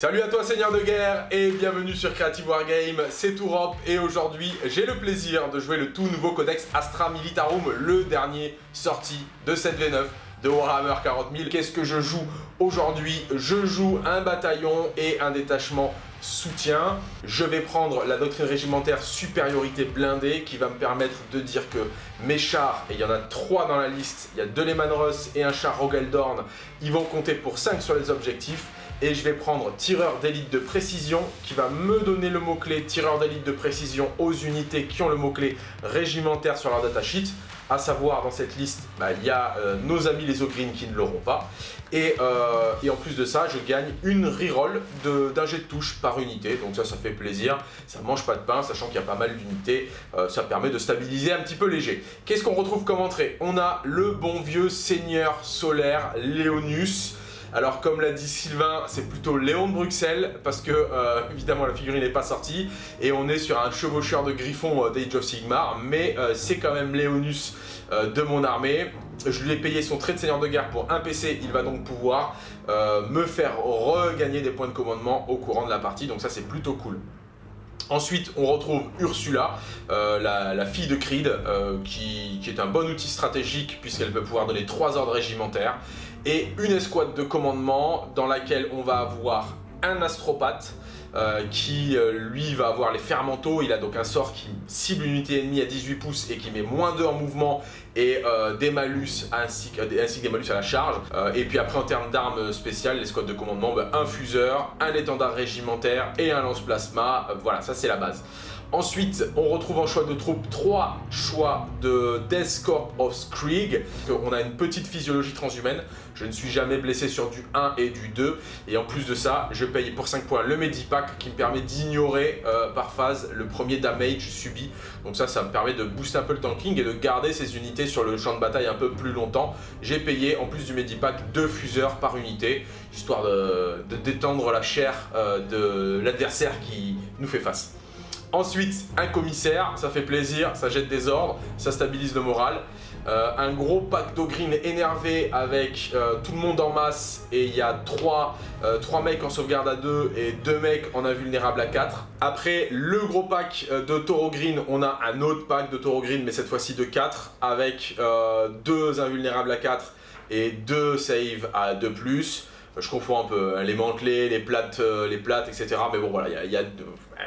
Salut à toi Seigneur de Guerre et bienvenue sur Creative Wargame, c'est Tourop et aujourd'hui j'ai le plaisir de jouer le tout nouveau codex Astra Militarum, le dernier sorti de cette V9 de Warhammer 40 000. Qu'est-ce que je joue aujourd'hui? Je joue un bataillon et un détachement soutien. Je vais prendre la doctrine régimentaire supériorité blindée qui va me permettre de dire que mes chars, et il y en a trois dans la liste, il y a deux Lehman Russ et un char Rogeldorn, ils vont compter pour 5 sur les objectifs et je vais prendre tireur d'élite de précision qui va me donner le mot-clé tireur d'élite de précision aux unités qui ont le mot-clé régimentaire sur leur datasheet. À savoir, dans cette liste, bah, il y a euh, nos amis les Ogreen qui ne l'auront pas. Et, euh, en plus de ça, je gagne une reroll d'un jet de touche par unité. Donc ça, ça fait plaisir. Ça mange pas de pain, sachant qu'il y a pas mal d'unités. Euh, ça permet de stabiliser un petit peu léger. Qu'est-ce qu'on retrouve comme entrée? On a le bon vieux seigneur solaire Léonus. Alors comme l'a dit Sylvain, c'est plutôt Léon de Bruxelles parce que euh, évidemment la figurine n'est pas sortie et on est sur un chevaucheur de griffon euh, d'Age of Sigmar, mais euh, c'est quand même Léonus de mon armée. Je lui ai payé son trait de seigneur de guerre pour un PC, il va donc pouvoir me faire regagner des points de commandement au courant de la partie, donc ça c'est plutôt cool. Ensuite, on retrouve Ursula, la, fille de Creed, qui, qui, est un bon outil stratégique puisqu'elle peut pouvoir donner 3 ordres régimentaires et une escouade de commandement dans laquelle on va avoir un astropathe euh, qui euh, lui va avoir les fermentaux, il a donc un sort qui cible une unité ennemie à 18 pouces et qui met moins 2 en mouvement et euh, des malus ainsi que, des malus à la charge. et puis après en termes d'armes spéciales, l'escouade de commandement, bah, un fuseur, un étendard régimentaire et un lance-plasma, voilà ça c'est la base. Ensuite, on retrouve en choix de troupes trois choix de Death Corps of Skrieg. On a une petite physiologie transhumaine. Je ne suis jamais blessé sur du 1 et du 2. Et en plus de ça, je paye pour 5 points le Medipack qui me permet d'ignorer euh, par phase le premier damage subi. Donc ça, ça me permet de booster un peu le tanking et de garder ces unités sur le champ de bataille un peu plus longtemps. J'ai payé en plus du Medipack deux fuseurs par unité, histoire de, détendre la chair euh, de l'adversaire qui nous fait face. Ensuite, un commissaire, ça fait plaisir, ça jette des ordres, ça stabilise le moral. Euh, un gros pack d'Ogreen énervé avec euh, tout le monde en masse et il y a 3, euh, mecs en sauvegarde à 2 et 2 mecs en invulnérable à 4. Après le gros pack de Toro Green, on a un autre pack de Toro Green mais cette fois-ci de 4 avec 2 invulnérables à 4 et 2 save à 2+. Euh, je confonds un peu hein, les mantelés, les plates, euh, les plates, etc. Mais bon, voilà, il y a,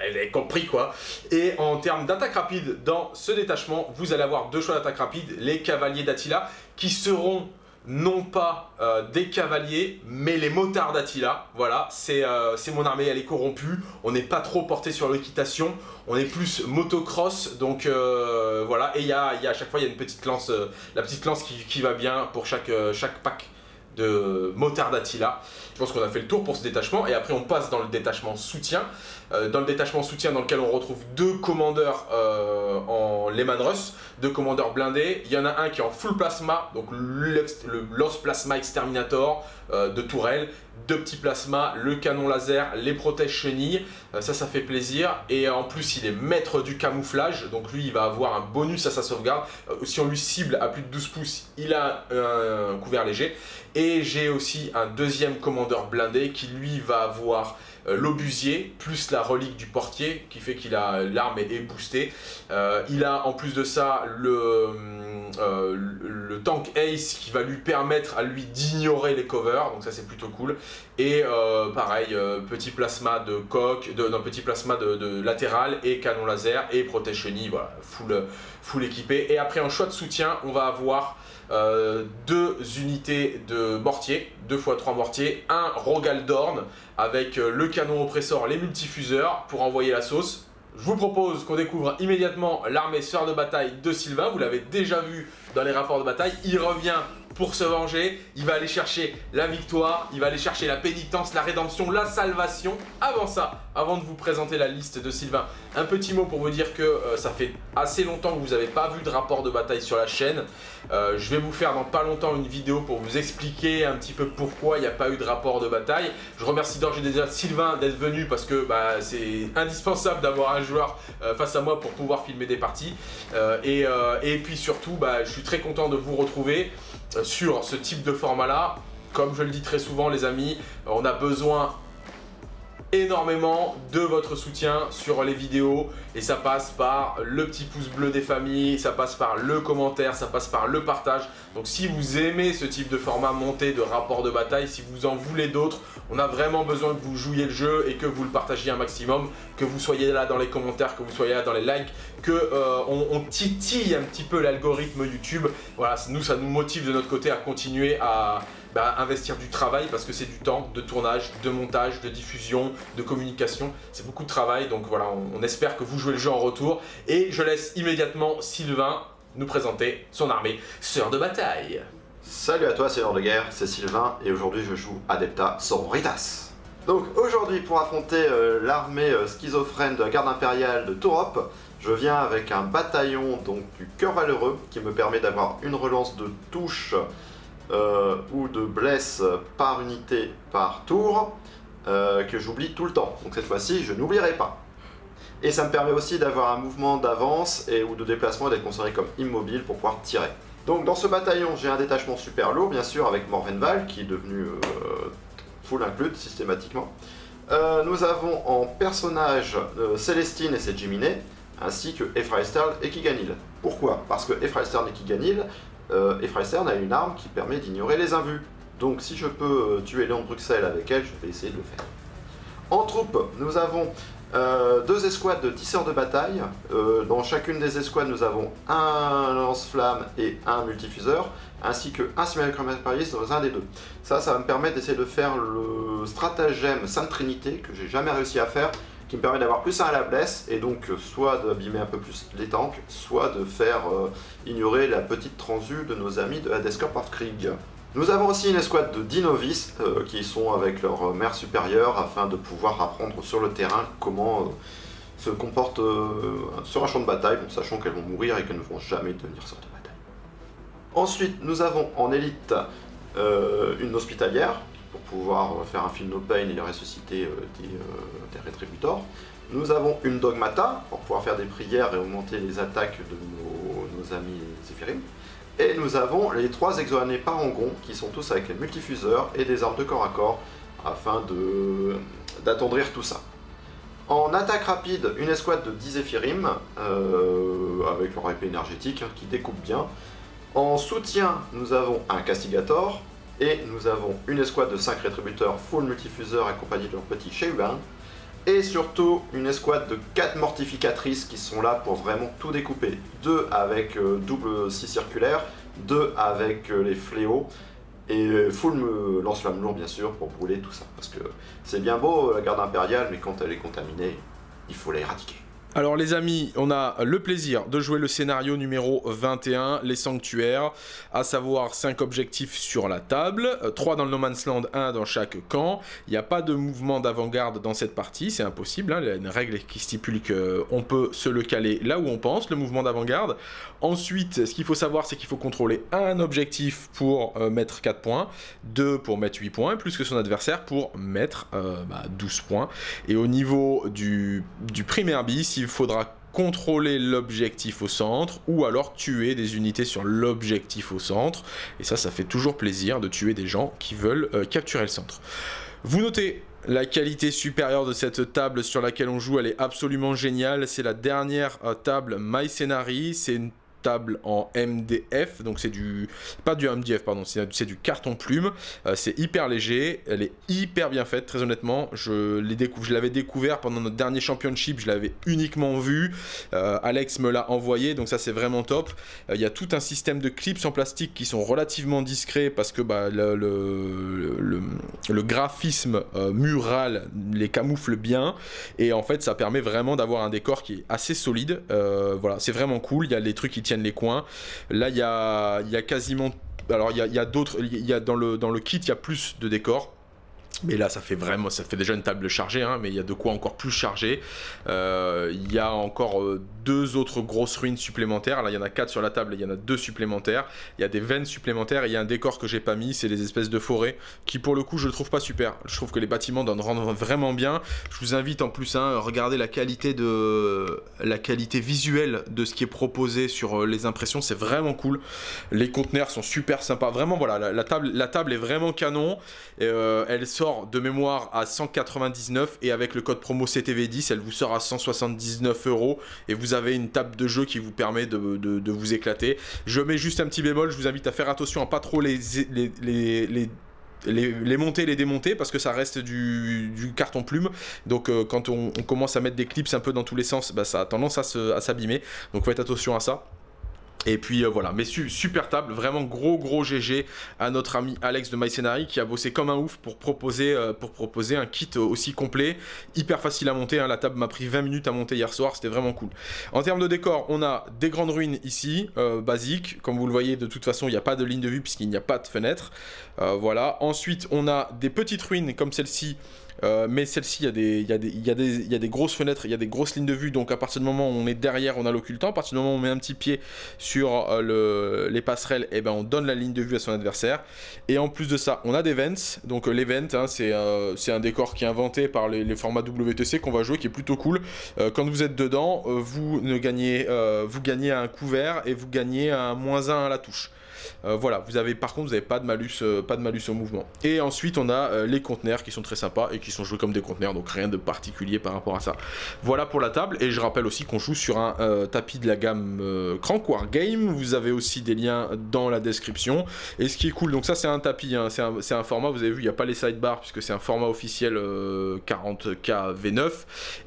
elle est compris quoi. Et en termes d'attaque rapide, dans ce détachement, vous allez avoir deux choix d'attaque rapide, les cavaliers d'Attila, qui seront non pas euh, des cavaliers, mais les motards d'Attila. Voilà, c'est mon armée, elle est corrompue. On n'est pas trop porté sur l'équitation. On est plus motocross, donc voilà. Et il y a, à chaque fois, il y a une petite lance, la petite lance qui, va bien pour chaque pack de Motard d'Attila. Je pense qu'on a fait le tour pour ce détachement et après on passe dans le détachement soutien. Euh, dans le détachement soutien dans lequel on retrouve deux commandeurs euh, en Lehman Russ, deux commandeurs blindés. Il y en a un qui est en full plasma, donc le, Lost Plasma Exterminator euh, de Tourelle. Deux petits plasmas, le canon laser, les protèges chenilles. ça, ça fait plaisir. Et en plus, il est maître du camouflage. Donc lui, il va avoir un bonus à sa sauvegarde. si on lui cible à plus de 12 pouces, il a un couvert léger. Et j'ai aussi un deuxième commandeur blindé qui lui va avoir euh, l'obusier plus la relique du portier qui fait qu'il a l'arme est boostée. Euh, il a en plus de ça le, euh, le tank ace qui va lui permettre à lui d'ignorer les covers donc ça c'est plutôt cool. Et pareil petit plasma de coque, de, petit plasma de, latéral et canon laser et protège voilà full, full équipé. Et après en choix de soutien on va avoir euh, deux unités de mortier, 2 x 3 mortiers, un Rogaldorn avec euh, le canon oppresseur, les multifuseurs pour envoyer la sauce. Je vous propose qu'on découvre immédiatement l'armée sœur de bataille de Sylvain, vous l'avez déjà vu dans les rapports de bataille, il revient pour se venger, il va aller chercher la victoire, il va aller chercher la pénitence, la rédemption, la salvation. Avant ça, avant de vous présenter la liste de Sylvain, un petit mot pour vous dire que euh, ça fait assez longtemps que vous n'avez pas vu de rapport de bataille sur la chaîne. Euh, je vais vous faire dans pas longtemps une vidéo pour vous expliquer un petit peu pourquoi il n'y a pas eu de rapport de bataille. Je remercie d'ores et déjà Sylvain d'être venu parce que bah, c'est indispensable d'avoir un joueur euh, face à moi pour pouvoir filmer des parties. Et, puis surtout, bah, je suis très content de vous retrouver sur ce type de format là. Comme je le dis très souvent les amis, on a besoin énormément de votre soutien sur les vidéos et ça passe par le petit pouce bleu des familles, ça passe par le commentaire, ça passe par le partage. Donc si vous aimez ce type de format monté de rapport de bataille, si vous en voulez d'autres, on a vraiment besoin que vous jouiez le jeu et que vous le partagiez un maximum, que vous soyez là dans les commentaires, que vous soyez là dans les likes, que euh, on, titille un petit peu l'algorithme YouTube. Voilà, nous ça nous motive de notre côté à continuer à bah, investir du travail parce que c'est du temps de tournage, de montage, de diffusion, de communication. C'est beaucoup de travail, donc voilà, on, espère que vous jouez le jeu en retour. Et je laisse immédiatement Sylvain nous présenter son armée Sœur de bataille. Salut à toi, Seigneur de guerre, c'est Sylvain et aujourd'hui je joue Adepta Sororitas. Donc aujourd'hui pour affronter euh, l'armée euh, schizophrène de la garde impériale de Torop, je viens avec un bataillon donc du cœur valeureux qui me permet d'avoir une relance de touche euh, ou de blesse par unité par tour euh, que j'oublie tout le temps. Donc cette fois-ci, je n'oublierai pas. Et ça me permet aussi d'avoir un mouvement d'avance et ou de déplacement et d'être considéré comme immobile pour pouvoir tirer. Donc dans ce bataillon, j'ai un détachement super lourd, bien sûr, avec Morvenval, qui est devenu euh, full include systématiquement. nous avons en personnage Célestine et ses Jiminé, ainsi que Ephraistern et Kiganil. Pourquoi? Parce que Ephraistern et Kiganil euh, a une arme qui permet d'ignorer les invus. Donc si je peux euh, tuer Léon Bruxelles avec elle, je vais essayer de le faire. En troupe, nous avons euh, deux escouades de tisseurs de bataille. Dans chacune des escouades, nous avons un lance-flamme et un multifuseur, ainsi qu'un simulacrum dans un des deux. Ça, ça va me permettre d'essayer de faire le stratagème Sainte Trinité, que j'ai jamais réussi à faire, qui me permet d'avoir plus un à la blesse et donc euh, soit d'abîmer un peu plus les tanks, soit de faire euh, ignorer la petite transu de nos amis de Hadescorp of Krieg. Nous avons aussi une escouade de 10 novices euh, qui sont avec leur mère supérieure afin de pouvoir apprendre sur le terrain comment se comporte sur un champ de bataille, sachant qu'elles vont mourir et qu'elles ne vont jamais devenir sorte de bataille. Ensuite, nous avons en élite une hospitalière pour pouvoir faire un film no pain et ressusciter euh, des, euh, des rétributors. Nous avons une dogmata pour pouvoir faire des prières et augmenter les attaques de nos, amis Zephyrim. Et nous avons les trois exoanés parangon qui sont tous avec les multifuseurs et des armes de corps à corps afin d'attendrir tout ça. En attaque rapide, une escouade de 10 Zephyrim euh, avec leur épée énergétique qui découpe bien. En soutien, nous avons un Castigator, et nous avons une escouade de 5 rétributeurs full multifuseurs accompagnés de leur petit Shayban. Et surtout une escouade de 4 mortificatrices qui sont là pour vraiment tout découper. Deux avec euh, double 6 circulaire, deux avec euh, les fléaux, et euh, full lance-flamme lourd bien sûr pour brûler tout ça. Parce que c'est bien beau la garde impériale, mais quand elle est contaminée, il faut l'éradiquer. Alors les amis, on a le plaisir de jouer le scénario numéro 21, les sanctuaires, à savoir 5 objectifs sur la table, 3 euh, dans le No Man's Land, 1 dans chaque camp. Il n'y a pas de mouvement d'avant-garde dans cette partie, c'est impossible, hein. il y a une règle qui stipule qu'on peut se le caler là où on pense, le mouvement d'avant-garde. Ensuite, ce qu'il faut savoir, c'est qu'il faut contrôler un objectif pour euh, mettre 4 points, 2 pour mettre 8 points, plus que son adversaire pour mettre 12 euh, bah, points. Et au niveau du, du primaire bis, il faudra contrôler l'objectif au centre ou alors tuer des unités sur l'objectif au centre. Et ça, ça fait toujours plaisir de tuer des gens qui veulent euh, capturer le centre. Vous notez la qualité supérieure de cette table sur laquelle on joue, elle est absolument géniale. C'est la dernière euh, table My Scenary. C'est une table en MDF, donc c'est du pas du MDF pardon, c'est du carton plume. Euh, c'est hyper léger, elle est hyper bien faite. Très honnêtement, je l'avais découvert pendant notre dernier championship, je l'avais uniquement vu. Euh, Alex me l'a envoyé, donc ça c'est vraiment top. Euh, il y a tout un système de clips en plastique qui sont relativement discrets parce que bah, le, graphisme mural les camoufle bien et en fait ça permet vraiment d'avoir un décor qui est assez solide. voilà, c'est vraiment cool. Il y a les trucs qui les coins. Là, il y a, y a quasiment... Alors, il y a, a d'autres... Il y a dans le, dans le kit, il y a plus de décors. Mais là, ça fait vraiment, ça fait déjà une table chargée, hein, mais il y a de quoi encore plus charger. Euh, il y a encore euh, deux autres grosses ruines supplémentaires. Là, il y en a quatre sur la table, il y en a deux supplémentaires. Il y a des veines supplémentaires. Et il y a un décor que j'ai pas mis, c'est les espèces de forêts, qui pour le coup, je le trouve pas super. Je trouve que les bâtiments donnent vraiment bien. Je vous invite en plus à hein, regarder la qualité de la qualité visuelle de ce qui est proposé sur euh, les impressions. C'est vraiment cool. Les conteneurs sont super sympas. Vraiment, voilà, la, table, la table est vraiment canon. elle sort de mémoire à 199 et avec le code promo CTV10, elle vous sort à 179 euros et vous avez une table de jeu qui vous permet de, vous éclater. Je mets juste un petit bémol, je vous invite à faire attention à pas trop les, les, les, les monter, les démonter, parce que ça reste du, carton plume. Donc euh, quand on, commence à mettre des clips un peu dans tous les sens, bah, ça a tendance à s'abîmer. Donc faites attention à ça. Et puis euh, voilà, mais super table, vraiment gros gros GG à notre ami Alex de MyScenari qui a bossé comme un ouf pour proposer, euh, un kit aussi complet, hyper facile à monter. Hein. La table m'a pris 20 minutes à monter hier soir, c'était vraiment cool. En termes de décor, on a des grandes ruines ici, euh, basiques. Comme vous le voyez, de toute façon, il n'y a pas de ligne de vue puisqu'il n'y a pas de fenêtre. voilà. Ensuite, on a des petites ruines comme celle-ci euh, mais celle-ci, il y, a des grosses fenêtres, il y a des grosses lignes de vue, donc à partir du moment où on est derrière, on a l'occultant. À partir du moment où on met un petit pied sur euh, les passerelles, et eh ben on donne la ligne de vue à son adversaire. Et en plus de ça, on a des vents. Donc euh, les vents, hein, c'est un décor qui est inventé par les, formats WTC qu'on va jouer, qui est plutôt cool. quand vous êtes dedans, vous, ne gagnez, vous gagnez un couvert et vous gagnez un moins 1 à la touche. Euh, voilà, vous avez par contre, vous n'avez pas de malus, euh, pas de malus au mouvement. Et ensuite, on a euh, les conteneurs qui sont très sympas et qui sont joués comme des conteneurs, donc rien de particulier par rapport à ça. Voilà pour la table. Et je rappelle aussi qu'on joue sur un tapis de la gamme Crank War Game. Vous avez aussi des liens dans la description. Et ce qui est cool, donc ça c'est un tapis, hein. c'est un, format. Vous avez vu, il n'y a pas les sidebars puisque c'est un format officiel 40K V9.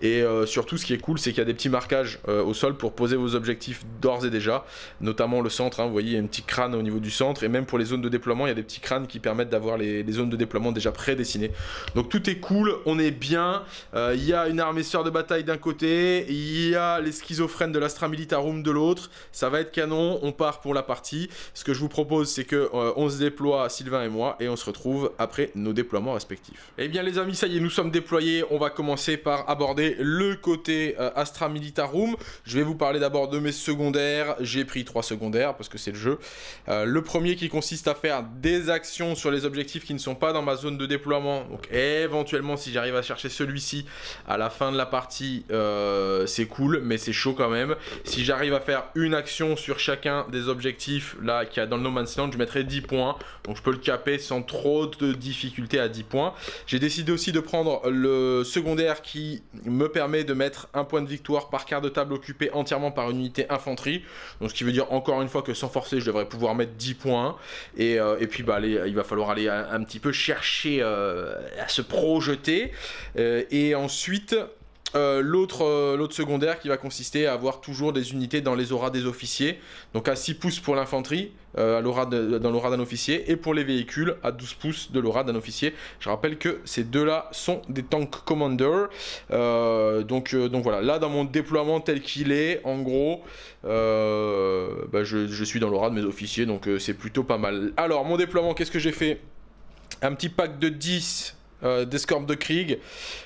Et surtout, ce qui est cool, c'est qu'il y a des petits marquages au sol pour poser vos objectifs d'ores et déjà, notamment le centre. Hein. vous voyez, il y a un petit crâne au niveau du centre et même pour les zones de déploiement, il y a des petits crânes qui permettent d'avoir les, zones de déploiement déjà prédessinées. Donc tout est cool, on est bien. Euh, il y a une armée sœur de bataille d'un côté, il y a les schizophrènes de l'Astra Militarum de l'autre. Ça va être canon, on part pour la partie. Ce que je vous propose, c'est que euh, on se déploie, Sylvain et moi, et on se retrouve après nos déploiements respectifs. Eh bien les amis, ça y est, nous sommes déployés. On va commencer par aborder le côté euh, Astra Militarum. Je vais vous parler d'abord de mes secondaires. J'ai pris trois secondaires parce que c'est le jeu. Le premier qui consiste à faire des actions sur les objectifs qui ne sont pas dans ma zone de déploiement. Donc éventuellement si j'arrive à chercher celui-ci à la fin de la partie, euh, c'est cool, mais c'est chaud quand même. Si j'arrive à faire une action sur chacun des objectifs là qu'il y a dans le No Man's Land, je mettrai 10 points. Donc je peux le caper sans trop de difficulté à 10 points. J'ai décidé aussi de prendre le secondaire qui me permet de mettre un point de victoire par quart de table occupé entièrement par une unité infanterie. Donc ce qui veut dire encore une fois que sans forcer, je devrais pouvoir mettre 10 points euh, et, puis bah, il va falloir aller un, petit peu chercher euh, à se projeter. Euh, et ensuite, euh, euh, l'autre secondaire qui va consister à avoir toujours des unités dans les auras des officiers. Donc à 6 pouces pour l'infanterie, euh, dans l'aura d'un officier, et pour les véhicules à 12 pouces de l'aura d'un officier. Je rappelle que ces deux-là sont des tank commander. donc, donc voilà, là dans mon déploiement tel qu'il est, en gros, bah, je, je, suis dans l'aura de mes officiers, donc c'est plutôt pas mal. Alors mon déploiement, qu'est-ce que j'ai fait? Un petit pack de 10 euh, d'Escorp de Krieg,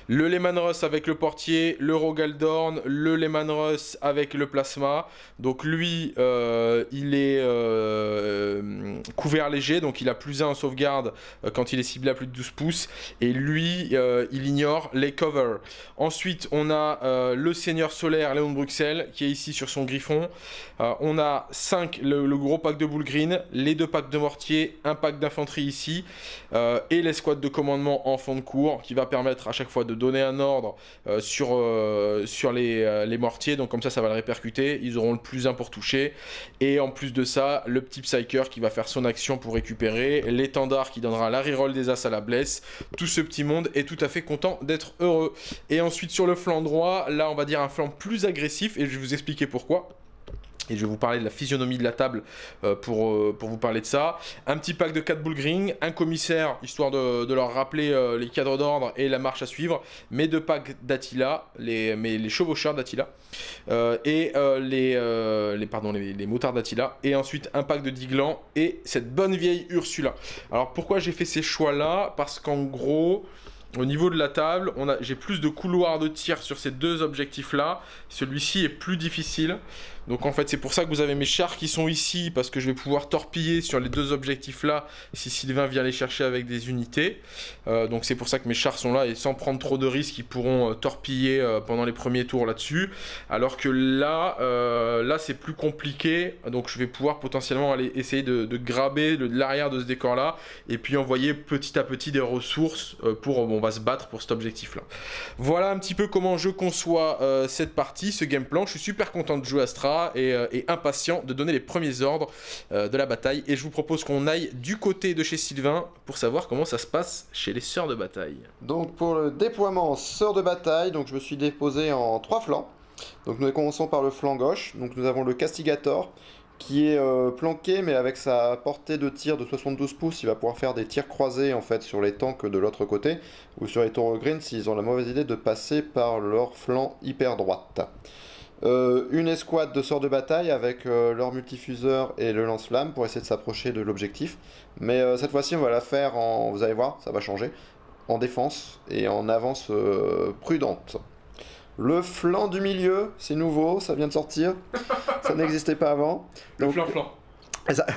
le Lehman Russ avec le portier, le Rogaldorn, le Lehman Russ avec le plasma. Donc lui, euh, il est euh, couvert léger, donc il a plus 1 en sauvegarde quand il est ciblé à plus de 12 pouces. Et lui, il ignore les covers. Ensuite, on a le Seigneur Solaire Léon Bruxelles qui est ici sur son griffon. on a 5, le, gros pack de boule green, les deux packs de mortier, un pack d'infanterie ici, et l'escouade de commandement en de cours qui va permettre à chaque fois de donner un ordre euh, sur, euh, sur les, euh, les, mortiers. Donc comme ça, ça va le répercuter. Ils auront le plus 1 pour toucher. Et en plus de ça, le petit Psyker qui va faire son action pour récupérer. L'étendard qui donnera la reroll des as à la blesse. Tout ce petit monde est tout à fait content d'être heureux. Et ensuite sur le flanc droit, là on va dire un flanc plus agressif. Et je vais vous expliquer pourquoi et je vais vous parler de la physionomie de la table euh, pour, euh, pour vous parler de ça. Un petit pack de 4 green, un commissaire, histoire de, leur rappeler euh, les cadres d'ordre et la marche à suivre, mes deux packs d'Attila, les, les chevaucheurs d'Attila, et les, les, pardon, les motards d'Attila, et ensuite un pack de Diglan et cette bonne vieille Ursula. Alors pourquoi j'ai fait ces choix-là? Parce qu'en gros... Au niveau de la table, j'ai plus de couloirs de tir sur ces deux objectifs-là. Celui-ci est plus difficile. Donc en fait c'est pour ça que vous avez mes chars qui sont ici, parce que je vais pouvoir torpiller sur les deux objectifs là, si Sylvain vient les chercher avec des unités. Euh, donc c'est pour ça que mes chars sont là, et sans prendre trop de risques, ils pourront euh, torpiller euh, pendant les premiers tours là-dessus. Alors que là, là c'est plus compliqué, donc je vais pouvoir potentiellement aller essayer de, de graber l'arrière de ce décor là, et puis envoyer petit à petit des ressources pour, on va se battre pour cet objectif là. Voilà un petit peu comment je conçois cette partie, ce game plan. Je suis super content de jouer Astra et, euh, et impatient de donner les premiers ordres euh, de la bataille. Et je vous propose qu'on aille du côté de chez Sylvain pour savoir comment ça se passe chez les sœurs de bataille. Donc pour le déploiement sœurs de bataille, donc je me suis déposé en trois flancs. Donc nous commençons par le flanc gauche. Donc nous avons le Castigator qui est euh, planqué mais avec sa portée de tir de 72 pouces, il va pouvoir faire des tirs croisés en fait sur les tanks de l'autre côté ou sur les Toro Green s'ils ont la mauvaise idée de passer par leur flanc hyper droite. Euh, une escouade de sorts de bataille avec euh, leur multifuseur et le lance-flamme pour essayer de s'approcher de l'objectif. Mais cette fois-ci, on va la faire en, vous allez voir, ça va changer, en défense et en avance prudente. Le flanc du milieu, c'est nouveau, ça vient de sortir. ça n'existait pas avant. le flanc-flanc.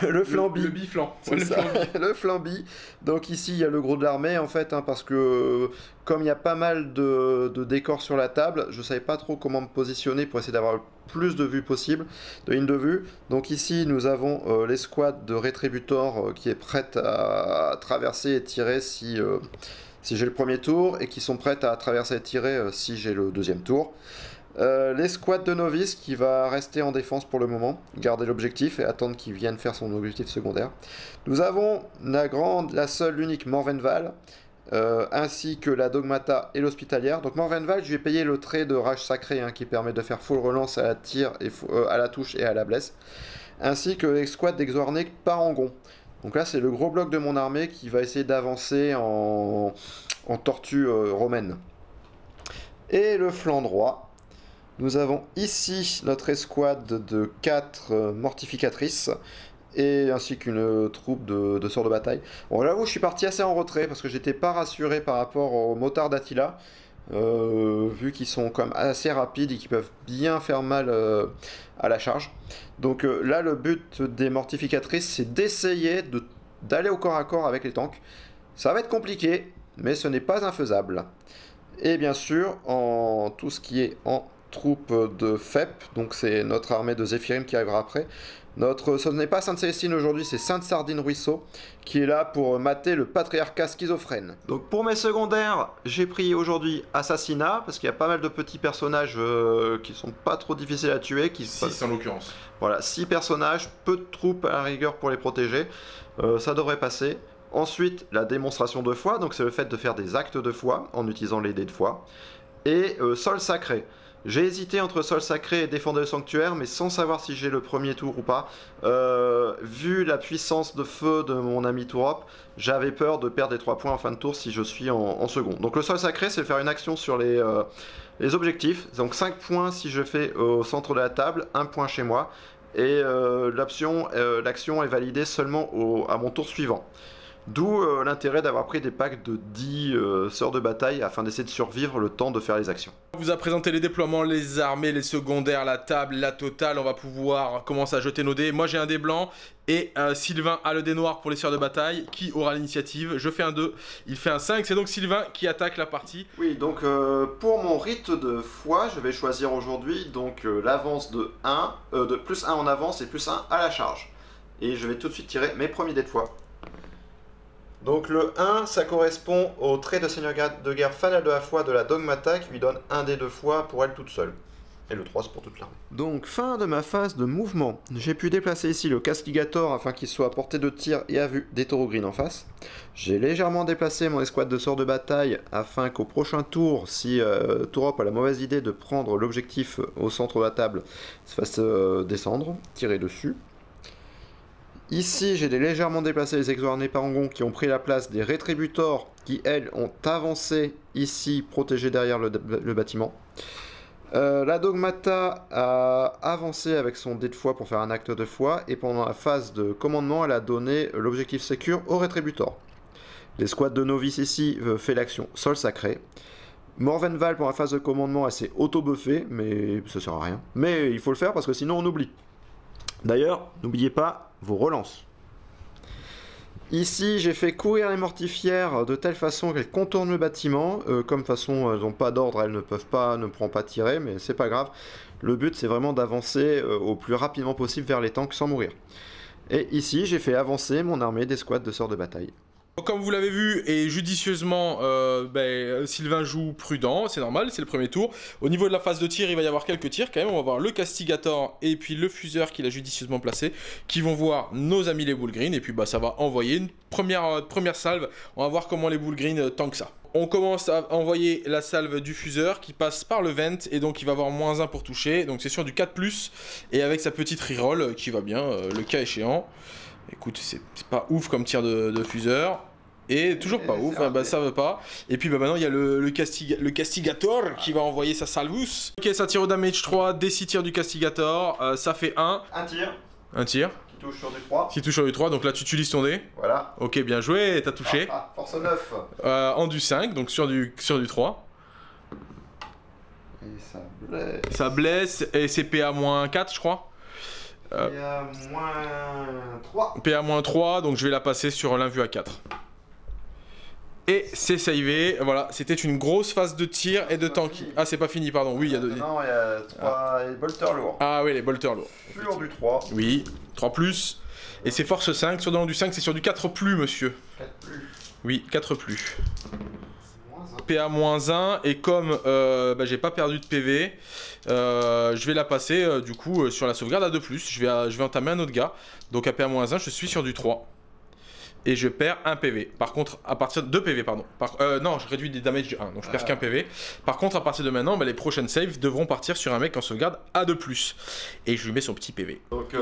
Le flanc Le, le, flanc bi. Donc ici, il y a le gros de l'armée, en fait, hein, parce que comme il y a pas mal de, décors sur la table, je savais pas trop comment me positionner pour essayer d'avoir le plus de vues possible, de lignes de vue. Donc ici, nous avons euh, l'escouade de Rétributor euh, qui est prête à, traverser et tirer si... Euh, si j'ai le premier tour et qui sont prêtes à traverser et tirer euh, si j'ai le deuxième tour. Euh, l'escouade de novice qui va rester en défense pour le moment, garder l'objectif et attendre qu'il vienne faire son objectif secondaire. Nous avons la grande, la seule, l'unique Morvenval, euh, ainsi que la Dogmata et l'Hospitalière. Donc Morvenval, je vais payer le trait de rage sacré hein, qui permet de faire full relance à la tir et à la touche et à la blesse, ainsi que l'escouade d'Exornic Parangon. Donc là, c'est le gros bloc de mon armée qui va essayer d'avancer en, tortue euh, romaine. Et le flanc droit, nous avons ici notre escouade de 4 euh, mortificatrices et ainsi qu'une troupe de, sorts de bataille. Bon, là je suis parti assez en retrait parce que j'étais pas rassuré par rapport aux motards d'Attila. Euh, vu qu'ils sont comme assez rapides et qu'ils peuvent bien faire mal à la charge. Donc euh, là, le but des mortificatrices, c'est d'essayer d'aller au corps à corps avec les tanks. Ça va être compliqué, mais ce n'est pas infaisable. Et bien sûr, en tout ce qui est en troupe de FEP, donc c'est notre armée de Zéphirim qui arrivera après, notre, ce n'est pas Sainte-Célestine aujourd'hui, c'est Sainte-Sardine-Ruisseau qui est là pour mater le patriarcat schizophrène. Donc pour mes secondaires, j'ai pris aujourd'hui Assassinat, parce qu'il y a pas mal de petits personnages euh, qui sont pas trop difficiles à tuer. Qui 6 en l'occurrence. Voilà, 6 personnages, peu de troupes à la rigueur pour les protéger. Euh, ça devrait passer. Ensuite, la démonstration de foi, donc c'est le fait de faire des actes de foi en utilisant les dés de foi. Et euh, sol sacré. J'ai hésité entre Sol Sacré et Défendre le Sanctuaire, mais sans savoir si j'ai le premier tour ou pas. Euh, vu la puissance de feu de mon ami Tourop, j'avais peur de perdre les 3 points en fin de tour si je suis en, second. Donc le Sol Sacré, c'est faire une action sur les, euh, les objectifs. Donc 5 points si je fais au centre de la table, 1 point chez moi. Et euh, l'action est validée seulement à mon tour suivant. D'où euh, l'intérêt d'avoir pris des packs de 10 euh, sœurs de bataille afin d'essayer de survivre le temps de faire les actions. On vous a présenté les déploiements, les armées, les secondaires, la table, la totale. On va pouvoir commencer à jeter nos dés. Moi j'ai un dé blanc et euh, Sylvain a le dé noir pour les sœurs de bataille. Qui aura l'initiative? Je fais un 2, il fait un 5. C'est donc Sylvain qui attaque la partie. Oui, donc pour mon rite de foi, je vais choisir aujourd'hui donc l'avance de 1, de plus 1 en avance et plus 1 à la charge. Et je vais tout de suite tirer mes premiers dés de foi. Donc le 1, ça correspond au trait de seigneur de guerre fanal de la foi de la Dogmata qui lui donne un dé de foi pour elle toute seule. Et le 3, c'est pour toute l'armée. Donc, fin de ma phase de mouvement. J'ai pu déplacer ici le Castigator afin qu'il soit à portée de tir et à vue des taureaux green en face. J'ai légèrement déplacé mon escouade de sorts de bataille afin qu'au prochain tour, si euh, a la mauvaise idée de prendre l'objectif au centre de la table, se fasse euh, descendre, tirer dessus. Ici, j'ai légèrement déplacé les exornés parangons qui ont pris la place des rétributors qui, elles, ont avancé ici, protégés derrière le, bâtiment. Euh, la Dogmata a avancé avec son dé de foi pour faire un acte de foi, et pendant la phase de commandement, elle a donné l'objectif sécure au rétributor. L'escouade de novices ici euh, fait l'action sol sacré. Morvenval pour la phase de commandement, elle s'est auto-buffée, mais ça sert à rien. Mais il faut le faire parce que sinon on oublie. D'ailleurs, n'oubliez pas vos relances. Ici, j'ai fait courir les mortifières de telle façon qu'elles contournent le bâtiment. Euh, comme façon, elles n'ont pas d'ordre, elles ne peuvent pas, ne pourront pas tirer, mais c'est pas grave. Le but, c'est vraiment d'avancer euh, au plus rapidement possible vers les tanks sans mourir. Et ici, j'ai fait avancer mon armée d'escouades de sorts de bataille. Comme vous l'avez vu, et judicieusement, euh, ben, Sylvain joue prudent, c'est normal, c'est le premier tour. Au niveau de la phase de tir, il va y avoir quelques tirs quand même. On va voir le Castigator et puis le Fuseur qu'il a judicieusement placé, qui vont voir nos amis les Bull Green. Et puis bah, ça va envoyer une première, euh, première salve. On va voir comment les Bull Green euh, tankent ça. On commence à envoyer la salve du fuseur qui passe par le vent et donc il va avoir moins 1 pour toucher. Donc c'est sur du 4+, et avec sa petite reroll qui va bien, le cas échéant. Écoute, c'est pas ouf comme tir de, fuseur. Et toujours pas ouf, bah, ça veut pas. Et puis bah, maintenant il y a le, le, Castigator qui va envoyer sa salvus. Ok, ça tire au damage 3, des 6 tirs du Castigator, euh, ça fait 1. Un tir. Un tir. Qui touche sur du 3. Qui touche sur du 3, donc là tu utilises ton dé. Voilà. Ok, bien joué, t'as touché. Ah, ah, force 9. Euh, en du 5, donc sur du, sur du 3. Et ça blesse. Ça blesse, et c'est PA-4 je crois. PA-3. PA-3, donc je vais la passer sur l'invue à 4. Et c'est savé, voilà, c'était une grosse phase de tir et de tanky. Ah, c'est pas fini, pardon, oui, il y a deux. Non, il y a 3 bolters lourds. Ah, oui, les bolters lourds. Sur du 3. Oui, 3 plus. Et c'est force 5, sur du 5, c'est sur du 4 plus, monsieur. 4 plus. Oui, 4 plus. PA-1, et comme euh, bah, j'ai pas perdu de PV, euh, je vais la passer euh, du coup sur la sauvegarde à 2+. Je vais, je vais entamer un autre gars. Donc à PA-1, je suis sur du 3 et je perds un PV. Par contre, à partir de 2 PV, pardon. non, je réduis des damage de 1, donc je perds qu'un PV. Par contre, à partir de maintenant, bah, les prochaines saves devront partir sur un mec en sauvegarde à 2 Et je lui mets son petit PV. Donc,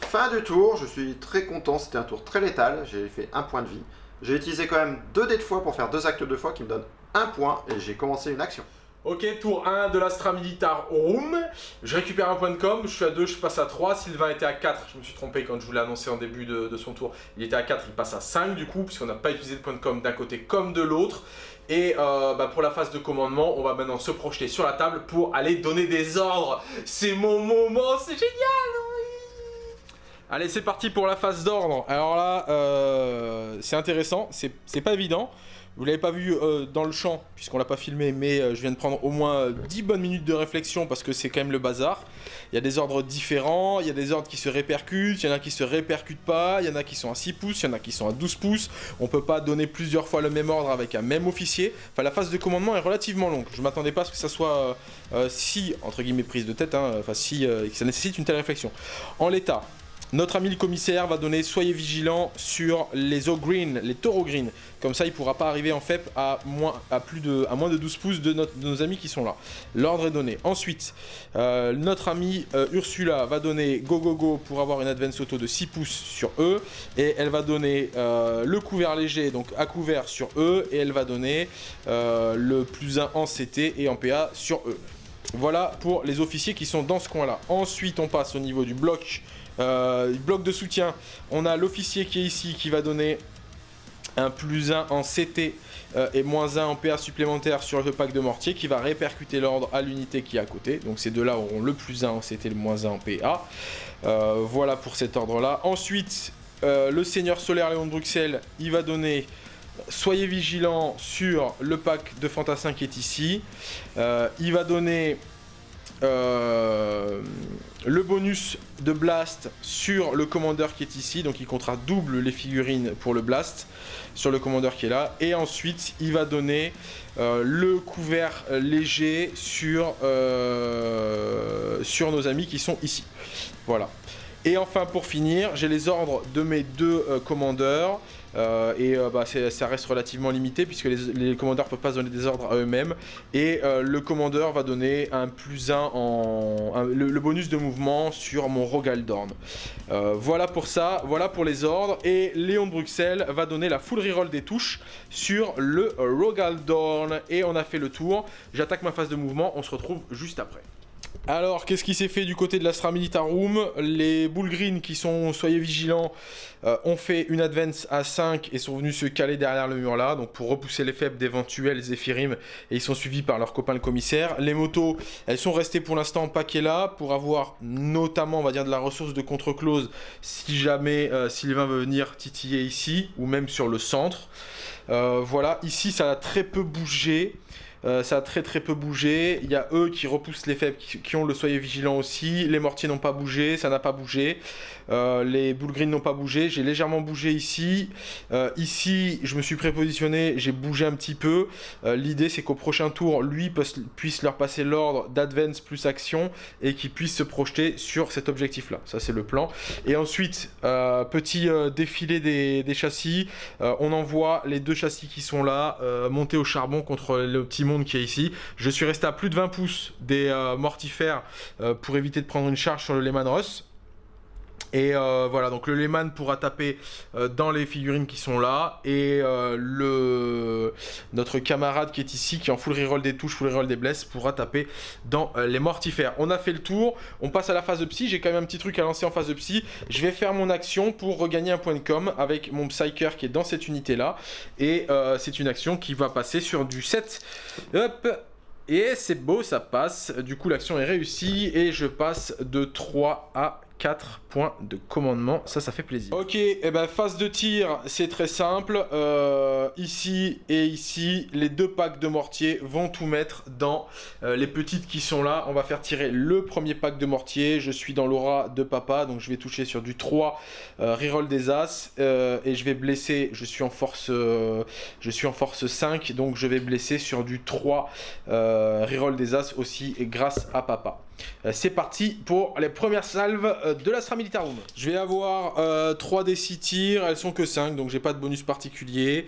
fin du tour, je suis très content. C'était un tour très létal. J'ai fait un point de vie. J'ai utilisé quand même 2 dés de fois pour faire 2 actes de fois qui me donnent un point et j'ai commencé une action. Ok, tour 1 de l'Astra Militar Room. Je récupère un point de com, je suis à 2, je passe à 3. Sylvain était à 4, je me suis trompé quand je vous l'ai annoncé en début de, son tour. Il était à 4, il passe à 5 du coup, puisqu'on n'a pas utilisé de point de com d'un côté comme de l'autre. Et euh, bah, pour la phase de commandement, on va maintenant se projeter sur la table pour aller donner des ordres. C'est mon moment, c'est génial Allez, c'est parti pour la phase d'ordre. Alors là, euh, c'est intéressant, c'est pas évident. Vous l'avez pas vu euh, dans le champ, puisqu'on l'a pas filmé, mais euh, je viens de prendre au moins 10 euh, bonnes minutes de réflexion parce que c'est quand même le bazar. Il y a des ordres différents, il y a des ordres qui se répercutent, il y en a qui se répercutent pas, il y en a qui sont à 6 pouces, il y en a qui sont à 12 pouces. On peut pas donner plusieurs fois le même ordre avec un même officier. Enfin, la phase de commandement est relativement longue. Je m'attendais pas à ce que ça soit si, entre guillemets, prise de tête, hein, enfin si, ça nécessite une telle réflexion. En l'état, notre ami le commissaire va donner soyez vigilants sur les eaux green, les taureaux green. Comme ça, il ne pourra pas arriver en FEP à moins, de, à moins de 12 pouces de, nos amis qui sont là. L'ordre est donné. Ensuite, euh, notre ami euh, Ursula va donner go go go pour avoir une advance auto de 6 pouces sur eux. Et elle va donner euh, le couvert léger, donc à couvert sur eux. Et elle va donner le plus 1 en CT et en PA sur eux. Voilà pour les officiers qui sont dans ce coin-là. Ensuite, on passe au niveau du bloc euh, bloc de soutien, on a l'officier qui est ici qui va donner un plus 1 en CT euh, et moins 1 en PA supplémentaire sur le pack de mortier qui va répercuter l'ordre à l'unité qui est à côté. Donc ces deux-là auront le plus 1 en CT et le moins 1 en PA. Euh, voilà pour cet ordre-là. Ensuite, le Seigneur Solaire Léon de Bruxelles, il va donner soyez vigilants sur le pack de Fantassin qui est ici. il va donner euh, le bonus de blast sur le commandeur qui est ici, donc il comptera double les figurines pour le blast sur le commandeur qui est là, et ensuite il va donner euh, le couvert léger sur, euh, sur nos amis qui sont ici. Voilà. Et enfin pour finir, j'ai les ordres de mes deux commandeurs. Euh, et euh, bah, ça reste relativement limité puisque les, commandeurs ne peuvent pas donner des ordres à eux-mêmes. Et euh, le commandeur va donner un plus 1 en. le, bonus de mouvement sur mon Rogaldorn. voilà pour ça, voilà pour les ordres. Et Léon de Bruxelles va donner la full reroll des touches sur le Rogaldorn. Et on a fait le tour. J'attaque ma phase de mouvement, on se retrouve juste après. Alors, qu'est-ce qui s'est fait du côté de l'Astra Militarum? Les Bull Green qui sont, soyez vigilants, euh, ont fait une advance à 5 et sont venus se caler derrière le mur là, donc pour repousser les faibles d'éventuels Zephyrim, et ils sont suivis par leurs copains le commissaire. Les motos, elles sont restées pour l'instant paquet là, pour avoir notamment, on va dire, de la ressource de contre-close si jamais euh, Sylvain veut venir titiller ici, ou même sur le centre. Euh, voilà, ici ça a très peu bougé. Euh, ça a très très peu bougé. Il y a eux qui repoussent les faibles, qui, ont le soyez vigilant aussi. Les mortiers n'ont pas bougé, ça n'a pas bougé. Euh, les boules green n'ont pas bougé. J'ai légèrement bougé ici. Euh, ici, je me suis prépositionné, j'ai bougé un petit peu. L'idée, c'est qu'au prochain tour, lui puisse leur passer l'ordre d'advance plus action et qu'il puisse se projeter sur cet objectif-là. Ça, c'est le plan. Et ensuite, petit défilé des, des châssis. on envoie les deux châssis qui sont là, monter au charbon contre le petit qui est ici. Je suis resté à plus de 20 pouces des euh, mortifères euh, pour éviter de prendre une charge sur le Lehman Ross. Et euh, voilà, donc le Lehman pourra taper dans les figurines qui sont là. Et le notre camarade qui est ici, qui en full reroll des touches, full reroll des blesses, pourra taper dans les mortifères. On a fait le tour, on passe à la phase de psy. J'ai quand même un petit truc à lancer en phase de psy. Je vais faire mon action pour regagner un point de com avec mon Psyker qui est dans cette unité là. Et c'est une action qui va passer sur du 7 Hop et c'est beau, ça passe. Du coup, l'action est réussie et je passe de 3 à 4 points de commandement. Ça, ça fait plaisir. Ok, et eh ben phase de tir, c'est très simple. Euh, ici et ici, les deux packs de mortier vont tout mettre dans euh, les petites qui sont là. On va faire tirer le premier pack de mortier. Je suis dans l'aura de papa, donc je vais toucher sur du 3 euh, reroll des as et je vais blesser. Je suis en force, je suis en force 5, donc je vais blesser sur du 3 reroll des as aussi grâce à papa. C'est parti pour les premières salves de l'Astra Militarum. Je vais avoir 3 des 6 tirs, elles sont que 5, donc j'ai pas de bonus particulier.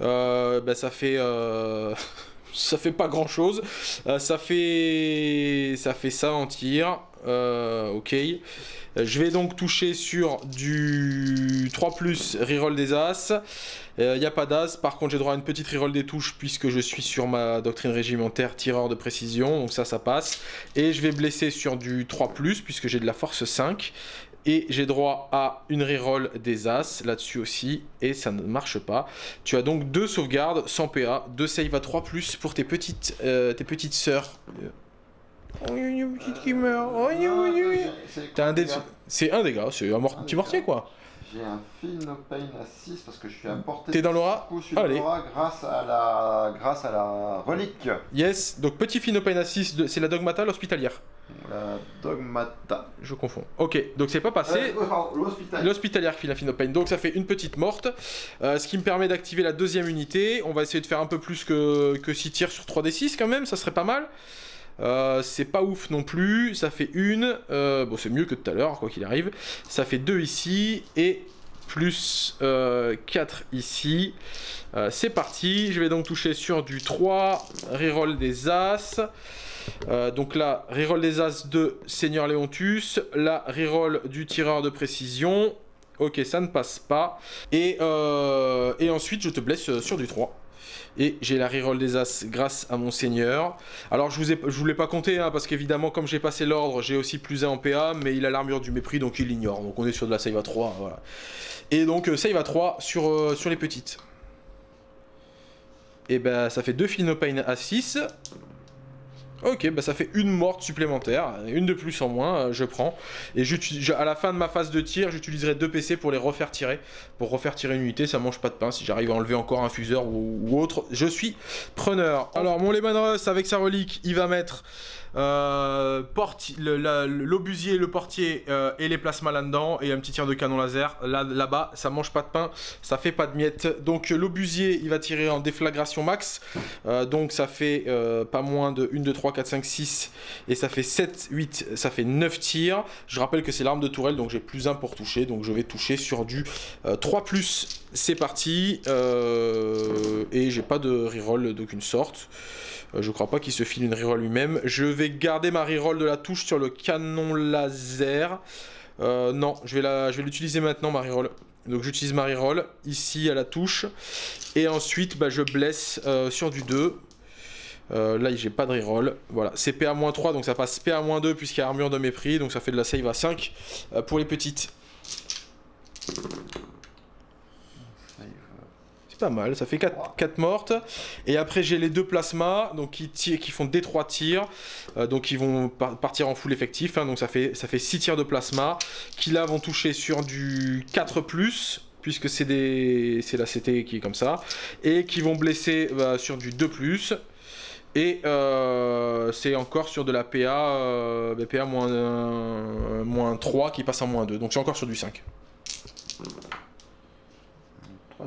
Euh, bah, ça fait... Euh, ça fait pas grand chose. Euh, ça fait ça fait ça en tir. Ok. Je vais donc toucher sur du 3 plus reroll des As. Il n'y a pas d'As, par contre j'ai droit à une petite reroll des touches puisque je suis sur ma doctrine régimentaire tireur de précision, donc ça ça passe. Et je vais blesser sur du 3 plus puisque j'ai de la force 5. Et j'ai droit à une reroll des As là-dessus aussi. Et ça ne marche pas. Tu as donc deux sauvegardes sans PA, deux save à 3 plus pour tes petites, euh, tes petites sœurs. Oh, il y a une petite qui meurt. Oh, C'est un dégât, c'est un petit mortier quoi. J'ai un Pain à 6 parce que je suis à portée. T'es dans l'aura Allez. grâce à la grâce à la relique. Yes, donc petit Pain à 6, c'est la dogmata l'hospitalière. La dogmata. Je confonds. Ok, donc c'est pas passé. Euh, l'hospitalière file un Pain. Donc ça fait une petite morte. Euh, ce qui me permet d'activer la deuxième unité. On va essayer de faire un peu plus que, que 6 tirs sur 3d6 quand même, ça serait pas mal. Euh, c'est pas ouf non plus, ça fait une, euh, bon c'est mieux que tout à l'heure quoi qu'il arrive, ça fait 2 ici et plus 4 euh, ici. c'est parti, je vais donc toucher sur du 3, reroll des As. donc là, reroll des As de Seigneur Léontus, là, reroll du tireur de précision. Ok, ça ne passe pas. Et, et ensuite, je te blesse sur du 3. Et j'ai la reroll des As grâce à mon seigneur. Alors je vous ai, je vous l'ai pas compté, hein, parce qu'évidemment, comme j'ai passé l'ordre, j'ai aussi plus 1 en PA, mais il a l'armure du mépris, donc il l'ignore. Donc on est sur de la save à 3, voilà. Et donc euh, save à 3 sur, euh, sur les petites. Et ben ça fait 2 Pain à 6. Ok, bah ça fait une morte supplémentaire, une de plus en moins, euh, je prends. Et à la fin de ma phase de tir, j'utiliserai deux PC pour les refaire tirer. Pour refaire tirer une unité, ça mange pas de pain. Si j'arrive à enlever encore un fuseur ou, autre, je suis preneur. Alors, mon Lehman Russ avec sa relique, il va mettre euh, l'obusier, le, portier euh, et les plasmas là-dedans et un petit tir de canon laser là-bas. ça mange pas de pain, ça fait pas de miettes. Donc l'obusier, il va tirer en déflagration max. Euh, donc ça fait pas moins de 1, 2, 3, 4, 5, 6 et ça fait 7, 8, ça fait 9 tirs. Je rappelle que c'est l'arme de tourelle donc j'ai plus 1 pour toucher. Donc je vais toucher sur du 3 plus. C'est parti. et j'ai pas de reroll d'aucune sorte. Euh, je crois pas qu'il se file une reroll lui-même. Je vais garder ma reroll de la touche sur le canon laser. Euh, non, je vais l'utiliser maintenant, ma reroll. Donc j'utilise ma reroll ici à la touche. Et ensuite, bah, je blesse euh, sur du 2. Euh, là, j'ai pas de reroll. Voilà, c'est PA-3, donc ça passe PA-2 puisqu'il y a armure de mépris, donc ça fait de la save à 5 euh, pour les petites. C'est pas mal, ça fait 4, mortes. Et après, j'ai les deux plasmas qui, font des 3 tirs. Euh, donc, ils vont partir en full effectif. Hein, donc, ça fait, ça fait 6 tirs de plasma. Qui là vont toucher sur du 4 puisque c'est des la CT qui est comme ça. Et qui vont blesser bah, sur du 2 et euh, c'est encore sur de la PA, euh, bah, PA moins, moins 3 qui passe en moins 2. Donc c'est encore sur du 5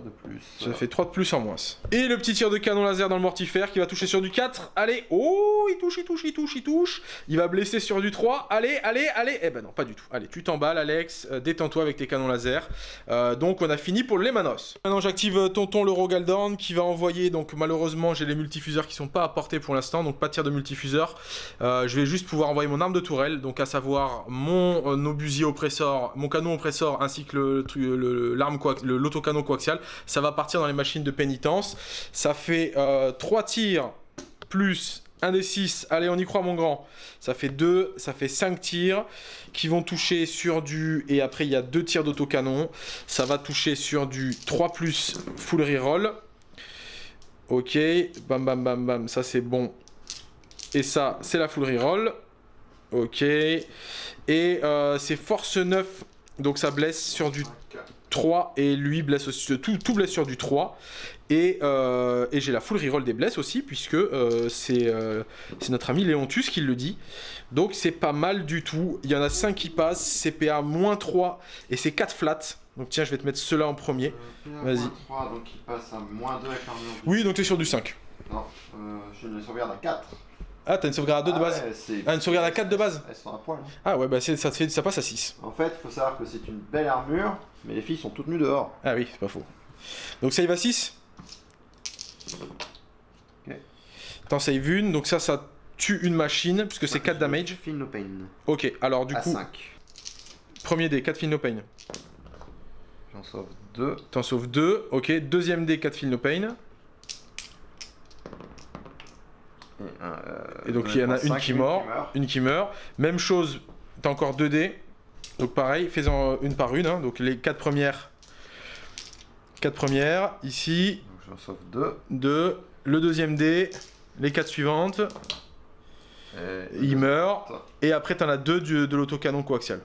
de plus. Ça fait 3 de plus en moins. Et le petit tir de canon laser dans le mortifère qui va toucher sur du 4. Allez, oh, il touche, il touche, il touche, il touche. Il va blesser sur du 3. Allez, allez, allez. Eh ben non, pas du tout. Allez, tu t'emballes, Alex. Euh, détends-toi avec tes canons laser. Euh, donc, on a fini pour le Lemanos. Maintenant, j'active euh, Tonton le Rogaldorn qui va envoyer. Donc, malheureusement, j'ai les multifuseurs qui sont pas apportés pour l'instant. Donc, pas de tir de multifuseur. je vais juste pouvoir envoyer mon arme de tourelle. Donc, à savoir mon obusier oppressor, mon canon oppressor ainsi que l'arme, le, l'autocanon coaxial ça va partir dans les machines de pénitence. Ça fait 3 euh, tirs plus 1 des 6. Allez, on y croit, mon grand. Ça fait 2, ça fait 5 tirs qui vont toucher sur du. Et après, il y a 2 tirs d'autocanon. Ça va toucher sur du 3 plus full reroll. Ok, bam bam bam bam, ça c'est bon. Et ça, c'est la full reroll. Ok. Et euh, c'est force 9, donc ça blesse sur du 3 et lui blesse aussi, tout, tout blesse sur du 3 euh, et, j'ai la full reroll des blesses aussi puisque euh, euh, c'est notre ami Léontus qui le dit. Donc c'est pas mal du tout. Il y en a 5 qui passent CPA moins 3 et c'est 4 flats. Donc tiens je vais te mettre cela en premier. Vas-y. donc il passe à moins 2 avec oui donc t'es sur du 5 non je ne sauvegarde à 4 ah, t'as une sauvegarde à 2 de ah base Ah, une sauvegarde à 4 de base Elles sont à poil. Hein. Ah ouais, bah ça, fait, ça passe à 6. En fait, faut savoir que c'est une belle armure, mais les filles sont toutes nues dehors. Ah oui, c'est pas faux. Donc save à 6 Ok. T'en save une, donc ça, ça tue une machine, puisque c'est 4 damage. Feel no pain. Ok, alors du à coup... 5. Premier dé, 4 feel no pain. J'en sauve 2. T'en sauves 2, ok. Deuxième dé, 4 feel no pain. Et, donc il y en a une qui, meurt, une qui meurt. Même chose, t'as encore 2 dés. Donc pareil, fais-en une par une. Hein. Donc les 4 premières. 4 premières, ici. J'en sauve 2. 2. Le deuxième dé, les 4 suivantes. il meurt. Et après t'en as 2 de l'autocanon coaxial.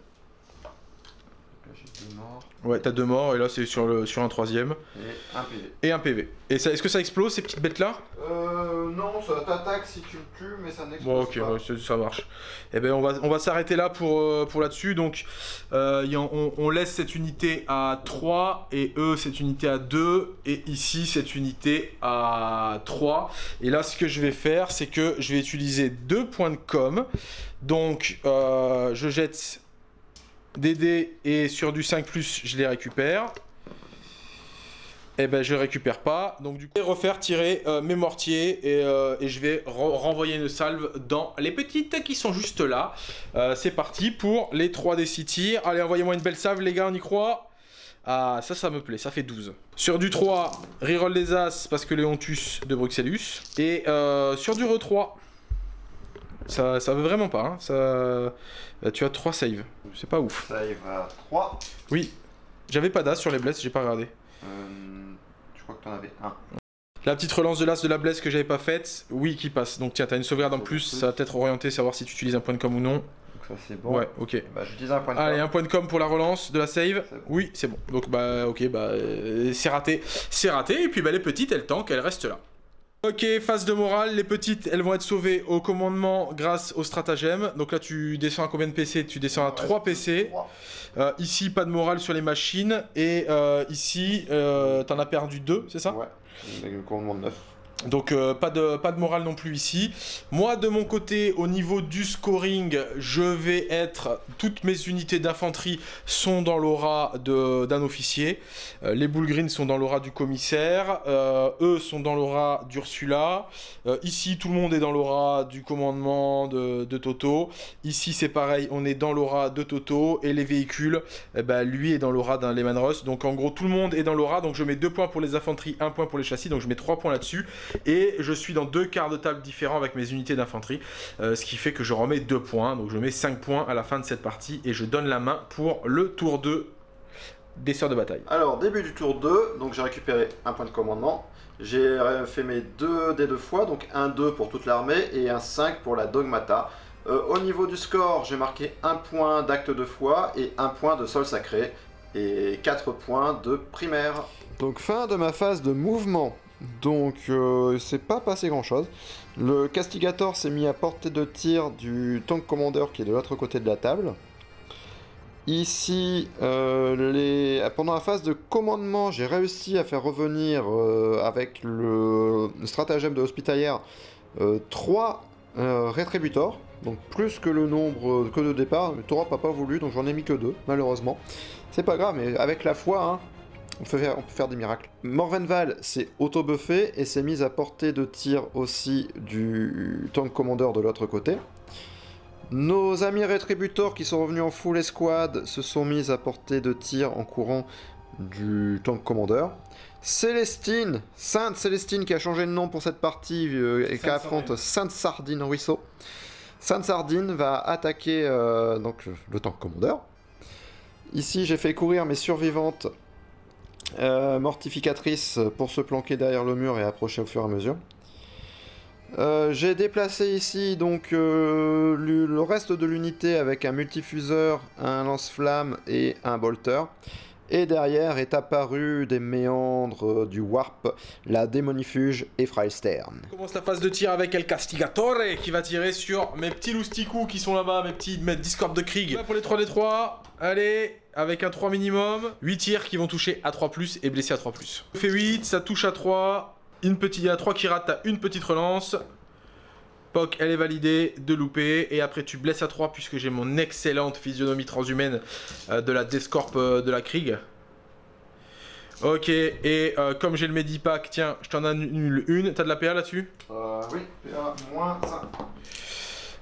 Ouais, t'as deux morts et là c'est sur, le, sur un troisième. Et un PV. Et un PV. Et est-ce que ça explose ces petites bêtes là Euh. Non, ça t'attaque si tu le tues, mais ça n'explose bon, ok, pas. ça marche. Et eh ben on va, on va s'arrêter là pour, euh, pour là-dessus. Donc euh, on, on, laisse cette unité à 3 et eux cette unité à 2 et ici cette unité à 3. Et là ce que je vais faire c'est que je vais utiliser deux points de com. Donc euh, je jette DD et sur du 5 je les récupère. Et eh ben je récupère pas. Donc du coup, je vais refaire tirer euh, mes mortiers et, euh, je vais renvoyer une salve dans les petites qui sont juste là. Euh, c'est parti pour les 3 des 6 tirs. Allez, envoyez-moi une belle salve les gars, on y croit. Ah, ça, ça me plaît, ça fait 12. Sur du 3, reroll des As parce que Léontus de Bruxellus. Et sur du re-3, ça, ça veut vraiment pas. Hein. Ça, euh, tu as 3 saves. C'est pas ouf. Save à 3. Oui. J'avais pas d'as sur les blesses, j'ai pas regardé. Euh, je crois que t'en avais un. La petite relance de l'as de la blesse que j'avais pas faite, oui, qui passe. Donc tiens, t'as une sauvegarde en plus, ça va peut-être orienter, savoir si tu utilises un point de com ou non. Donc ça c'est bon. Ouais, ok. Bah j'utilise un point de com. Allez, un point de com pour la relance de la save. Oui, c'est bon. Donc bah ok, bah euh, c'est raté. C'est raté, et puis bah les petites, elles tankent, elles restent là. Ok, phase de morale, les petites, elles vont être sauvées au commandement grâce au stratagème. Donc là, tu descends à combien de PC Tu descends à 3 PC. Euh, ici, pas de morale sur les machines. Et euh, ici, euh, t'en as perdu 2, c'est ça? Ouais, le commandement de 9. Donc euh, pas, de, morale non plus ici. Moi de mon côté au niveau du scoring je vais être... Toutes mes unités d'infanterie sont dans l'aura d'un officier. Euh, les green sont dans l'aura du commissaire. Euh, eux sont dans l'aura d'Ursula. ici tout le monde est dans l'aura du commandement de, Toto. Ici c'est pareil on est dans l'aura de Toto. Et les véhicules eh ben, lui est dans l'aura d'un Lehman Ross. Donc en gros tout le monde est dans l'aura. Donc je mets 2 points pour les infanteries, 1 point pour les châssis. Donc je mets 3 points là-dessus. Et je suis dans deux quarts de table différents avec mes unités d'infanterie, euh, ce qui fait que je remets 2 points. Donc je mets 5 points à la fin de cette partie et je donne la main pour le tour 2 des sœurs de bataille. Alors, début du tour 2, donc j'ai récupéré un point de commandement. J'ai fait mes deux dés deux fois, donc un 2 pour toute l'armée et un 5 pour la dogmata. Euh, au niveau du score, j'ai marqué un point d'acte de foi et un point de sol sacré et 4 points de primaire. Donc fin de ma phase de mouvement. Donc euh, c'est pas passé grand chose. Le castigator s'est mis à portée de tir du tank commander qui est de l'autre côté de la table. Ici, euh, pendant la phase de commandement, j'ai réussi à faire revenir euh, avec le stratagème de hospitalière 3 rétributors, donc plus que le nombre que de départ. Le Torop n'a pas voulu, donc j'en ai mis que 2, malheureusement. C'est pas grave, mais avec la foi, hein, on, peut faire, on peut faire des miracles. Morvenval s'est auto-buffé et s'est mis à portée de tir aussi du tank commander de l'autre côté. Nos amis rétributors qui sont revenus en full escouade se sont mis à portée de tir en courant du tank commander. Célestine, Sainte Célestine qui a changé de nom pour cette partie euh, et qui affronte Sainte Sardine Ruisseau. Sainte Sardine va attaquer euh, donc, le tank commander. Ici, j'ai fait courir mes survivantes euh, mortificatrices pour se planquer derrière le mur et approcher au fur et à mesure. Euh, j'ai déplacé ici donc euh, le reste de l'unité avec un multifuseur, un lance-flamme et un bolter. Et derrière est apparu des méandres du Warp, la Démonifuge et Freistern. On commence la phase de tir avec El Castigatore qui va tirer sur mes petits lousticoux qui sont là-bas, mes petits mes Discord de Krieg. Pour les 3D3, allez, avec un 3 minimum. 8 tirs qui vont toucher à 3+, et blesser à 3+. Fait 8, ça touche à 3. Une petite, il y a 3 qui ratent, t'as une petite relance. POC, elle est validée, de loupé. Et après, tu blesses à 3 puisque j'ai mon excellente physionomie transhumaine euh, de la Descorp euh, de la Krieg. Ok, et euh, comme j'ai le Medipack, tiens, je t'en annule une. T'as de la PA là-dessus? Oui,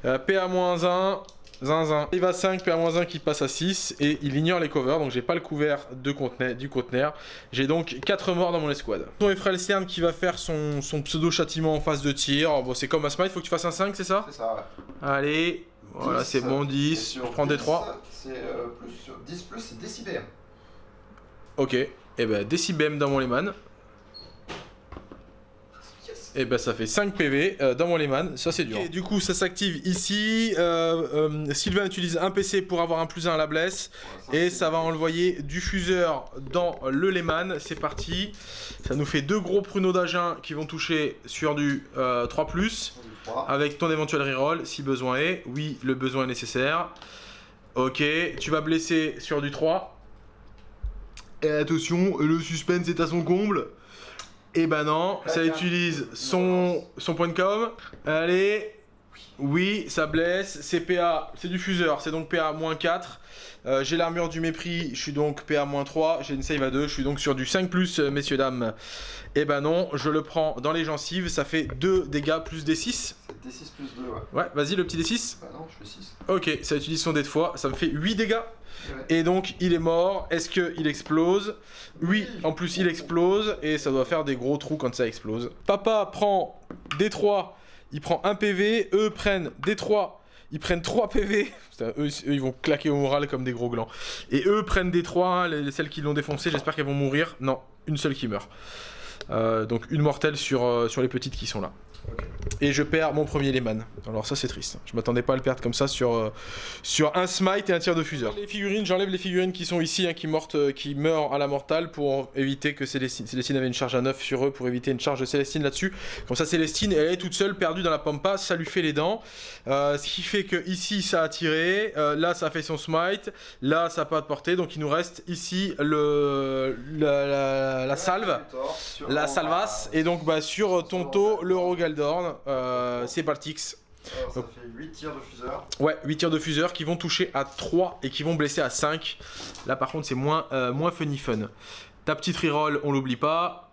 PA-1. PA-1. Zinzin. Il va 5, PA-1 qui passe à 6 et il ignore les covers, donc j'ai pas le couvert de conteneur, du conteneur. J'ai donc 4 morts dans mon escouade. Ton Efrael Stern qui va faire son, pseudo châtiment en phase de tir. Bon, c'est comme à Smite, faut que tu fasses un 5, c'est ça? C'est ça, ouais. Allez, voilà, c'est bon, 10. Je prends des 3. C'est euh, plus sur 10 plus, c'est décibème. Ok, et eh ben décibème dans mon Lehman. Et eh ben ça fait 5 PV euh, dans mon Lehman, ça c'est dur. Et du coup ça s'active ici, euh, euh, Sylvain utilise un PC pour avoir un plus 1 à la blesse, et ça va envoyer du fuseur dans le Lehman, c'est parti. Ça nous fait deux gros pruneaux d'agent qui vont toucher sur du 3+, avec ton éventuel reroll si besoin est. Oui, le besoin est nécessaire. Ok, tu vas blesser sur du 3. Et attention, le suspense est à son comble. Et eh ben non, ça utilise son, son point de com. Allez, oui, ça blesse. C'est PA, c'est du fuseur, c'est donc PA 4. Euh, j'ai l'armure du mépris, je suis donc PA 3. J'ai une save à 2, je suis donc sur du 5 plus, euh, messieurs, dames. Et eh ben non, je le prends dans les gencives, ça fait 2 dégâts plus D6. D6 plus 2, ouais. Ouais, vas-y, le petit D6. Bah non, je fais 6. Ok, ça utilise son dé de fois, ça me fait 8 dégâts. Et donc il est mort. Est-ce qu'il explose? Oui, en plus il explose et ça doit faire des gros trous quand ça explose. Papa prend D3, il prend 1 PV, eux prennent D3, ils prennent 3 PV. eux, ils vont claquer au moral comme des gros glands. Et eux prennent D3, hein, les, celles qui l'ont défoncé, j'espère qu'elles vont mourir. Non, une seule qui meurt. Euh, donc une mortelle euh, sur les petites qui sont là. Et je perds mon premier Lehman. Alors ça c'est triste. Je m'attendais pas à le perdre comme ça sur, euh, sur un smite et un tir de fuseur. Les figurines, j'enlève les figurines qui sont ici, hein, qui, mortent, euh, qui meurent à la mortale pour éviter que Célestine, Célestine avait une charge à 9 sur eux, pour éviter une charge de Célestine là-dessus. Comme ça Célestine, elle est toute seule, perdue dans la pampa, ça lui fait les dents. Euh, ce qui fait que ici ça a tiré, là ça a fait son smite, là ça n'a pas de portée, donc il nous reste ici le, la, salve, la salvasse, et donc bah, sur Tonto, le Rogaldorn. Euh, c'est Baltix. Alors, ça fait 8 tirs de fuseur. Ouais, 8 tirs de fuseur qui vont toucher à 3 et qui vont blesser à 5. Là par contre c'est moins, euh, moins funny fun. Ta petite reroll, on l'oublie pas.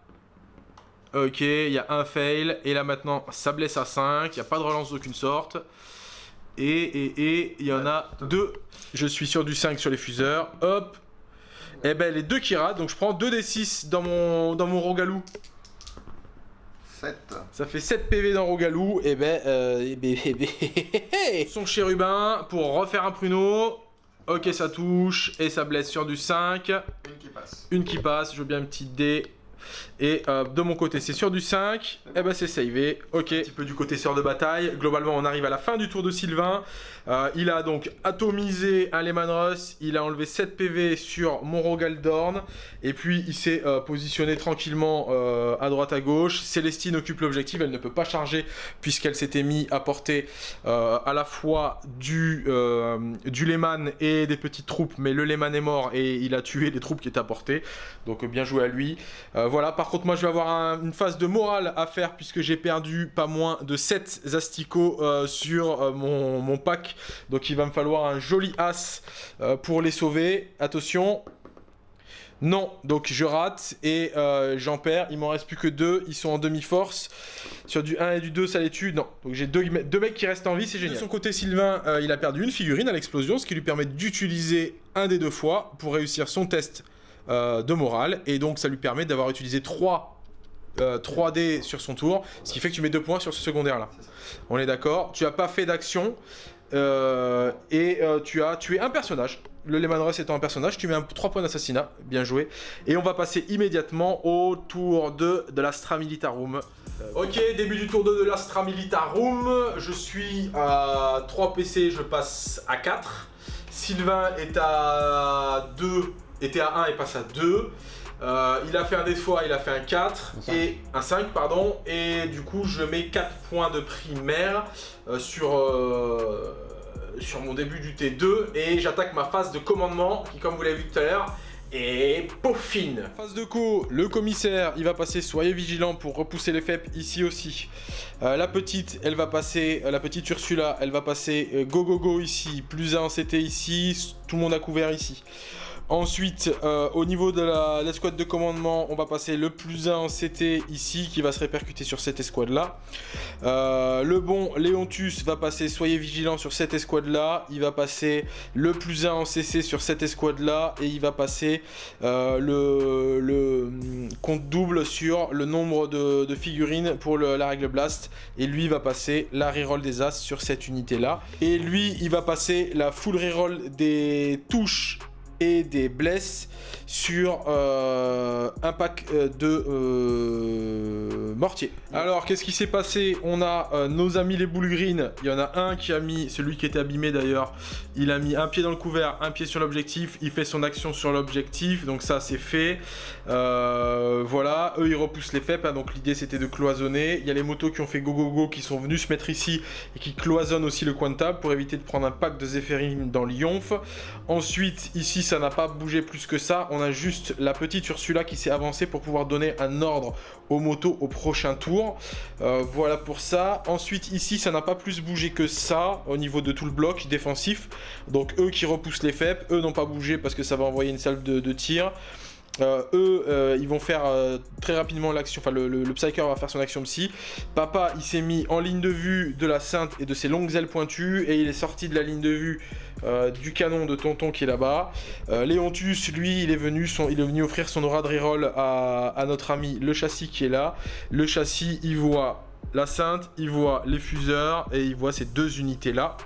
Ok, il y a un fail. Et là maintenant, ça blesse à 5. Il n'y a pas de relance d'aucune sorte. Et, et, il y en a deux. Je suis sur du 5 sur les fuseurs. Hop. Et eh ben les deux qui ratent. Donc je prends 2 des 6 dans mon, dans mon rogalou. 7. Ça fait 7 PV dans Rogalou. Et ben, euh, eh ben, eh ben, son chérubin pour refaire un pruneau. Ok, ça touche et ça blesse sur du 5. Une qui passe. Une qui passe, je veux bien un petit dé. Et euh, de mon côté, c'est sur du 5. Et ben c'est savé. Ok. Un petit peu du côté sœur de bataille. Globalement, on arrive à la fin du tour de Sylvain. Euh, il a donc atomisé un Lehman Russ. Il a enlevé 7 PV sur mon Rogaldorn. Et puis, il s'est euh, positionné tranquillement à droite à gauche. Célestine occupe l'objectif. Elle ne peut pas charger puisqu'elle s'était mis à porter à la fois du, Lehman et des petites troupes. Mais le Lehman est mort et il a tué les troupes qui étaient à portée. Donc, bien joué à lui. voilà, contre, moi, je vais avoir une phase de morale à faire puisque j'ai perdu pas moins de 7 asticots euh, sur euh, mon, pack. Donc, il va me falloir un joli as euh, pour les sauver. Attention. Non, donc je rate et j'en perds. Il m'en reste plus que 2. Ils sont en demi-force. Sur du 1 et du 2, ça les tue. Non. Donc j'ai deux, deux, mecs qui restent en vie, c'est génial. De son côté, Sylvain, il a perdu une figurine à l'explosion, ce qui lui permet d'utiliser un des deux fois pour réussir son test euh, de morale. Et donc ça lui permet d'avoir utilisé 3 3D euh, sur son tour, ce qui fait que tu mets 2 points sur ce secondaire là. On est d'accord. Tu as pas fait d'action euh, et tu as tué un personnage. Le Lehman Russ étant un personnage, tu mets 3 points d'assassinat, bien joué. Et on va passer immédiatement au tour 2 de l'Astra Militarum. Ok, début du tour 2 de l'Astra Militarum. Je suis à 3 PC, je passe à 4. Sylvain est à 2 était à 1 et passe à 2. Euh, il a fait un dé de fois, il a fait un 4 et un 5 pardon et du coup je mets 4 points de primaire euh, sur, euh, sur mon début du T2 et j'attaque ma phase de commandement qui comme vous l'avez vu tout à l'heure et peaufine. Phase de co, le commissaire, il va passer, soyez vigilant pour repousser les FEP ici aussi. la petite, elle va passer, la petite Ursula, elle va passer go go go ici, plus 1 CT ici, tout le monde a couvert ici. Ensuite, euh, au niveau de l'escouade de commandement, on va passer le plus 1 en CT ici, qui va se répercuter sur cette escouade-là. Euh, le bon Léontus va passer, soyez vigilants sur cette escouade-là. Il va passer le plus 1 en CC sur cette escouade-là. Et il va passer euh, le, compte double sur le nombre de, figurines pour la règle Blast. Et lui, va passer la reroll des As sur cette unité-là. Et lui, il va passer la full reroll des touches et des blesses sur euh, un pack euh, de euh, mortier. Alors, qu'est-ce qui s'est passé? On a nos amis les boules green. Il y en a un qui a mis, celui qui était abîmé d'ailleurs, il a mis un pied dans le couvert, un pied sur l'objectif. Il fait son action sur l'objectif, donc ça c'est fait. Voilà, eux ils repoussent les FEP, donc l'idée c'était de cloisonner. Il y a les motos qui ont fait go go go qui sont venus se mettre ici et qui cloisonnent aussi le coin de table pour éviter de prendre un pack de Zéphyrim dans l'Yonf. Ensuite, ici ça n'a pas bougé plus que ça on a juste la petite Ursula qui s'est avancée pour pouvoir donner un ordre aux motos au prochain tour. Euh, voilà pour ça. Ensuite, ici, ça n'a pas plus bougé que ça au niveau de tout le bloc défensif. Donc, eux qui repoussent les FEP, eux n'ont pas bougé parce que ça va envoyer une salve de, tir. Euh, eux, euh, ils vont faire très rapidement l'action, enfin le, le, Psyker va faire son action psy. Papa, il s'est mis en ligne de vue de la Sainte et de ses longues ailes pointues et il est sorti de la ligne de vue euh, du canon de Tonton qui est là-bas. Euh, Léontus, lui, il est, venu il est venu offrir son aura de reroll à, notre ami le châssis qui est là. Le châssis, il voit la Sainte, il voit les fuseurs et il voit ces deux unités là.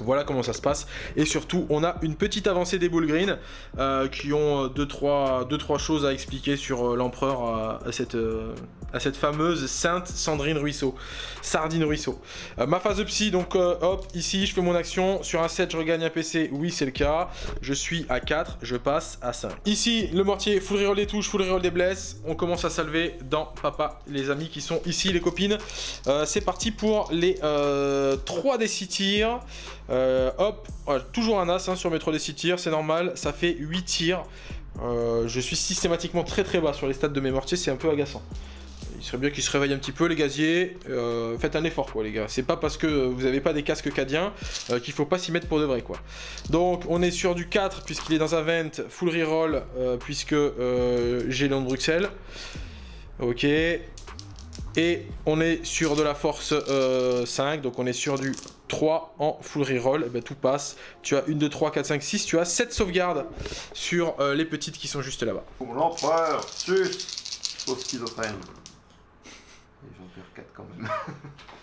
Voilà comment ça se passe. Et surtout, on a une petite avancée des Bull Green euh, qui ont 2-3 deux, trois, choses à expliquer sur l'empereur à, cette, à cette fameuse sainte Sandrine Ruisseau. Sardine Ruisseau. Euh, ma phase de psy, donc euh, hop, ici je fais mon action. Sur un 7, je regagne un PC. Oui, c'est le cas. Je suis à 4, je passe à 5. Ici, le mortier, full reroll des touches, full reroll des blesses. On commence à salver dans Papa, les amis qui sont ici, les copines. Euh, c'est parti pour les 3 des 6 tirs. Hop, toujours un as hein, sur mes 3 des 6 tirs, c'est normal. Ça fait 8 tirs. je suis systématiquement très très bas sur les stats de mes mortiers, c'est un peu agaçant il serait bien qu'ils se réveillent un petit peu les gaziers. Euh, faites un effort quoi les gars. C'est pas parce que vous n'avez pas des casques cadiens euh, qu'il faut pas s'y mettre pour de vrai quoi. Donc on est sur du 4 puisqu'il est dans un vent full reroll euh, puisque j'ai l'on de Bruxelles. Ok. Et on est sur de la force 5, donc on est sur du 3 en full reroll, et eh ben, tout passe. Tu as 1, 2, 3, 4, 5, 6, tu as 7 sauvegardes sur les petites qui sont juste là-bas. Pour l'empereur, sus, schizophrène. quand même.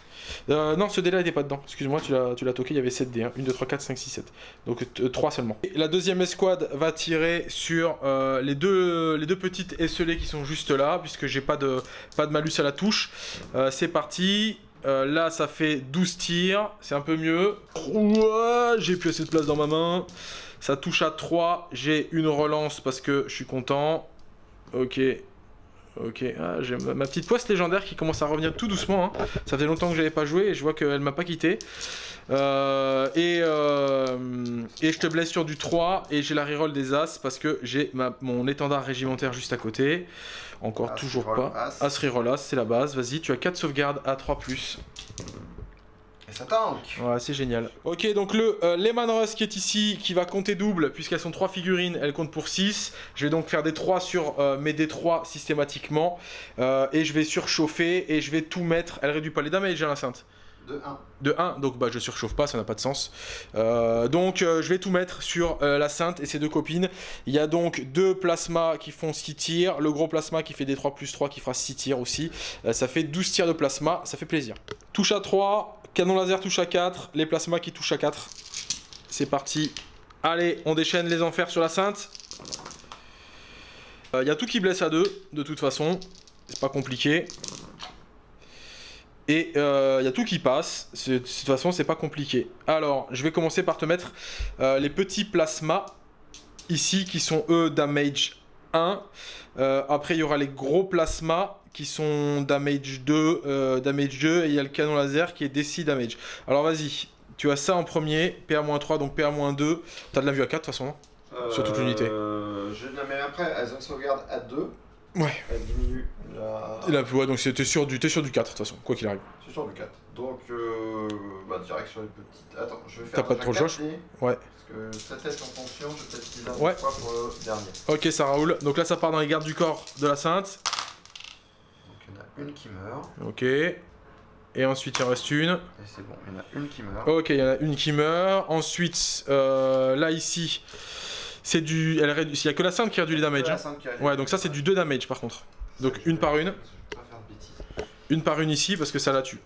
Euh, non, ce dé-là n'était pas dedans. Excuse-moi, tu l'as, toqué, il y avait 7 dés. 1, 2, 3, 4, 5, 6, 7. Donc 3 seulement. Et la deuxième escouade va tirer sur euh, les, deux, petites esselées qui sont juste là, puisque j'ai pas de, pas de malus à la touche. Euh, c'est parti. Euh, là, ça fait 12 tirs. C'est un peu mieux. J'ai plus assez de place dans ma main. Ça touche à 3. J'ai une relance parce que je suis content. Ok. Ok, ah, j'ai ma petite poisse légendaire qui commence à revenir tout doucement. hein. Ça fait longtemps que j'avais pas joué et je vois qu'elle m'a pas quitté. Euh, et, euh, et je te blesse sur du 3 et j'ai la reroll des As parce que j'ai mon étendard régimentaire juste à côté. Encore As, toujours pas. As. As reroll As, c'est la base. Vas-y, tu as 4 sauvegardes à 3 plus. Et ça tank Ouais, c'est génial. Ok, donc le euh, Lehman Russ qui est ici, qui va compter double, puisqu'elles sont 3 figurines, elles comptent pour 6. Je vais donc faire des 3 sur euh, mes D3 systématiquement. Euh, et je vais surchauffer et je vais tout mettre. Elle réduit pas les damage à l'enceinte. De 1. De 1, donc bah je surchauffe pas, ça n'a pas de sens. Euh, donc euh, je vais tout mettre sur euh, la Sainte et ses deux copines. Il y a donc deux plasmas qui font 6 tirs, le gros plasma qui fait des 3 plus 3 qui fera 6 tirs aussi. Euh, ça fait 12 tirs de plasma, ça fait plaisir. Touche à 3, canon laser touche à 4, les plasmas qui touchent à 4. C'est parti. Allez, on déchaîne les enfers sur la Sainte. Euh, Il y a tout qui blesse à 2, de toute façon. C'est pas compliqué. Et euh, il y a tout qui passe. De toute façon, c'est pas compliqué. Alors, je vais commencer par te mettre euh, les petits plasmas ici qui sont eux damage 1. Euh, après, il y aura les gros plasmas qui sont damage 2, euh, damage 2 et il y a le canon laser qui est DC damage. Alors, vas-y. Tu as ça en premier, PA-3 donc PA-2. T'as de la vue à 4 de toute façon, non Sur toute l'unité. Euh, je... non, mais après, elles ont sauvegarde à 2. Ouais. Elle diminue la... Et ouais, donc t'es sur, du, sur du 4 de toute façon, quoi qu'il arrive. C'est sur du 4. Donc, euh, bah, direct sur les petites. Attends, je vais faire. T'as pas déjà trop le 4 choix dés, Ouais. Parce que ça teste en fonction, je vais peut-être utiliser un Ouais. pour le dernier. Ok, ça roule. Donc là, ça part dans les gardes du corps de la Sainte. Donc, il y en a une qui meurt. Ok. Et ensuite, il en reste une. Et c'est bon, il y en a une qui meurt. Ok, il y en a une qui meurt. Ensuite, euh, là, ici, c'est du. Elle réduit... Il y a que la Sainte qui réduit les damage. Hein. Ouais, donc ça, c'est du 2 damage par contre. Donc, une par une. Je vais pas faire de bêtises. Une par une ici parce que ça la tue.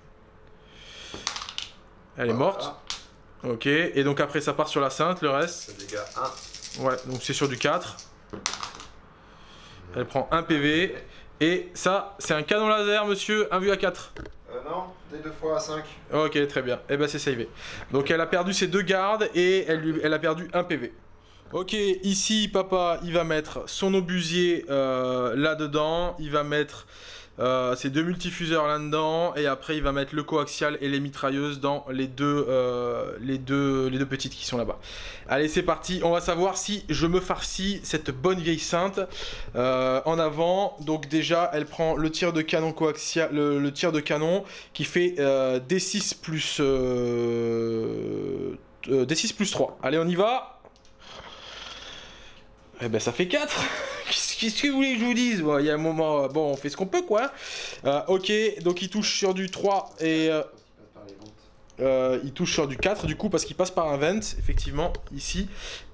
Elle est morte. Ok. Et donc, après, ça part sur la Sainte, le reste. Dégâts 1. Ouais, donc c'est sur du 4. Elle prend un PV. Et ça, c'est un canon laser, monsieur. Un vue à 4. Euh, non, dès deux fois à 5. Ok, très bien. Et ben c'est savé. Donc elle a perdu ses deux gardes et elle, lui- elle a perdu un PV. Ok, ici papa, il va mettre son obusier euh, là-dedans. Il va mettre euh, ses deux multifuseurs là-dedans et après il va mettre le coaxial et les mitrailleuses dans les deux, euh, les deux, les deux petites qui sont là-bas. Allez, c'est parti. On va savoir si je me farcis cette bonne vieille sainte euh, en avant. Donc déjà, elle prend le tir de canon coaxial, le, le tir de canon qui fait euh, D6 plus euh, euh, D6 plus 3. Allez, on y va. Eh ben ça fait 4 Qu'est-ce que vous voulez que je vous dise? Il y a un moment, euh, bon, on fait ce qu'on peut quoi. Euh, ok, donc il touche sur du 3 et euh, euh, il touche sur du 4 du coup parce qu'il passe par un vent, effectivement, ici.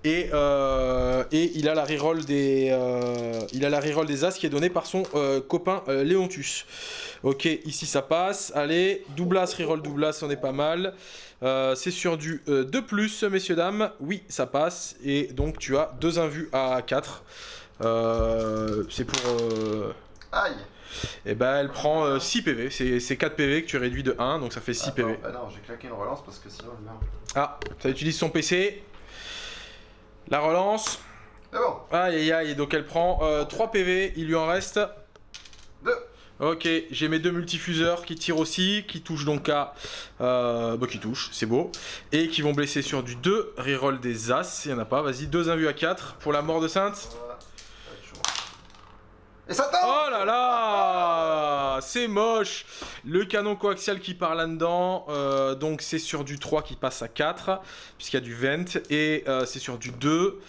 Et, euh, et il a la reroll des, euh, il a la reroll des As qui est donnée par son copain Léontus. Ok, ici ça passe. Allez, doublas, reroll doublas, on est pas mal. C'est sur du euh, 2 plus, messieurs, dames. Oui, ça passe. Et donc tu as deux invus à 4. Euh, c'est pour... Aïe Et ben elle prend euh, 6 PV. C'est c'est 4 PV que tu réduis de 1, donc ça fait 6 Attends, PV. Bah non, j'ai claqué une relance parce que sinon elle meurt. Ah, ça utilise son PC. La relance. C'est bon, Aïe aïe aïe, donc elle prend euh, 3 PV, il lui en reste. 2. Ok, j'ai mes deux multifuseurs qui tirent aussi, qui touchent donc à... Euh, bah qui touchent, c'est beau. Et qui vont blesser sur du 2, reroll des As, il y en a pas, vas-y, 2 invus à 4 pour la mort de Sainte. Voilà. Ça va être chaud. Et ça tombe Oh là là C'est moche Le canon coaxial qui part là-dedans, euh, donc c'est sur du 3 qui passe à 4, puisqu'il y a du vent, et euh, c'est sur du 2,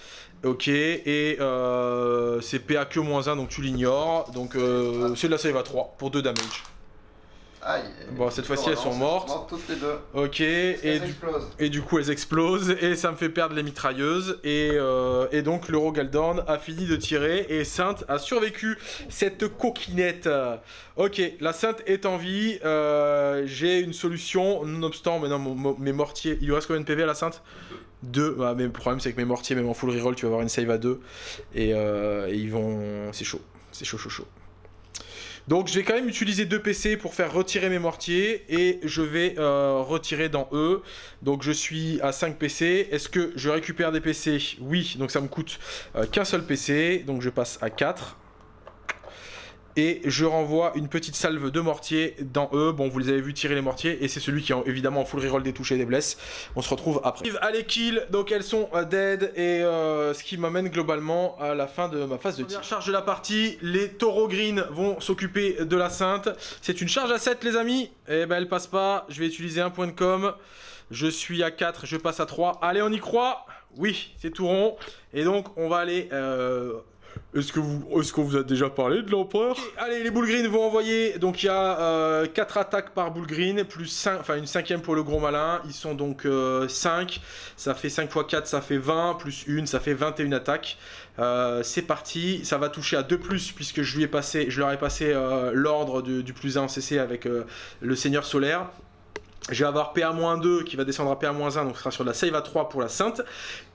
ok, et euh, c'est PA que moins 1, donc tu l'ignores, donc euh, c'est de la save à 3, pour 2 damage. Aïe. Bon, cette fois-ci, elles sont mortes. mortes toutes les deux. Ok, et du, explose. et du coup elles explosent et ça me fait perdre les mitrailleuses et, euh, et donc l'Euro Galdorn a fini de tirer et Sainte a survécu cette coquinette. Ok, la Sainte est en vie, euh, j'ai une solution nonobstant, mais non, mon- mes mortiers, il lui reste combien de PV à la Sainte? 2, mais le problème c'est que mes mortiers, même en full reroll, tu vas avoir une save à 2 et, euh, et ils vont... c'est chaud, c'est chaud chaud chaud. Donc je vais quand même utiliser deux PC pour faire retirer mes mortiers et je vais euh, retirer dans eux. Donc je suis à 5 PC. Est-ce que je récupère des PC Oui, donc ça me coûte euh, qu'un seul PC. Donc je passe à 4. Et je renvoie une petite salve de mortiers dans eux. Bon, vous les avez vu tirer les mortiers. Et c'est celui qui évidemment en full reroll des touches et des blesses. On se retrouve après. Allez, kill. Donc elles sont euh, dead. Et euh, ce qui m'amène globalement à la fin de ma phase de tir. Charge de la partie. Les taureaux green vont s'occuper de la sainte. C'est une charge à 7, les amis. Et ben elle passe pas. Je vais utiliser un point de com. Je suis à 4, je passe à 3. Allez, on y croit Oui, c'est tout rond. Et donc, on va aller... euh, Est-ce que vous, est-ce qu'on vous a déjà parlé de l'empereur? Allez, les boules green vont envoyer. Donc il y a 4 attaques par boule green, plus 5, enfin une cinquième pour le gros malin. Ils sont donc 5. Ça fait 5 x 4, ça fait 20. Plus 1, ça fait 21 attaques. Euh, c'est parti, ça va toucher à 2 plus puisque je lui ai passé, leur ai passé euh, l'ordre du, du plus 1 en CC avec euh, le seigneur solaire. Je vais avoir PA-2 qui va descendre à PA-1, donc ce sera sur de la save à 3 pour la sainte.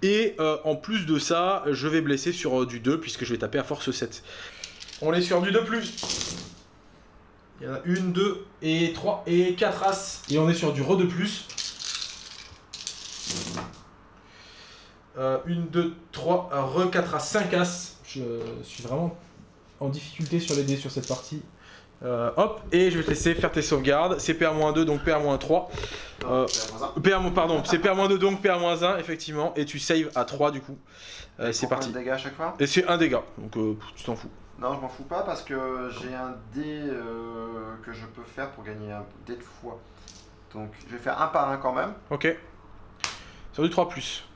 Et euh, en plus de ça, je vais blesser sur euh, du 2 puisque je vais taper à force 7. On est sur du 2 plus. Il y en a 1, 2 et 3 et 4 as. Et on est sur du re 2 plus. 1, 2, 3, re 4 as, 5 as. Je suis vraiment en difficulté sur les dés sur cette partie. Euh, hop, et je vais te laisser faire tes sauvegardes. C'est PA-2, donc PA-3. Euh, PA, pardon, c'est PA-2, donc PA-1, effectivement. Et tu saves à 3 du coup. Euh, c'est parti. dégâts à chaque fois? Et c'est un dégât, donc euh, tu t'en fous. Non, je m'en fous pas parce que j'ai un dé que je peux faire pour gagner un dé de foi. Donc je vais faire un par un quand même. Ok. Sur du 3,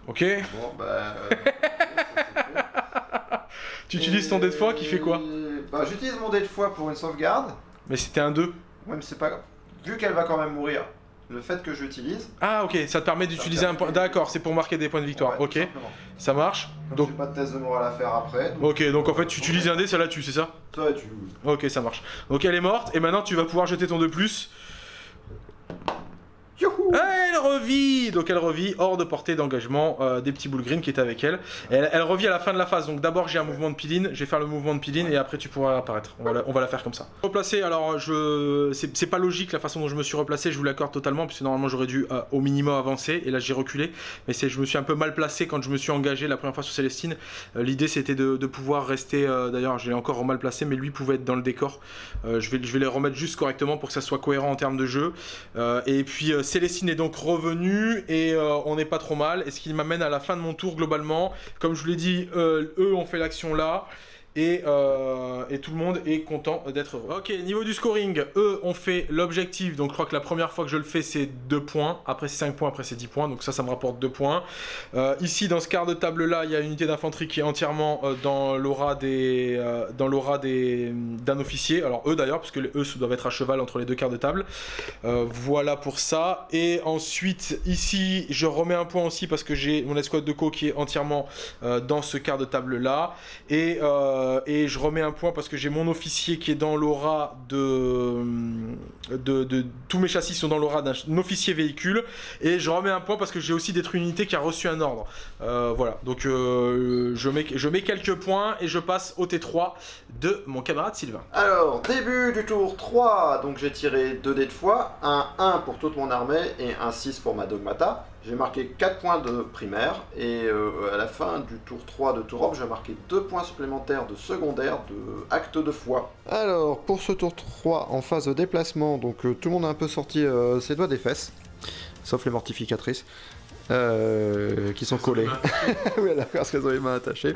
ok. Bon, bah. euh, ça. Tu utilises ton dé de foi qui fait quoi Bah, j'utilise mon dé de foi pour une sauvegarde. Mais c'était un 2. Ouais, mais c'est pas grave. Vu qu'elle va quand même mourir, le fait que je l'utilise. Ah, ok, ça te permet d'utiliser un point. D'accord, c'est pour marquer des points de victoire. ouais, ok, ça marche. Comme Donc, pas de test de morale à faire après. donc- ok, donc en fait, tu utilises un dé, ça la tue, c'est ça Ça, tu. Ok, ça marche. Donc elle est morte, et maintenant tu vas pouvoir jeter ton 2 plus. Elle revit Donc elle revit hors de portée d'engagement euh, des petits boules green qui étaient avec elle. Elle. Elle revit à la fin de la phase. Donc d'abord j'ai un mouvement de piline, je vais faire le mouvement de piline et après tu pourras apparaître. On va la, faire comme ça. Replacer, alors je c'est pas logique la façon dont je me suis replacé, je vous l'accorde totalement, puisque normalement j'aurais dû euh, au minimum avancer et là j'ai reculé. Mais c'est je me suis un peu mal placé quand je me suis engagé la première fois sur Célestine. Euh, L'idée c'était de, pouvoir rester, d'ailleurs j'ai encore mal placé, mais lui pouvait être dans le décor. Je, vais, je vais les remettre juste correctement pour que ça soit cohérent en termes de jeu. Et puis Célestine est donc revenu et euh, on n'est pas trop mal. Et ce qui m'amène à la fin de mon tour globalement. Comme je vous l'ai dit, euh, eux ont fait l'action là. Et, euh, et tout le monde est content d'être heureux. Ok, niveau du scoring, eux ont fait l'objectif. Donc je crois que la première fois que je le fais, c'est 2 points. Après c'est 5 points, après c'est 10 points. Donc ça, ça me rapporte 2 points. Euh, ici, dans ce quart de table là, il y a une unité d'infanterie qui est entièrement euh, dans l'aura des, dans l'aura des, d'un officier. Alors eux d'ailleurs, parce que eux doivent être à cheval entre les deux quarts de table. Voilà pour ça. Et ensuite, ici, je remets un point aussi parce que j'ai mon escouade de co qui est entièrement dans ce quart de table là. Et, euh, et je remets un point parce que j'ai mon officier qui est dans l'aura de, Tous mes châssis sont dans l'aura d'un officier véhicule. Et je remets un point parce que j'ai aussi détruit une unité qui a reçu un ordre. Euh, voilà, donc euh, je, mets, je mets quelques points et je passe au T3 de mon camarade Sylvain. Alors, début du tour 3, donc j'ai tiré 2 dés de foi, un 1 pour toute mon armée et un 6 pour ma dogmata. J'ai marqué 4 points de primaire et euh, à la fin du tour 3 de tour up, j'ai marqué 2 points supplémentaires de secondaire de acte de foi. Alors, pour ce tour 3 en phase de déplacement, donc euh, tout le monde a un peu sorti euh, ses doigts des fesses, sauf les mortificatrices. euh, qui sont collées. oui, d'accord, parce qu'elles ont les mains attachées.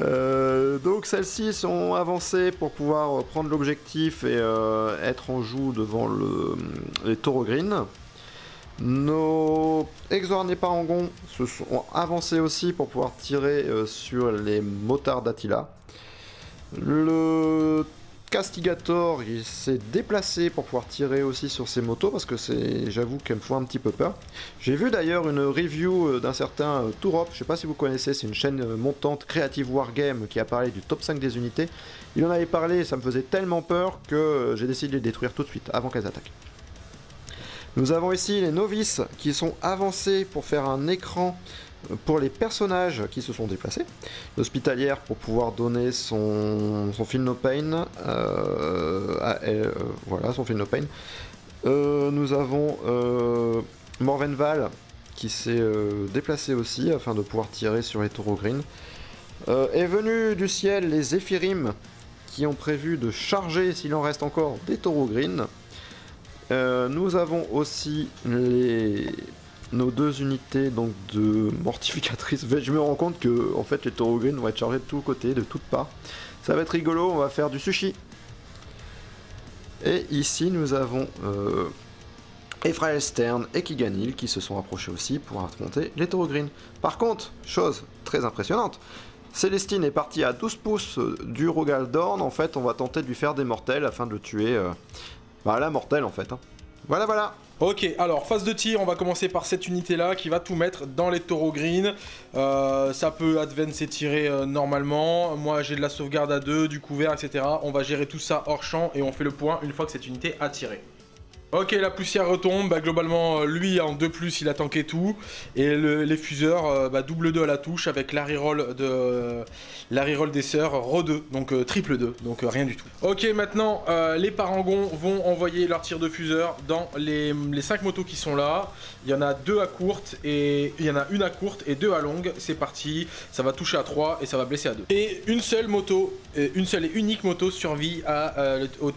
Euh, donc celles-ci sont avancées pour pouvoir prendre l'objectif et euh, être en joue devant le, les taureaux green. Nos exornés-parangons se sont avancés aussi pour pouvoir tirer euh, sur les motards d'Attila. Le Castigator, s'est déplacé pour pouvoir tirer aussi sur ses motos parce que c'est, j'avoue qu'elle me fait un petit peu peur. J'ai vu d'ailleurs une review euh, d'un certain euh, Tourop, je sais pas si vous connaissez, c'est une chaîne montante Creative Wargame qui a parlé du top 5 des unités. Il en avait parlé, ça me faisait tellement peur que j'ai décidé de les détruire tout de suite avant qu'elles attaquent. Nous avons ici les novices qui sont avancés pour faire un écran pour les personnages qui se sont déplacés. L'hospitalière pour pouvoir donner son, son feel no pain euh, euh, voilà, son feel no pain. Euh, nous avons euh, Morvenval qui s'est euh, déplacé aussi afin de pouvoir tirer sur les taureaux green. Euh, est venu du ciel les Zephyrim qui ont prévu de charger, s'il en reste encore, des taureaux green. Euh, nous avons aussi nos deux unités donc de mortificatrices. Je me rends compte que en fait les taureaux green vont être chargés de tous côtés, de toutes parts. Ça va être rigolo, on va faire du sushi. Et ici nous avons euh, Stern et Kiganil qui se sont approchés aussi pour affronter les taureaux green. Par contre, chose très impressionnante, Célestine est partie à 12 pouces du Rogaldorn. En fait, on va tenter de lui faire des mortels afin de le tuer. euh, La mortelle en fait. hein. Voilà, voilà. Ok, alors phase de tir, on va commencer par cette unité là qui va tout mettre dans les taureaux green. Euh, ça peut advance et tirer euh, normalement. Moi j'ai de la sauvegarde à 2, du couvert, etc. On va gérer tout ça hors champ et on fait le point une fois que cette unité a tiré. Ok, la poussière retombe. Bah, globalement, euh, lui en 2, il a tanké tout. Et le- les fuseurs, euh, bah, double 2 à la touche avec la reroll, de, des sœurs, re 2, donc euh, triple 2, donc rien du tout. Ok, maintenant, les parangons vont envoyer leur tir de fuseur dans les, les 5 motos qui sont là. Il y en a deux à courte et il y en a une à courte et deux à longue. C'est parti, ça va toucher à 3 et ça va blesser à 2. Et une seule moto, une seule et unique moto survit à,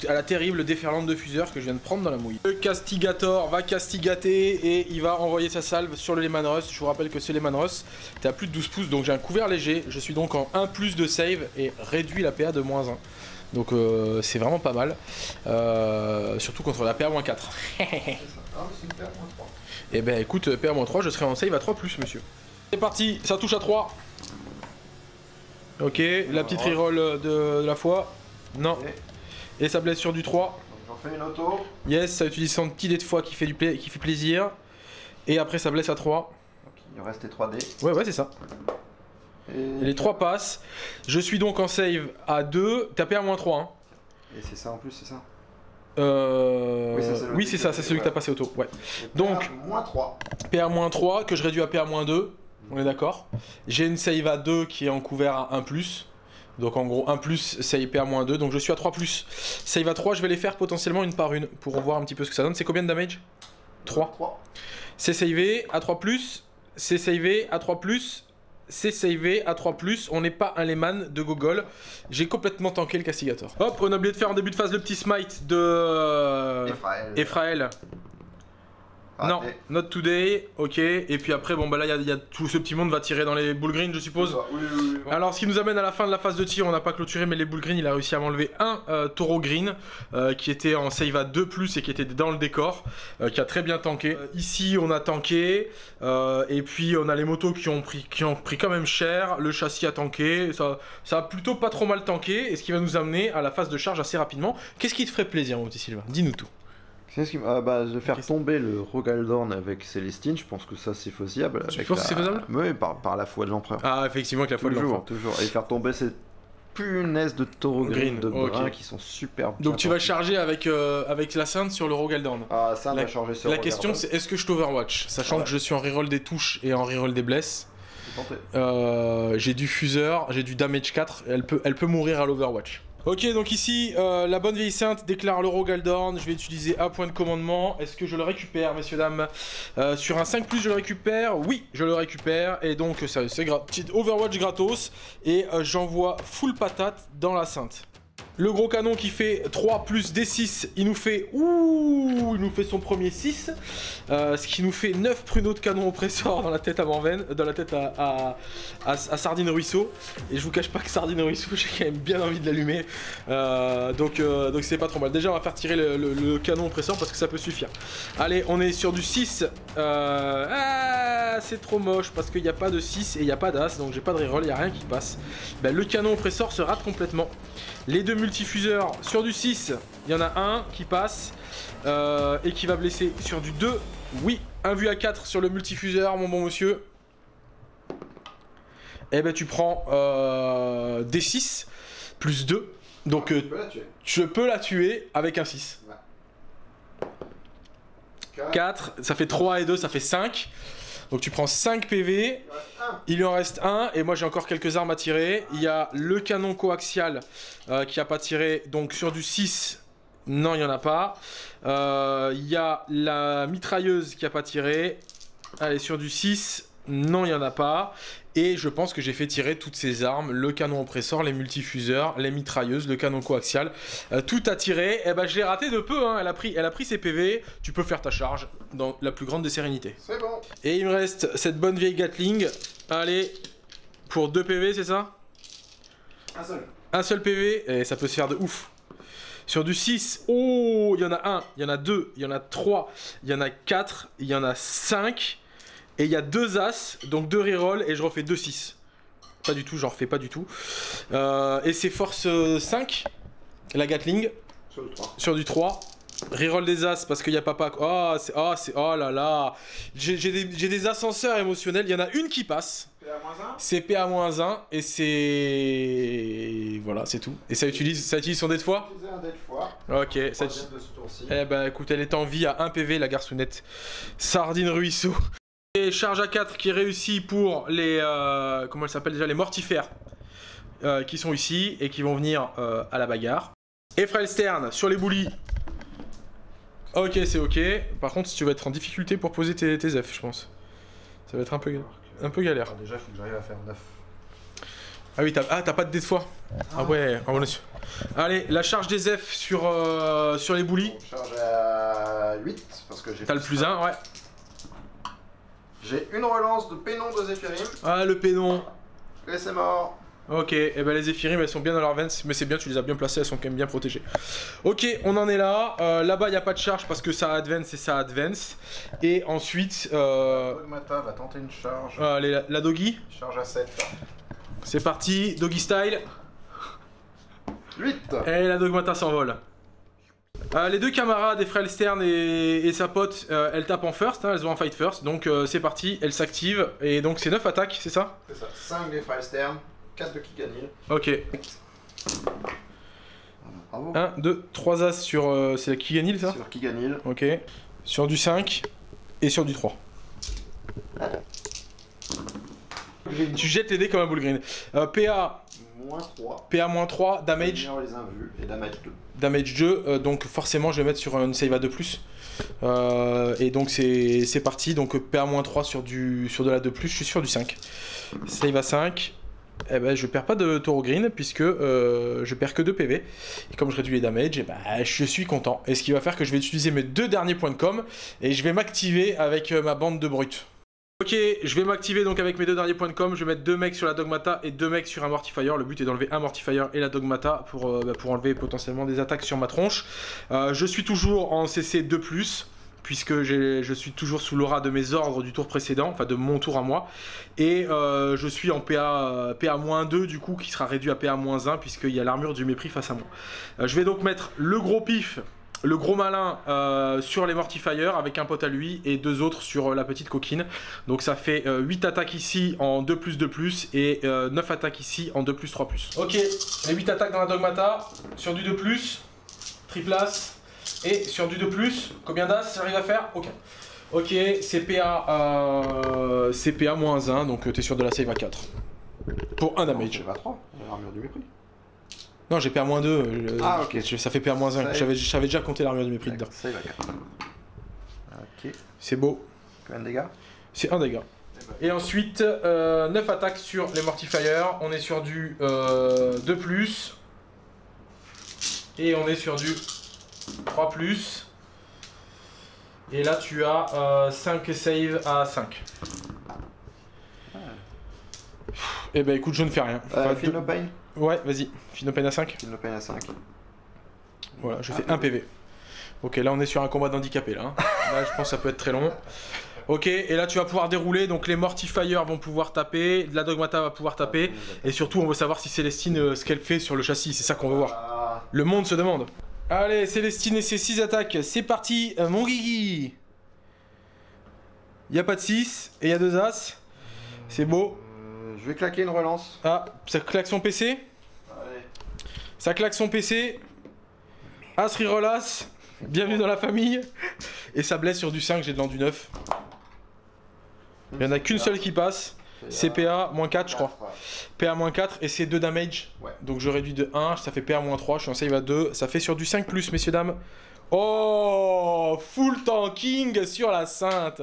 à la terrible déferlante de fuseurs que je viens de prendre dans la mouille. Le castigator va castigater et il va envoyer sa salve sur le Lehman Russ. Je vous rappelle que ce Lehman Russ, t'es à plus de 12 pouces donc j'ai un couvert léger. Je suis donc en 1 plus de save et réduit la PA de moins 1. Donc euh, c'est vraiment pas mal. Euh, surtout contre la PA-4. Et ben écoute, PA-3, je serai en save à 3 plus, monsieur. C'est parti, ça touche à 3. Ok, la petite reroll de, de la fois. Non. Et ça blesse sur du 3. Une auto. Yes, ça utilise son petit dé de fois qui fait, du pla- qui fait plaisir. Et après ça blesse à 3. il reste les 3D. Ouais, ouais, c'est ça. Et, les 3 passent. Je suis donc en save à 2. Tapé à moins 3. Hein. Et c'est ça en plus, c'est ça Euh... Oui, ça, c'est le Oui, c'est ça, c'est celui que t'as passé auto. Ouais. Donc- moins 3. PA-3 que je réduis à PA-2. On est d'accord J'ai une save à 2 qui est en couvert à 1+. Donc en gros 1+, save PA-2. Donc je suis à 3+. Save à 3, je vais les faire potentiellement une par une pour voir un petit peu ce que ça donne. C'est combien de damage? 3. 3. C'est savé à 3+, c'est savé à 3+, c'est savé à 3+, on n'est pas un Lehman de Gogol. J'ai complètement tanké le Castigator. Hop, on a oublié de faire en début de phase le petit smite de... euh, Ephraël. Non, not today, ok. Et puis après, bon bah là, il y a- y, a tout ce petit monde va tirer dans les boules green, je suppose. Oui, oui, oui. Alors, ce qui nous amène à la fin de la phase de tir, on n'a pas clôturé, mais les boules green, il a réussi à m'enlever un euh, taureau green euh, qui était en save à 2 et qui était dans le décor, euh, qui a très bien tanké. Euh, ici, on a tanké, euh, et puis on a les motos qui ont, pris, qui ont pris quand même cher, le châssis a tanké, ça, ça a plutôt pas trop mal tanké, et ce qui va nous amener à la phase de charge assez rapidement. Qu'est-ce qui te ferait plaisir, mon petit Sylvain? Dis-nous tout. C'est ce qui ah, bah, de faire tomber le Rogaldorn avec Célestine, je pense que ça c'est faisable. Penses la- que c'est faisable? Oui, par, par la foi de l'empereur. Ah, effectivement, avec la fois de toujours, l'enfant. toujours. Et faire tomber ces punaises de taureaux Green, de brun qui sont super bien Donc tu vas charger avec, euh, avec la Sainte sur le Rogaldorn. Ah, ça La- va changer sur La question c'est est-ce que je t'overwatch Sachant Ouais. que je suis en reroll des touches et en reroll des blesses. Euh, j'ai du fuseur, j'ai du damage 4, elle peut, elle peut mourir à l'overwatch. Ok, donc ici, euh, la bonne vieille sainte déclare le Rogaldorn. Je vais utiliser un point de commandement. Est-ce que je le récupère, messieurs, dames Euh, Sur un 5, je le récupère. Oui, je le récupère. Et donc, c'est Overwatch gratos. Et euh, j'envoie full patate dans la sainte. Le gros canon qui fait 3 plus D6, il nous fait. Ouh Il nous fait son premier 6. euh, ce qui nous fait 9 pruneaux de canon oppresseur dans la tête à Morven, dans la tête à, à, Sardine Ruisseau. Et je vous cache pas que Sardine Ruisseau, j'ai quand même bien envie de l'allumer. Euh, donc euh, donc c'est pas trop mal. Déjà, on va faire tirer le, canon oppresseur parce que ça peut suffire. Allez, on est sur du 6. Euh, ah, c'est trop moche parce qu'il n'y a pas de 6 et il n'y a pas d'as, donc j'ai pas de reroll, il n'y a rien qui passe. Bah, le canon oppresseur se rate complètement. Les deux multifuseurs sur du 6, il y en a un qui passe euh, et qui va blesser sur du 2. Oui, un vu à 4 sur le multifuseur, mon bon monsieur. Et ben tu prends euh, des 6 plus 2. Donc euh, peux la tuer. je peux la tuer avec un 6. 4, ça fait 3 et 2, ça fait 5. Donc tu prends 5 PV, il lui en reste un et moi j'ai encore quelques armes à tirer. Il y a le canon coaxial euh, qui a pas tiré, donc sur du 6, non il y en a pas. Euh, Il y a la mitrailleuse qui a pas tiré. Allez sur du 6, non il y en a pas. Et je pense que j'ai fait tirer toutes ces armes, le canon oppresseur, les multifuseurs, les mitrailleuses, le canon coaxial. Euh, tout a tiré, et ben je l'ai raté de peu, hein. elle, a pris, elle a pris ses PV, tu peux faire ta charge dans la plus grande des sérénités. C'est bon. Et il me reste cette bonne vieille Gatling. Allez, pour 2 PV, c'est ça? Un seul. Un seul PV, et ça peut se faire de ouf. Sur du 6, oh, il y en a un, il y en a deux, il y en a trois, il y en a quatre, il y en a 5. Et il y a deux As, donc deux rerolls, et je refais 2 6. Pas du tout, j'en refais pas du tout. Euh, et c'est force euh, 5, la Gatling, Sur le 3. sur du 3. Reroll des as parce qu'il y a papa. Oh, c'est. Oh, c'est. Oh là là. J'ai des, ascenseurs émotionnels. Il y en a une qui passe. C'est PA-1 et c'est. Voilà, c'est tout. Et ça utilise, ça utilise son dé de fois. Ok, ça tour-ci. Eh ben écoute, elle est en vie à 1 PV, la garçonnette. Sardine ruisseau. Et charge à 4 qui réussit pour les. euh, comment elle s'appelle déjà Les mortifères. euh, qui sont ici et qui vont venir euh, à la bagarre. Ephrael Stern sur les boulis. Ok, c'est ok. Par contre, tu vas être en difficulté pour poser tes, tes F, je pense. Ça va être un peu, un peu galère. Alors déjà, il faut que j'arrive à faire 9. Ah oui, t'as ah, t'as pas de dé de foi Ah ouais, ah, bon. Allez, la charge des F sur, euh, sur les boulis. On charge à 8 parce que j'ai. T'as le plus 1, ouais. J'ai une relance de Pénon de Zéphyrim Ah, le pénon. et c'est mort. Ok, et ben les Zéphyrim elles sont bien dans leur veine, mais c'est bien, tu les as bien placées, elles sont quand même bien protégées. Ok, on en est là. Euh, Là-bas, il n'y a pas de charge parce que ça advance et ça advance. Et ensuite, euh, Dogmata va tenter une charge. allez, la, la doggy, Charge à 7. c'est parti, doggy style. 8 Et la dogmata s'envole. Euh, les deux camarades, Ephrael Stern et, et sa pote, euh, elles tapent en first, hein, elles ont un fight first, donc euh, c'est parti, elles s'activent, et donc c'est 9 attaques, c'est ça? C'est ça. 5 des Frères Stern, 4 de Kiganil. Ok. Bravo. 1, 2, 3 as sur... euh, c'est la Kiganil ça Sur Kiganil. Ok. Sur du 5 et sur du 3. Tu jettes les dés comme un bull green. Euh, PA, Moins 3. PA-3, damage, les invus et damage 2. damage 2, euh, donc forcément je vais mettre sur une save à 2+. Euh, et donc c'est c'est parti, donc PA-3 sur, du, sur de la 2+, je suis sur du 5. Save à 5. Eh ben, je perds pas de taureau green puisque euh, je perds que 2 PV. Et comme je réduis les damage, eh ben, je suis content. Et ce qui va faire que je vais utiliser mes deux derniers points de com et je vais m'activer avec euh, ma bande de brutes. Ok, je vais m'activer donc avec mes deux derniers points de com. Je vais mettre deux mecs sur la Dogmata et deux mecs sur un Mortifier. Le but est d'enlever un Mortifier et la Dogmata pour, euh, bah, pour enlever potentiellement des attaques sur ma tronche. Euh, je suis toujours en CC 2+, puisque je suis toujours sous l'aura de mes ordres du tour précédent, enfin de mon tour à moi. Et euh, je suis en PA, PA-2 du coup, qui sera réduit à PA-1, puisqu'il y a l'armure du mépris face à moi. Euh, je vais donc mettre le gros pif le gros malin euh, sur les mortifiers avec un pote à lui et deux autres sur la petite coquine. Donc ça fait 8 attaques ici en 2 plus 2 plus et 9 attaques ici en 2 plus 3 plus. Ok, les 8 attaques dans la dogmata sur du 2 plus, triplace et sur du 2 plus, combien d'as j'arrive à faire Aucun. Ok, CPA, euh, CPA moins 1, donc euh, t'es sur de la save à 4. Pour un damage. J'ai pas 3. L'armure du mépris. Non, j'ai PA moins 2. Ah, ok. Ça fait PA moins 1. Save. J'avais j'avais déjà compté l'armure du mépris dedans. Save à 4. Ok. C'est beau. Combien de dégâts C'est un dégât. Et ensuite, euh, 9 attaques sur les Mortifiers. On est sur du euh, 2 plus. Et on est sur du 3 plus. Et là, tu as euh, 5 save à 5. Et bah écoute, je ne fais rien. euh, Enfin, pain Ouais, vas-y. Finopen à 5. Feel no pain à 5. Voilà, je fais 1 PV. Ok, là on est sur un combat d'handicapé là. hein. Là, je pense que ça peut être très long. Ok, et là tu vas pouvoir dérouler, donc les Mortifier vont pouvoir taper, la Dogmata va pouvoir taper, et surtout on veut savoir si Célestine, euh, ce qu'elle fait sur le châssis, c'est ça qu'on veut voir. Ah, Le monde se demande. Allez, Célestine et ses 6 attaques, c'est parti, euh, mon Guigui Y a pas de 6, et y a 2 As, c'est beau. euh, je vais claquer une relance. Ah, ça claque son PC Allez. Ça claque son PC. As reroll As. Bienvenue dans la famille. Et ça blesse sur du 5, j'ai devant du 9. Il y en a qu'une seule qui passe. CPA moins 4, je crois. PA moins 4 et c'est 2 damage. Ouais. Donc je réduis de 1, ça fait PA moins 3, je suis en save à 2. Ça fait sur du 5 plus, messieurs, dames. Oh Full tanking sur la sainte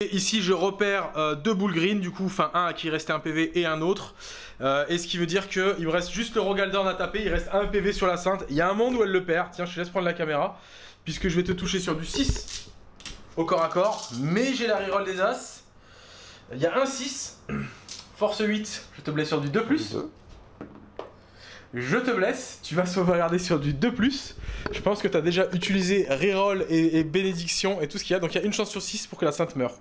et Ici, je repère euh, deux boules green, du coup, enfin un à qui restait un PV et un autre. Euh, et ce qui veut dire qu'il me reste juste le Rogaldorn à taper, il reste un PV sur la sainte. Il y a un monde où elle le perd. Tiens, je te laisse prendre la caméra, puisque je vais te toucher sur du 6 au corps à corps. Mais j'ai la reroll des As. Il y a un 6, force 8, je te blesse sur du 2 plus. Je te blesse, tu vas sauvegarder sur du 2 plus. Je pense que tu as déjà utilisé reroll et, et bénédiction et tout ce qu'il y a. Donc il y a une chance sur 6 pour que la sainte meure.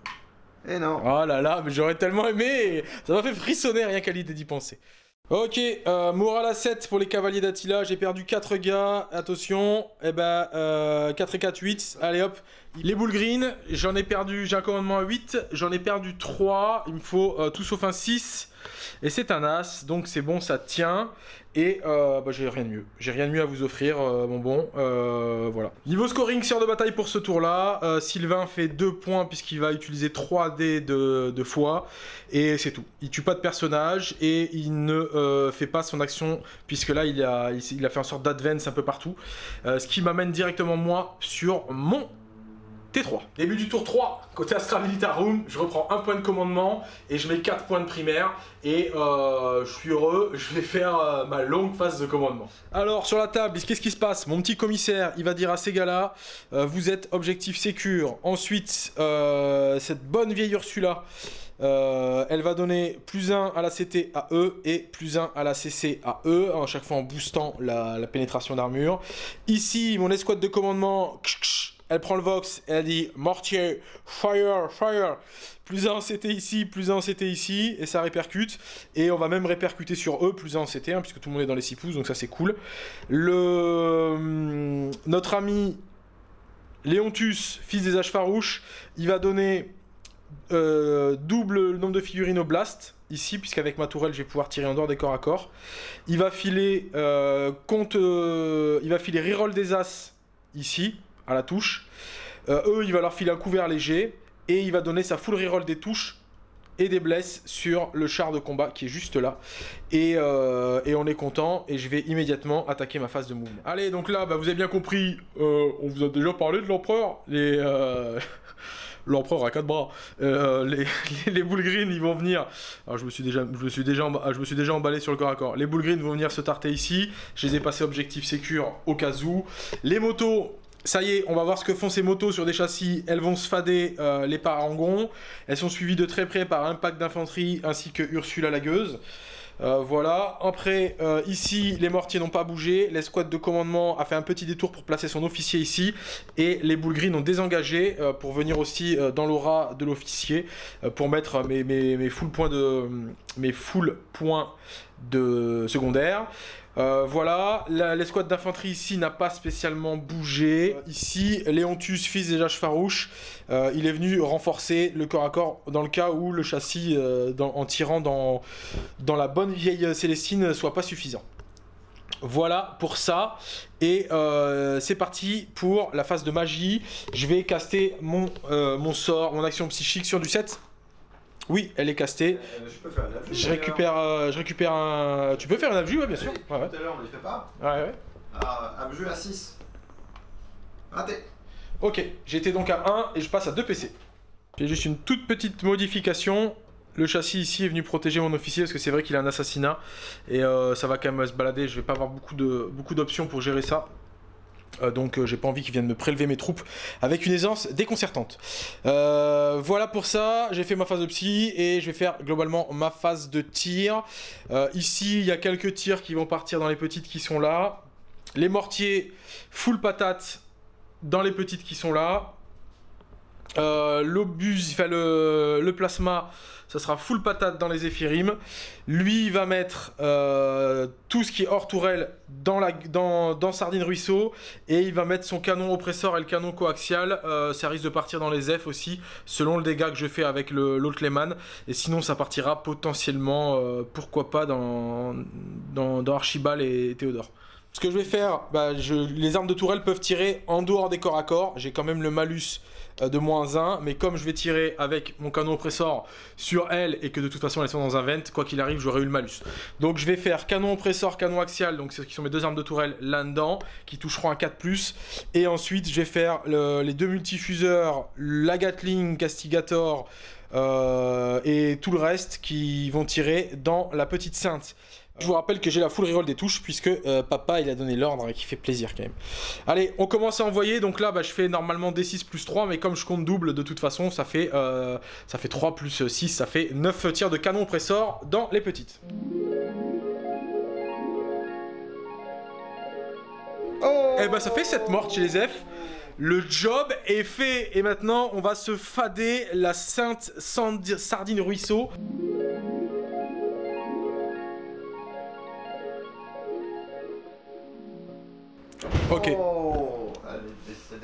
Et non. Oh là là, mais j'aurais tellement aimé Ça m'a fait frissonner rien qu'à l'idée d'y penser. Ok, euh, morale à 7 pour les cavaliers d'Attila, j'ai perdu 4 gars, attention, et eh ben euh, 4 et 4, 8, allez hop. Les boules green, j'en ai perdu, j'ai un commandement à 8, j'en ai perdu 3, il me faut euh, tout sauf un 6, et c'est un as, donc c'est bon, ça tient, et euh, bah, j'ai rien de mieux, j'ai rien de mieux à vous offrir, euh, mon bon, euh, voilà. Niveau scoring, sœur de bataille pour ce tour-là, Sylvain fait 2 points puisqu'il va utiliser 3 dés de, fois, et c'est tout. Il tue pas de personnage, et il ne fait pas son action, puisque là, il a, a fait en sorte d'advance un peu partout, ce qui m'amène directement, moi, sur mon T3. Début du tour 3, côté Astra Militar Room, je reprends un point de commandement et je mets 4 points de primaire et euh, je suis heureux, je vais faire euh, ma longue phase de commandement. Alors sur la table, qu'est-ce qui se passe? Mon petit commissaire, il va dire à ces gars-là, euh, vous êtes objectif sécure. Ensuite, cette bonne vieille Ursula, elle va donner plus 1 à la CT à E et plus 1 à la CC à E, à chaque fois en boostant la, la pénétration d'armure. Ici, mon escouade de commandement, elle prend le Vox elle dit Mortier, fire, fire. Plus 1 en CT ici, plus 1 en CT ici, et ça répercute. Et on va même répercuter sur eux, plus 1 en CT, puisque tout le monde est dans les 6 pouces, donc ça c'est cool. Le... hum, Notre ami Léontus, fils des âges farouches, il va donner euh, double le nombre de figurines au blast ici puisqu'avec ma tourelle je vais pouvoir tirer en dehors des corps à corps il va filer euh, euh, il va filer reroll des as ici à la touche Euh, eux il va leur filer un couvert léger et il va donner sa full reroll des touches et des blesses sur le char de combat qui est juste là et, euh, et on est content et je vais immédiatement attaquer ma phase de mouvement allez donc là bah, vous avez bien compris euh, on vous a déjà parlé de l'empereur les l'empereur a quatre bras. Les, les, les boules green, ils vont venir. Alors, je me suis déjà, je me suis déjà, je me suis déjà emballé sur le corps à corps. Les boules green vont venir se tarter ici. Je les ai passés objectif sécure au cas où. Les motos. Ça y est, on va voir ce que font ces motos sur des châssis. Elles vont se fader euh, les parangons. Elles sont suivies de très près par un pack d'infanterie ainsi que Ursula la gueuse. Euh, voilà. Après, euh, ici, les mortiers n'ont pas bougé. L'escouade de commandement a fait un petit détour pour placer son officier ici. Et les boules green ont désengagé pour venir aussi dans l'aura de l'officier pour mettre mes full points de mes full points de secondaire. Euh, voilà, l'escouade d'infanterie ici n'a pas spécialement bougé. Ici, Léontus, fils des Jages farouches, euh, il est venu renforcer le corps à corps dans le cas où le châssis, euh, dans- en tirant dans, dans la bonne vieille Célestine, soit pas suffisant. Voilà pour ça. Et euh, c'est parti pour la phase de magie. Je vais caster mon, euh, mon sort, mon action psychique sur du 7. Oui, elle est castée. Euh, je peux faire un Je récupère, euh, je récupère un. Tu peux faire un abjus, ouais, bien sûr. Ouais, ouais. Tout à l'heure, on ne les fait pas. ouais, ouais. Ah, à 6. Raté. Ok, j'étais donc à 1 et je passe à 2 PC. J'ai juste une toute petite modification. Le châssis ici est venu protéger mon officier parce que c'est vrai qu'il a un assassinat et euh, ça va quand même se balader. Je vais pas avoir beaucoup de beaucoup d'options pour gérer ça. Euh, donc euh, j'ai pas envie qu'il vienne me prélever mes troupes avec une aisance déconcertante. Euh, voilà pour ça, j'ai fait ma phase de psy et je vais faire globalement ma phase de tir. Ici il y a quelques tirs qui vont partir dans les petites qui sont là. Les mortiers full patate dans les petites qui sont là. Euh, L'obus, enfin le, plasma, ça sera full patate dans les Zéphirim. Lui, il va mettre euh, tout ce qui est hors tourelle dans, Sardine Ruisseau. Et il va mettre son canon oppresseur et le canon coaxial. Euh, ça risque de partir dans les F aussi, selon le dégât que je fais avec l'autre Lehman. Et sinon, ça partira potentiellement, pourquoi pas, dans, Archibald et Théodore. Ce que je vais faire, bah, les armes de tourelle peuvent tirer en dehors des corps à corps. J'ai quand même le malus de moins 1, mais comme je vais tirer avec mon canon oppresseur sur elles et que de toute façon elles sont dans un vent, quoi qu'il arrive, j'aurai eu le malus. Donc je vais faire canon oppresseur, canon axial, donc ce qui sont mes deux armes de tourelle là-dedans, qui toucheront un 4+, et ensuite je vais faire le- les deux multifuseurs, la Gatling, Castigator, euh, et tout le reste qui vont tirer dans la petite sainte. Je vous rappelle que j'ai la full reroll des touches puisque euh, papa il a donné l'ordre et qui fait plaisir quand même. Allez, on commence à envoyer. Donc là, bah, je fais normalement D6 plus 3, mais comme je compte double de toute façon, ça fait, euh, ça fait 3 plus 6, ça fait 9 tirs de canon pressor dans les petites. Oh Et bah ça fait 7 mortes chez les F. Le job est fait et maintenant on va se fader la sainte sardine ruisseau. Ok. Oh.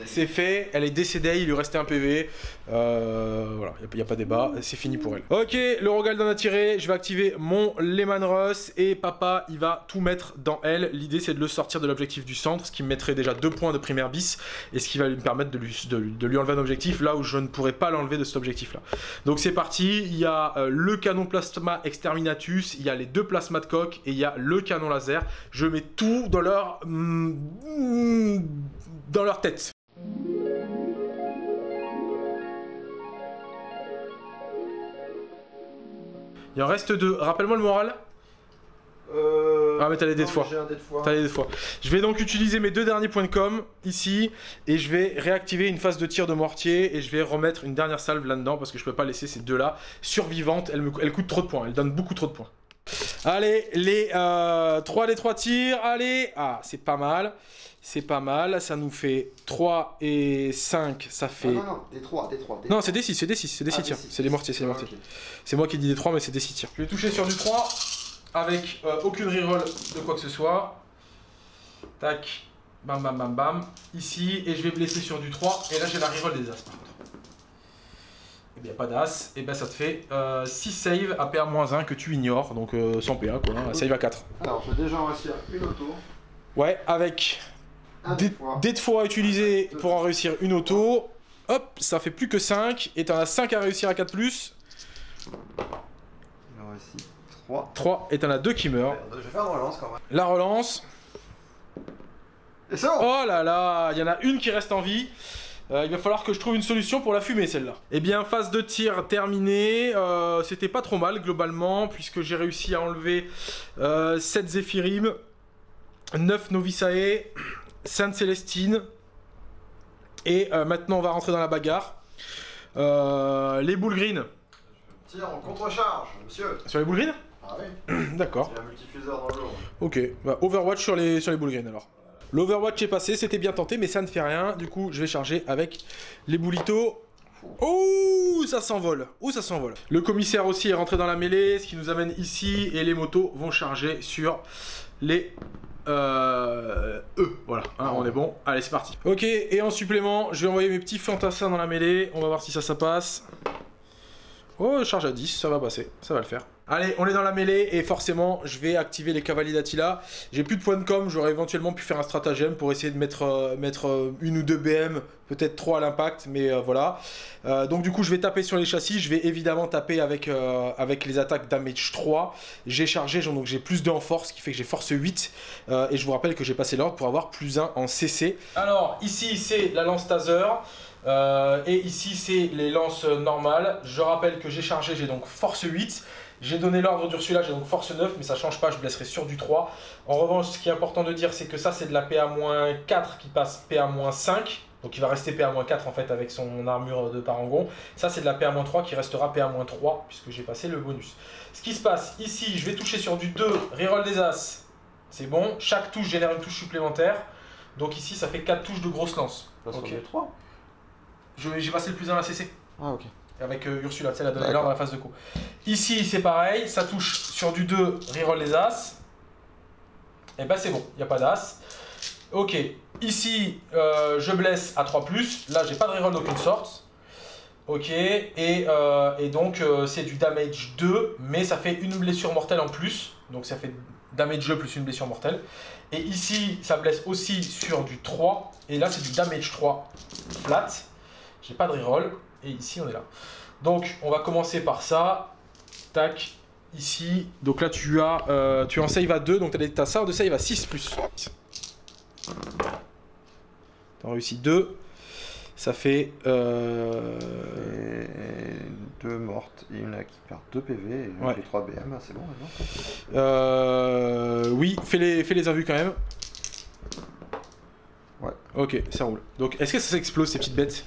C'est fait, elle est décédée, il lui restait un PV. Euh, voilà, il n'y a, pas débat, c'est fini pour elle. Ok, le Rogaldan a tiré, je vais activer mon Lehman Russ et papa, il va tout mettre dans elle. L'idée, c'est de le sortir de l'objectif du centre, ce qui me mettrait déjà deux points de primaire bis et ce qui va lui permettre de lui, enlever un objectif là où je ne pourrais pas l'enlever de cet objectif là. Donc c'est parti, il y a euh, le canon plasma exterminatus, il y a les deux plasmas de coque et il y a le canon laser. Je mets tout dans leur. mm, mm, dans leur tête. Il en reste deux. Rappelle-moi le moral. Euh... Ah, mais t'as les dés de foi. De foi. T'as les deux fois. Je vais donc utiliser mes deux derniers points de com ici et je vais réactiver une phase de tir de mortier et je vais remettre une dernière salve là-dedans parce que je peux pas laisser ces deux-là survivantes. Elles, me, elles coûtent trop de points. Elles donnent beaucoup trop de points. Allez, les euh, 3 des 3 tirs. Allez. Ah, c'est pas mal. C'est pas mal. Ça nous fait 3 et 5. Ça Ah, fait. non, non, des 3, des 3. Non, c'est des 6, c'est des 6, c'est des 6 Ah, tirs. des. C'est des mortiers, c'est des Ah, mortiers. C'est moi qui dis des 3, mais c'est des 6 tirs. Je vais toucher sur du 3 avec euh, aucune reroll de quoi que ce soit. Tac, bam bam bam bam. Ici, et je vais blesser sur du 3. Et là, j'ai la reroll des As par contre. Et bien, pas d'As. Et ben, ça te fait 6 saves à PA-1 que tu ignores. Donc, euh, sans PA quoi. hein, Save à 4. Alors, je vais déjà en réussir une auto. Ouais, avec des, des de fois à utiliser pour en réussir une auto. Hop, ça fait plus que 5. Et t'en as 5 à réussir à 4 plus. Il en réussit 3. 3. Et t'en as 2 qui meurent. Je vais faire une relance quand même. La relance. Et c'est bon Oh là là, il y en a une qui reste en vie. Euh, il va falloir que je trouve une solution pour la fumer celle-là. Eh bien, phase de tir terminée. Euh, C'était pas trop mal globalement, puisque j'ai réussi à enlever euh, 7 Zéphirim, 9 Novisae, Sainte Célestine. Et euh, maintenant, on va rentrer dans la bagarre. Euh, les boules green. Tire en contre-charge, monsieur. Sur les boules green Ah oui, D'accord. c'est un multifuseur dans le lot. Ok, bah, Overwatch sur les, sur les boules green alors. L'Overwatch est passé, c'était bien tenté, mais ça ne fait rien. Du coup, je vais charger avec les boulitos. Ouh, ça s'envole. Ouh, ça s'envole. Le commissaire aussi est rentré dans la mêlée, ce qui nous amène ici. Et les motos vont charger sur les... Euh, eux, voilà, hein, on est bon. Allez, c'est parti. Ok, et en supplément, je vais envoyer mes petits fantassins dans la mêlée. On va voir si ça, ça passe. Oh, charge à 10, ça va passer, ça va le faire. Allez, on est dans la mêlée et forcément, je vais activer les cavaliers d'Attila. J'ai plus de points de com, j'aurais éventuellement pu faire un stratagème pour essayer de mettre, euh, mettre euh, une ou deux BM, peut-être trois à l'impact, mais euh, voilà. Donc du coup, je vais taper sur les châssis, je vais évidemment taper avec, avec les attaques damage 3. J'ai chargé, donc j'ai plus 2 en force, ce qui fait que j'ai force 8. Euh, et je vous rappelle que j'ai passé l'ordre pour avoir plus 1 en CC. Alors, ici, c'est la lance taser. Et ici, c'est les lances normales. Je rappelle que j'ai chargé, j'ai donc force 8. J'ai donné l'ordre d'Ursula, j'ai donc force 9, mais ça change pas, je blesserai sur du 3. En revanche, ce qui est important de dire, c'est que ça, c'est de la PA-4 qui passe PA-5. Donc il va rester PA-4 en fait avec son armure de parangon. Ça, c'est de la PA-3 qui restera PA-3 puisque j'ai passé le bonus. Ce qui se passe ici, je vais toucher sur du 2, reroll des As. C'est bon, chaque touche génère une touche supplémentaire. Donc ici, ça fait 4 touches de grosse lance. Ok. du 3. Je- J'ai passé le plus 1 à CC. Ah, ok. Avec euh, Ursula, tu sais, la D'accord. dans la phase de coup. Ici, c'est pareil, ça touche sur du 2, reroll les As. Et bah c'est bon, il n'y a pas d'As. Ok, ici, euh, je blesse à 3+, là j'ai pas de reroll d'aucune sorte. Ok, et, euh, et donc euh, c'est du damage 2, mais ça fait une blessure mortelle en plus. Donc ça fait damage 2 plus une blessure mortelle. Et ici, ça blesse aussi sur du 3, et là c'est du damage 3 flat. J'ai pas de reroll, et ici on est là. Donc on va commencer par ça. Tac, ici. Donc là tu as, euh, tu es en save à 2, donc tu as ça de save à 6 plus. T'as réussi 2. Ça fait. Euh... Et deux mortes, et une qui perd 2 PV, et Ouais. les 3 BM, ah, c'est bon maintenant Euh, oui, fais les, fais les invus quand même. Ouais. Ok, ça roule. Donc, est-ce que ça s'explose ces petites bêtes?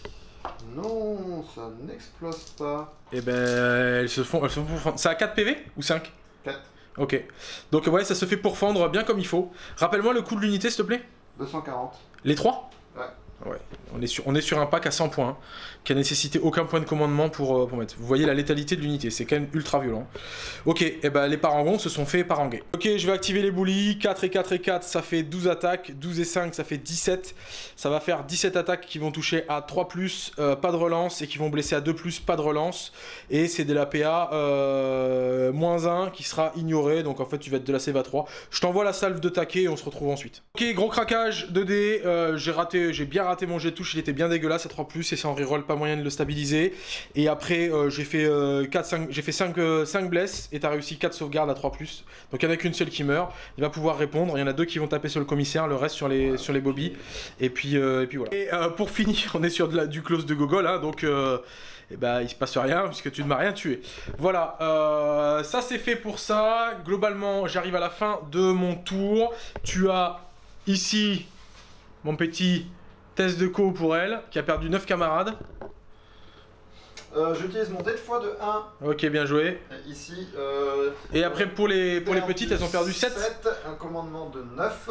Non, ça n'explose pas. Eh ben, elles se font. Elles se font. C'est à 4 PV ou 5 4. Ok. Donc, ouais, ça se fait pourfendre bien comme il faut. Rappelle-moi le coût de l'unité, s'il te plaît? 240. Les 3 Ouais. On est, sur, un pack à 100 points, qui a nécessité aucun point de commandement pour, euh, pour mettre. Vous voyez la létalité de l'unité, c'est quand même ultra violent. Ok, et ben les parangons se sont fait paranguer. Ok, je vais activer les boulis. 4 et 4 et 4, ça fait 12 attaques. 12 et 5, ça fait 17. Ça va faire 17 attaques qui vont toucher à 3, euh, pas de relance, et qui vont blesser à 2, pas de relance. Et c'est de la PA euh, moins 1 qui sera ignoré, donc en fait tu vas être de la save à 3. Je t'envoie la salve de taquet et on se retrouve ensuite. Ok, gros craquage 2D, euh, j'ai raté, j'ai bien raté mon jet de touche, il était bien dégueulasse à 3 et sans reroll, pas moyen de le stabiliser. Et après, euh, j'ai fait, euh, 4, 5, j'ai fait 5, euh, 5 blesses et t'as réussi 4 sauvegardes à 3 Donc il n'y en a qu'une seule qui meurt, il va pouvoir répondre. Il y en a deux qui vont taper sur le commissaire, le reste sur les, sur les bobbies. Et puis, euh, et puis voilà. Et euh, pour finir, on est sur de la, du close de gogol, hein, donc. et bah il se passe rien puisque tu ne m'as rien tué. Voilà, euh, ça c'est fait pour ça. Globalement, j'arrive à la fin de mon tour. Tu as ici mon petit test de co pour elle qui a perdu 9 camarades. Euh, J'utilise mon dé de fois de 1. Ok, bien joué. Et Ici, euh, Et après pour les, pour les perdu petites, elles ont perdu 7. 7, un commandement de 9.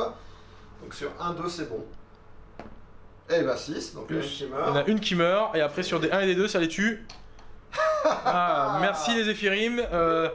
Donc sur 1, 2, c'est bon. Et bah 6, donc une qui Il y meurt. en a une qui meurt et après sur des 1 et des 2 ça les tue. Ah, merci les Éphirim. Euh,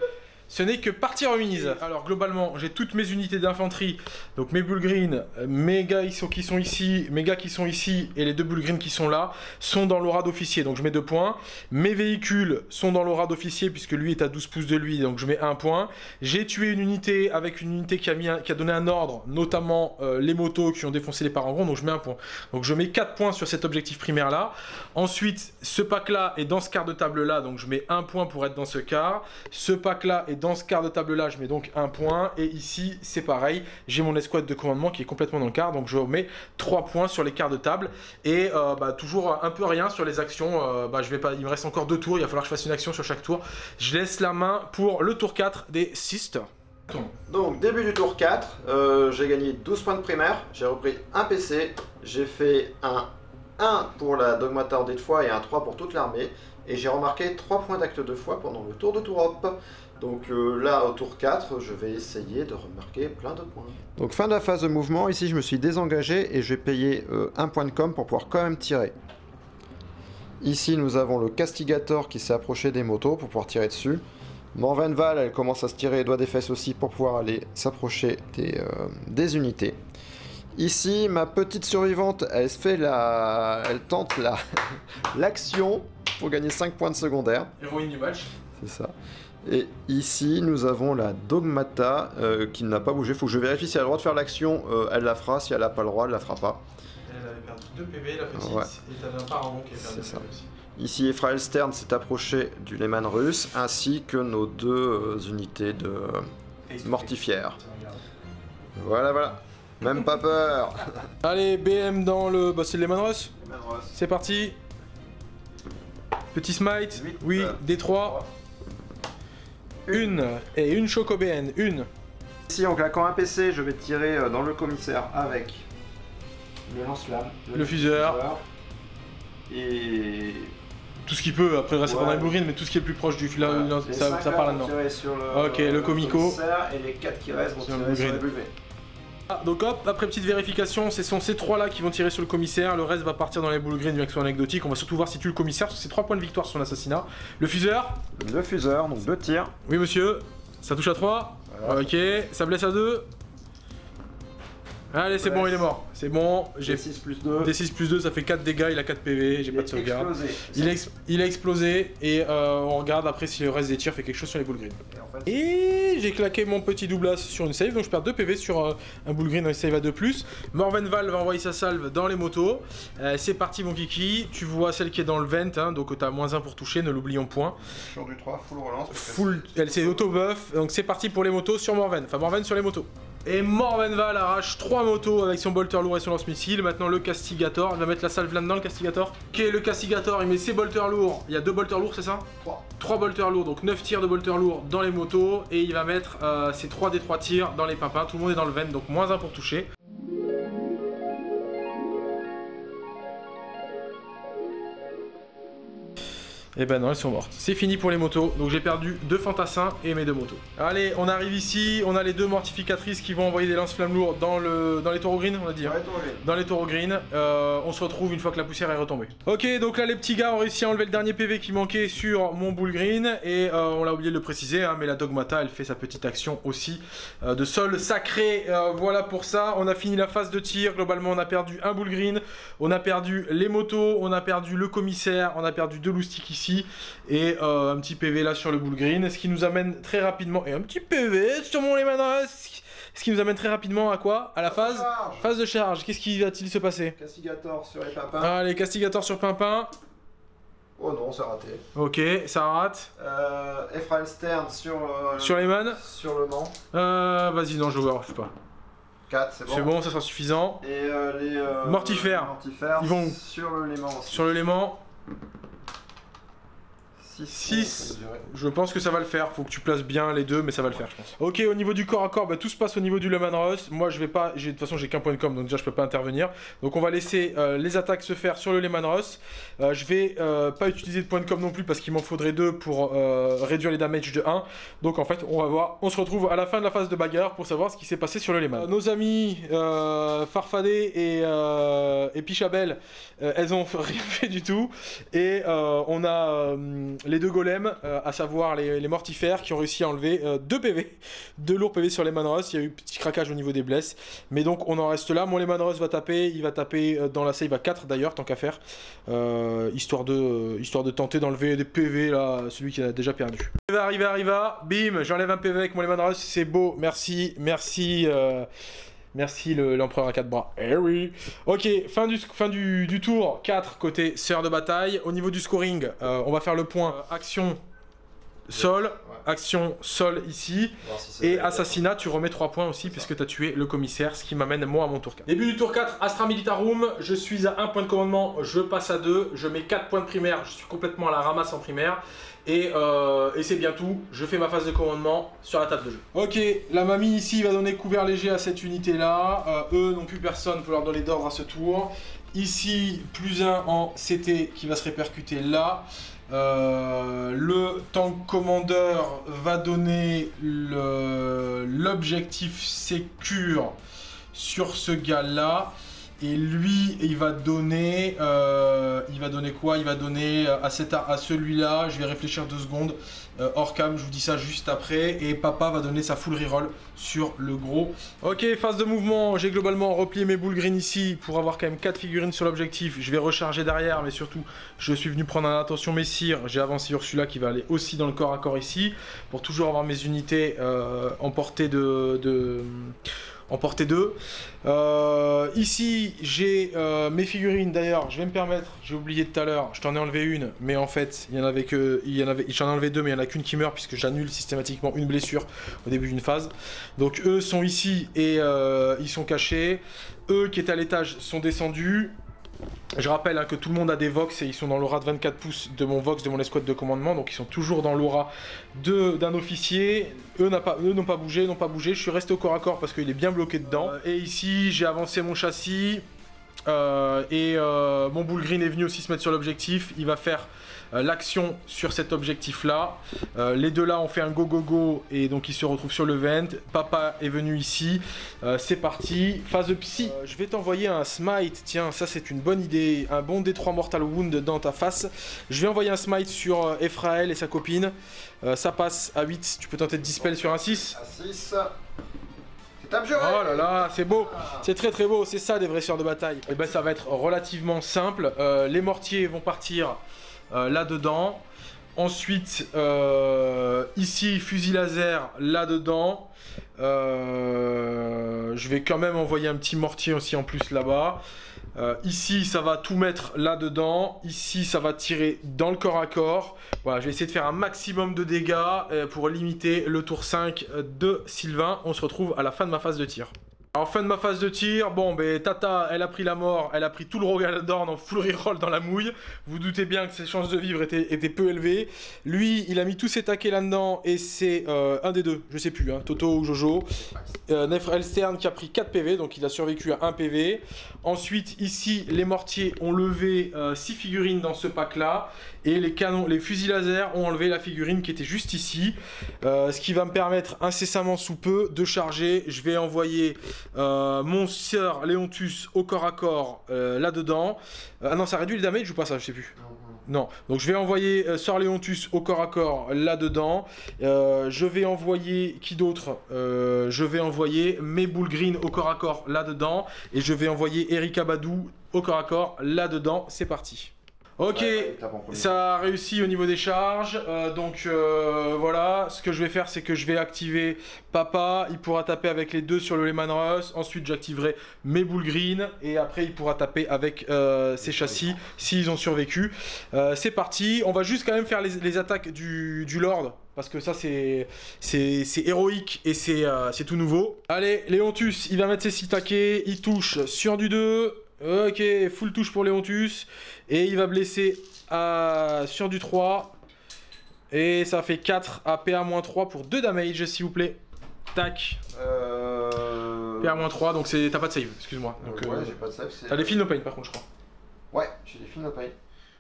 ce n'est que partie remise. Alors globalement, j'ai toutes mes unités d'infanterie, donc mes bulles green, mes gars qui sont, ici, mes gars qui sont ici et les deux bulles green qui sont là, sont dans l'aura d'officier, donc je mets 2 points. Mes véhicules sont dans l'aura d'officier puisque lui est à 12 pouces de lui, donc je mets 1 point. J'ai tué une unité avec une unité qui a, un- donné un ordre, notamment euh, les motos qui ont défoncé les parangons, donc je mets 1 point. Donc je mets 4 points sur cet objectif primaire là. Ensuite, ce pack là est dans ce quart de table là, donc je mets 1 point pour être dans ce quart. Ce pack là est dans ce quart de table là, je mets donc 1 point. Et ici, c'est pareil, j'ai mon escouade de commandement qui est complètement dans le quart, donc je mets 3 points sur les quarts de table. Et euh, bah, toujours un peu rien sur les actions. euh, bah, je vais pas, il me reste encore 2 tours, il va falloir que je fasse une action sur chaque tour. Je laisse la main pour le tour 4 des Sisters. Donc début du tour 4, euh, j'ai gagné 12 points de primaire, j'ai repris un PC, j'ai fait un 1 pour la Dogmata en dé de foi et un 3 pour toute l'armée, et j'ai remarqué 3 points d'acte de foi pendant le tour de Tourop. Donc euh, là, au tour 4, je vais essayer de remarquer plein de points. Donc fin de la phase de mouvement, ici je me suis désengagé et je vais payer euh, un point de com pour pouvoir quand même tirer. Ici nous avons le Castigator qui s'est approché des motos pour pouvoir tirer dessus. Morvenval, elle commence à se tirer les doigts des fesses aussi pour pouvoir aller s'approcher des, euh, des unités. Ici, ma petite survivante, elle se fait la... Elle tente la... l'action pour gagner 5 points de secondaire. Héroïne du match. C'est ça. Et ici, nous avons la Dogmata euh, qui n'a pas bougé. Faut que je vérifie si elle a le droit de faire l'action. euh, elle la fera. Si elle n'a pas le droit, elle la fera pas. Elle avait perdu 2 PV, la petite, Ouais. et t'avais un parangon qui avait perdu ça. PV aussi. Ici, Ephraël Stern s'est approché du Lehman russe, ainsi que nos deux euh, unités de euh, mortifières. Voilà, voilà. Même pas peur. Allez, BM dans le. Bah, c'est le Lehman Russ. C'est parti. Petit smite. Oui, Euh, D3. Une. Et une choco BN. Une. Ici, en claquant un PC, je vais tirer euh, dans le commissaire avec le lance-flamme, Le fuseur. Et. Tout ce qu'il peut. Après, il reste Ouais. les bourrines, mais tout ce qui est le plus proche du fil. Voilà. ça, part là-dedans. le, Ok, le comico. Et les 4 qui restent vont le tirer sur le buvet. Ah, donc hop, après petite vérification, ce sont ces trois là qui vont tirer sur le commissaire, le reste va partir dans les boules green, bien que ce soit anecdotique, on va surtout voir si tu le commissaire, c'est 3 points de victoire sur l'assassinat. Le fuseur, Le fuseur, donc deux tirs. oui monsieur, ça touche à 3, ok, ça blesse à 2. Allez c'est bon, il est mort, c'est bon, j'ai J'ai 6 plus 2. D6 plus 2, ça fait 4 dégâts, il a 4 PV, j'ai pas de sauvegarde. Il a, ex- il a explosé et euh, on regarde après si le reste des tirs fait quelque chose sur les boules green. Et en fait, Et j'ai claqué mon petit doublas sur une save, donc je perds 2 PV sur euh, un bull green, un save à 2+. Morvenval va envoyer sa salve dans les motos. Euh, c'est parti mon kiki, tu vois celle qui est dans le vent, hein, donc t'as moins 1 pour toucher, ne l'oublions point. sur du 3, full relance. Full, elle c'est auto-buff, donc c'est parti pour les motos sur Morven, enfin Morven sur les motos. Et Morvenval arrache 3 motos avec son bolter lourd et son lance-missile. Maintenant le Castigator, il va mettre la salve là-dedans le Castigator. Ok, le Castigator, il met ses bolters lourds. Il y a deux bolters lourds, c'est ça? Trois. 3 bolters lourds, donc 9 tirs de bolters lourds dans les motos. Et il va mettre euh, ses 3 des 3 tirs dans les pimpins. Tout le monde est dans le vent, donc moins 1 pour toucher. Et ben non, elles sont mortes. C'est fini pour les motos. Donc j'ai perdu deux fantassins et mes deux motos. Allez, on arrive ici. On a les deux mortificatrices qui vont envoyer des lance-flammes lourds dans, le, dans les taureaux green, on a dit. hein. Ouais, toi, oui. Dans les taureaux green. Euh, on se retrouve une fois que la poussière est retombée. Ok, donc là les petits gars ont réussi à enlever le dernier PV qui manquait sur mon bull green. Et euh, on l'a oublié de le préciser, hein, mais la Dogmata elle fait sa petite action aussi euh, de sol sacré. Voilà pour ça. On a fini la phase de tir. Globalement, on a perdu un bull green. On a perdu les motos. On a perdu le commissaire. On a perdu deux loustiques ici. Et euh, un petit PV là sur le bull green. Ce qui nous amène très rapidement. Et un petit PV sur mon Lehman Rusk. Ce qui nous amène très rapidement à quoi? À la phase Charge. Phase de charge. Qu'est-ce qui va-t-il se passer? Castigator sur les papins. Allez, Castigator sur Pimpin. Oh non, c'est raté. Ok, ça rate. Euh, Ephraim Stern sur, euh, Sur Lehman. sur le Mans. Euh, vas-y, non, je vois, je sais pas. 4, c'est bon. C'est bon, ça sera suffisant. Et euh, les euh, Mortifères. mortifères Ils vont où? sur le Léman aussi. Sur le Léman, 6. Six. Je pense que ça va le faire, faut que tu places bien les deux, mais ça va le faire, je pense. Ok, au niveau du corps à corps, bah, tout se passe au niveau du Lehman Russ. Moi, je vais pas, de toute façon, j'ai qu'un point de com, donc déjà, je peux pas intervenir. Donc, on va laisser euh, les attaques se faire sur le Lehman Russ. Euh, je vais euh, pas utiliser de point de com non plus parce qu'il m'en faudrait deux pour euh, réduire les damages de 1. Donc, en fait, on va voir, on se retrouve à la fin de la phase de bagarre pour savoir ce qui s'est passé sur le Lehman. Nos amis Farfadé et, et Pichabel, elles ont rien fait du tout. Et on a les deux golems, euh, à savoir les, les mortifères, qui ont réussi à enlever 2 PV, 2 lourds PV sur les Manros. Il y a eu petit craquage au niveau des blesses. Mais donc on en reste là. Mon les Manros va taper, il va taper euh, dans la save à 4 d'ailleurs, tant qu'à faire, euh, histoire, de, euh, tenter d'enlever des PV là, celui qui a déjà perdu. Arriva, arriva, arriva, bim, j'enlève un PV avec mon Lehman Russ, c'est beau, merci, merci. Merci le- l'empereur à quatre bras. Eh oui. Ok, fin du, fin du, du tour 4 côté sœur de bataille. Au niveau du scoring, euh, on va faire le point action sol, action sol ici. Et assassinat, tu remets 3 points aussi puisque tu as tué le commissaire, ce qui m'amène moi à mon tour 4. Début du tour 4, Astra Militarum, je suis à 1 point de commandement, je passe à 2, je mets 4 points de primaire, je suis complètement à la ramasse en primaire. Et, euh, et c'est bien tout, je fais ma phase de commandement sur la table de jeu. Ok, la mamie ici va donner couvert léger à cette unité là. eux n'ont plus personne pour leur donner d'ordre à ce tour. Ici, plus 1 en CT qui va se répercuter là. Euh, le tank commandeur va donner l'objectif sécure sur ce gars là et lui il va donner euh, il va donner quoi? Il va donner euh, à, celui-là je vais réfléchir deux secondes euh, hors cam je vous dis ça juste après et papa va donner sa full reroll sur le gros. Ok phase de mouvement j'ai globalement replié mes boules green ici pour avoir quand même 4 figurines sur l'objectif. Je vais recharger derrière mais surtout je suis venu prendre en attention mes cires. J'ai avancé Ursula qui va aller aussi dans le corps à corps ici pour toujours avoir mes unités euh, en portée de, de en portée 2. Euh, ici, j'ai euh, mes figurines. D'ailleurs, je vais me permettre, j'ai oublié tout à l'heure, je t'en ai enlevé une, mais en fait, il y en avait il ai enlevé deux, mais il y en a qu'une qui meurt puisque j'annule systématiquement une blessure au début d'une phase. Donc eux sont ici et euh, ils sont cachés. Eux qui étaient à l'étage sont descendus. Je rappelle hein, que tout le monde a des Vox et ils sont dans l'aura de 24 pouces de mon Vox, de mon escouade de commandement, donc ils sont toujours dans l'aura d'un officier. Eux n'ont pas bougé, n'ont pas bougé. Je suis resté au corps à corps parce qu'il est bien bloqué dedans. Euh, et ici, j'ai avancé mon châssis. Euh, et euh, mon Bull Green est venu aussi se mettre sur l'objectif. Il va faire euh, l'action sur cet objectif-là. Euh, les deux là ont fait un go-go-go et donc ils se retrouvent sur le vent. Papa est venu ici. Euh, c'est parti. Phase psy. Euh, je vais t'envoyer un smite. Tiens, ça c'est une bonne idée. Un bon D3 Mortal Wound dans ta face. Je vais envoyer un smite sur euh, Ephraël et sa copine. Euh, ça passe à 8. Tu peux tenter de dispel sur un 6. À 6. Oh là là, c'est beau, c'est très très beau, c'est ça des vrais sœurs de bataille. Et ben ça va être relativement simple. Euh, les mortiers vont partir euh, là-dedans. Ensuite, euh, ici, fusil laser là-dedans. Je vais quand même envoyer un petit mortier aussi en plus là-bas. Euh, ici, ça va tout mettre là-dedans. Ici, ça va tirer dans le corps à corps. Voilà, je vais essayer de faire un maximum de dégâts euh, pour limiter le tour 5 de Sylvain. On se retrouve à la fin de ma phase de tir. Alors, fin de ma phase de tir, bon, ben Tata, elle a pris la mort, elle a pris tout le Rogadorn en full reroll dans la mouille. Vous doutez bien que ses chances de vivre étaient, peu élevées. Lui, il a mis tous ses taquets là-dedans et c'est euh, un des deux, je sais plus, hein, Toto ou Jojo. Euh, Nef Elstern qui a pris 4 PV, donc il a survécu à 1 PV. Ensuite, ici, les mortiers ont levé 6 figurines dans ce pack-là. Et les canons, les fusils laser ont enlevé la figurine qui était juste ici. Euh, ce qui va me permettre incessamment sous peu de charger. Je vais envoyer euh, mon sœur Léontus au corps à corps euh, là-dedans. Euh, ah non, ça réduit le damage ou pas ça Je sais plus. Non, donc je vais envoyer euh, Sœur Léontus au corps à corps là-dedans. Euh, je vais envoyer qui d'autre? Euh, Je vais envoyer mes boules green au corps à corps là-dedans. Et je vais envoyer Erika Badou au corps à corps là-dedans. C'est parti. Ok, ça a réussi au niveau des charges. Euh, donc euh, voilà, ce que je vais faire, c'est que je vais activer Papa. Il pourra taper avec les deux sur le Lehman Russ. Ensuite, j'activerai mes boules green. Et après, il pourra taper avec euh, ses châssis s'ils ont survécu. C'est parti. On va juste quand même faire les, les attaques du, du Lord. Parce que ça, c'est héroïque et c'est euh, c'est tout nouveau. Allez, Léontus, il va mettre ses 6 taquets. Il touche sur du 2. Ok, full touche pour Léontus. Et il va blesser à... sur du 3. Et ça fait 4 à PA-3 pour 2 damage, s'il vous plaît. Tac. Euh... PA-3, donc c'est- t'as pas de save, excuse-moi. euh, ouais, euh, j'ai pas de save. T'as les fils no pain par contre, je crois. Ouais, j'ai des films no pain.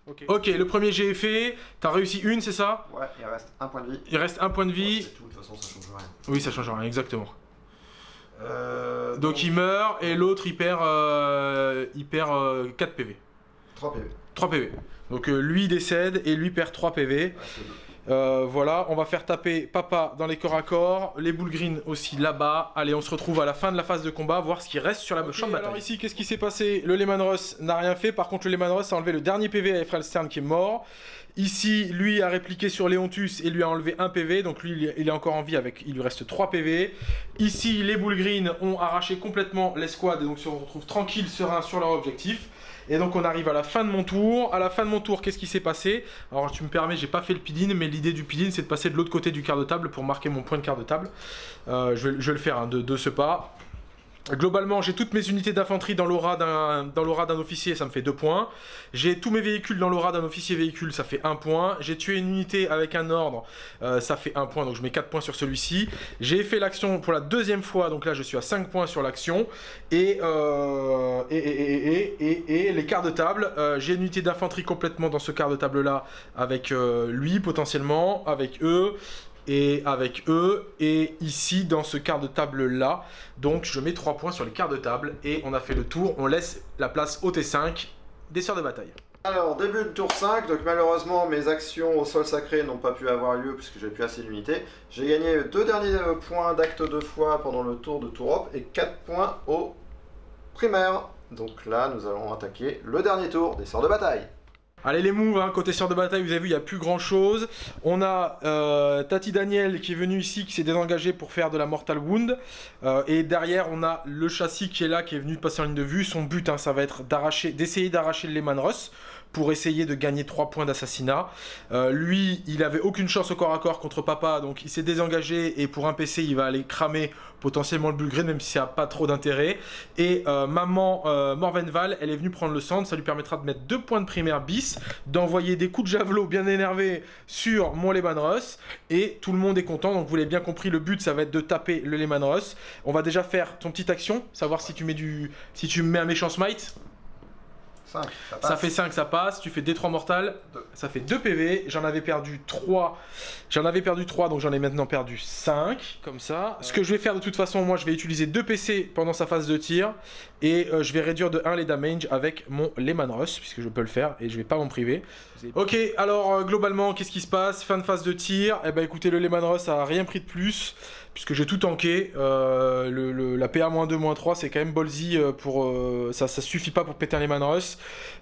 Ok, Ok, le premier est fait. T'as réussi une, c'est ça? Ouais, il reste un point de vie. Il reste un point de vie. C'est tout, de toute façon, ça change rien. Oui, ça change rien, exactement. Donc il meurt et l'autre il perd, euh, il perd euh, 4 PV. 3 PV. 3 PV. Donc euh, lui décède et lui perd 3 PV. Deux. Euh, voilà, on va faire taper papa dans les corps à corps, les boules green aussi là-bas. Allez, on se retrouve à la fin de la phase de combat, voir ce qui reste sur la champ de bataille. Alors ici, qu'est-ce qui s'est passé? Le Lehman Russ n'a rien fait, par contre le Lehman Russ a enlevé le dernier PV à Ephraim Stern qui est mort. Ici, lui a répliqué sur Léontus et lui a enlevé un PV, donc lui il est- il est encore en vie avec, il lui reste 3 PV. Ici, les boules green ont arraché complètement l'escouade et donc se retrouvent tranquilles, sereins sur leur objectif. Et donc on arrive à la fin de mon tour. À la fin de mon tour, qu'est-ce qui s'est passé? Alors tu me permets, j'ai pas fait le pidin, mais l'idée du pidin c'est de passer de l'autre côté du quart de table pour marquer mon point de quart de table. Euh, je, vais, le faire hein, de ce pas. Globalement, j'ai toutes mes unités d'infanterie dans l'aura d'un officier, ça me fait 2 points. J'ai tous mes véhicules dans l'aura d'un officier véhicule, ça fait 1 point. J'ai tué une unité avec un ordre, euh, ça fait 1 point, donc je mets 4 points sur celui-ci. J'ai fait l'action pour la deuxième fois, donc là je suis à 5 points sur l'action. Et, euh, et, et, et, les quarts de table, euh, j'ai une unité d'infanterie complètement dans ce quart de table là, avec euh, lui potentiellement, avec eux et avec eux, et ici dans ce quart de table là. Donc je mets 3 points sur les quarts de table, et on a fait le tour, on laisse la place au T5 des sœurs de bataille. Alors, début de tour 5, donc malheureusement mes actions au sol sacré n'ont pas pu avoir lieu puisque j'ai plus assez d'unités. J'ai gagné deux derniers euh, points d'acte deux fois pendant le tour de Tourop et 4 points au primaire. Donc là, nous allons attaquer le dernier tour des sorts de bataille. Allez les moves, hein, côté sœurs de bataille, vous avez vu, il n'y a plus grand chose. On a euh, Tati Daniel qui est venu ici, qui s'est désengagé pour faire de la Mortal Wound. Euh, et derrière, on a le châssis qui est là, qui est venu passer en ligne de vue. Son but, hein, ça va être d'essayer d'arracher le Lehman Russ pour essayer de gagner 3 points d'assassinat. Euh, lui, il avait aucune chance au corps à corps contre papa, donc il s'est désengagé et pour un PC, il va aller cramer potentiellement le Bulgren, même si ça n'a pas trop d'intérêt. Et euh, maman euh, Morvenval, elle est venue prendre le centre, ça lui permettra de mettre 2 points de primaire bis, d'envoyer des coups de javelot bien énervés sur mon Lehman Russ, et tout le monde est content, donc vous l'avez bien compris, le but ça va être de taper le Lehman Russ. On va déjà faire ton petite action, savoir si tu mets si tu mets un méchant smite. 5, ça passe. Ça fait 5, ça passe. Tu fais D3 mortal. Deux. Ça fait 2 PV. J'en avais perdu 3. J'en avais perdu 3, donc j'en ai maintenant perdu 5. Comme ça. Ce que je vais faire de toute façon, moi, je vais utiliser 2 PC pendant sa phase de tir. Et euh, je vais réduire de 1 les damage avec mon Lehman Russ, puisque je peux le faire et je vais pas m'en priver. Ok, alors euh, globalement, qu'est-ce qui se passe? Fin de phase de tir. Eh ben écoutez, le Lehman Russ a rien pris de plus. Puisque j'ai tout tanké, Euh, le, la PA-2-3 c'est quand même ballsy euh, pour... euh, ça, ça suffit pas pour péter un Lehman.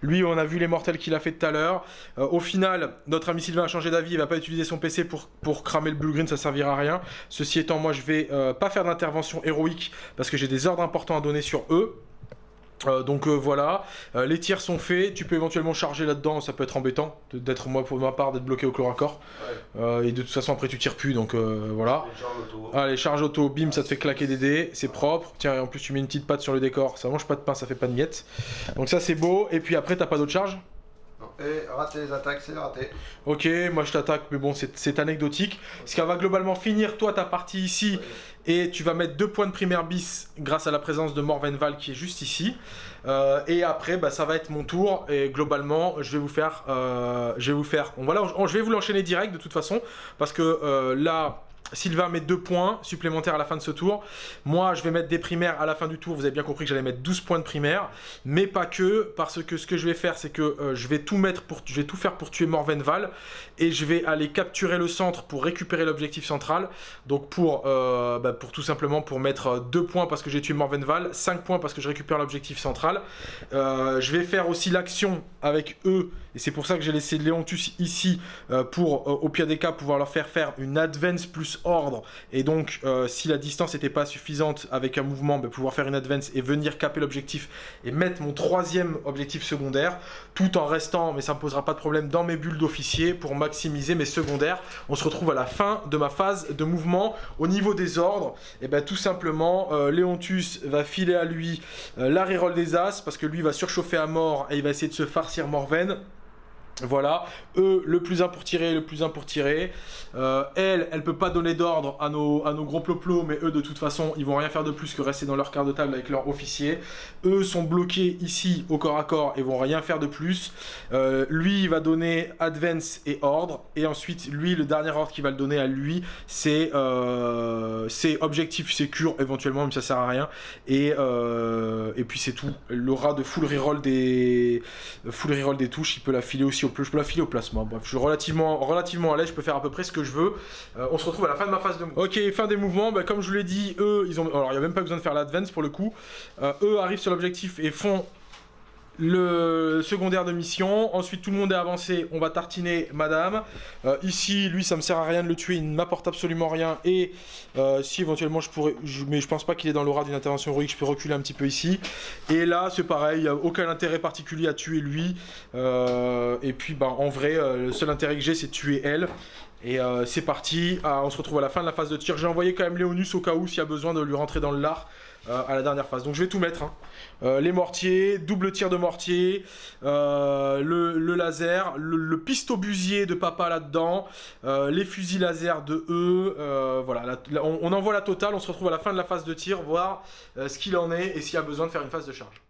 Lui, on a vu les mortels qu'il a fait tout à l'heure. Au final, notre ami Sylvain a changé d'avis, il va pas utiliser son PC pour, pour cramer le Blue Green, ça servira à rien. Ceci étant, moi je vais pas faire d'intervention héroïque parce que j'ai des ordres importants à donner sur eux. Euh, donc euh, voilà, Euh, les tirs sont faits, tu peux éventuellement charger là-dedans, ça peut être embêtant d'être moi pour ma part d'être bloqué au chloracor. Euh, et de toute façon après tu tires plus donc voilà. Allez, charge auto, bim, ça te fait claquer des dés, c'est propre. Tiens, et en plus tu mets une petite patte sur le décor, ça mange pas de pain, ça fait pas de miettes. Donc ça c'est beau, et puis après t'as pas d'autre charge. Et rater les attaques, c'est raté. Ok, moi je t'attaque, mais bon, c'est anecdotique. Ce qui va globalement finir, toi, ta partie ici, et tu vas mettre deux points de primaire bis grâce à la présence de Morvenval qui est juste ici. Euh, et après, bah, ça va être mon tour, et globalement, je vais vous faire. euh, je vais vous faire. Voilà, je vais vous l'enchaîner direct de toute façon, parce que euh, là. Sylvain met deux points supplémentaires à la fin de ce tour. Moi, je vais mettre des primaires à la fin du tour. Vous avez bien compris que j'allais mettre 12 points de primaire. Mais pas que, parce que ce que je vais faire, c'est que euh, je vais tout mettre pour, je vais tout faire pour tuer Morvenval et je vais aller capturer le centre pour récupérer l'objectif central. Donc pour, euh, bah, tout simplement pour mettre 2 points parce que j'ai tué Morvenval, 5 points parce que je récupère l'objectif central. Euh, je vais faire aussi l'action avec eux et c'est pour ça que j'ai laissé Léontus ici euh, pour euh, au pire des cas pouvoir leur faire faire une advance plus ordre et donc euh, si la distance n'était pas suffisante avec un mouvement, bah, pouvoir faire une advance et venir caper l'objectif et mettre mon troisième objectif secondaire tout en restant, mais ça me posera pas de problème, dans mes bulles d'officier pour maximiser mes secondaires. On se retrouve à la fin de ma phase de mouvement. Au niveau des ordres, et ben tout simplement, Léontus va filer à lui euh, la reroll des As parce que lui va surchauffer à mort et il va essayer de se farcir Morven. Voilà, eux, le plus un pour tirer, le plus un pour tirer. Euh, elle, elle peut pas donner d'ordre à nos, gros ploplos, mais eux, de toute façon, ils vont rien faire de plus que rester dans leur quart de table avec leur officier. Eux sont bloqués ici au corps à corps et vont rien faire de plus. Euh, lui, il va donner advance et ordre. Et ensuite, lui, le dernier ordre qu'il va le donner à lui, c'est euh, objectif sécure, éventuellement, mais ça sert à rien. Et, euh, puis c'est tout. L'aura de full reroll des, full des touches, il peut la filer aussi je peux la filer au placement. Bref, je suis relativement, relativement à l'aise, je peux faire à peu près ce que je veux. Euh, on se retrouve à la fin de ma phase de mouvement. Ok, fin des mouvements, bah, comme je vous l'ai dit, eux, ils ont. Alors, il n'y a même pas besoin de faire l'advance pour le coup. Euh, eux arrivent sur l'objectif et font le secondaire de mission. Ensuite, tout le monde est avancé. On va tartiner madame. Euh, ici, lui, ça me sert à rien de le tuer. Il ne m'apporte absolument rien. Et euh, si éventuellement je pourrais. mais je pense pas qu'il est dans l'aura d'une intervention héroïque. Je peux reculer un petit peu ici. Et là, c'est pareil. Il n'y a aucun intérêt particulier à tuer lui. Euh, et puis, bah, en vrai, le seul intérêt que j'ai, c'est de tuer elle. Et c'est parti. Ah, on se retrouve à la fin de la phase de tir. J'ai envoyé quand même Léonus au cas où s'il y a besoin de lui rentrer dans le lard. Euh, à la dernière phase. Donc je vais tout mettre. hein. Euh, les mortiers, double tir de mortier, euh, le, laser, le, le pistobusier de papa là-dedans, les fusils laser de euh, voilà, on, on envoie la totale, on se retrouve à la fin de la phase de tir, voir ce qu'il en est et s'il y a besoin de faire une phase de charge.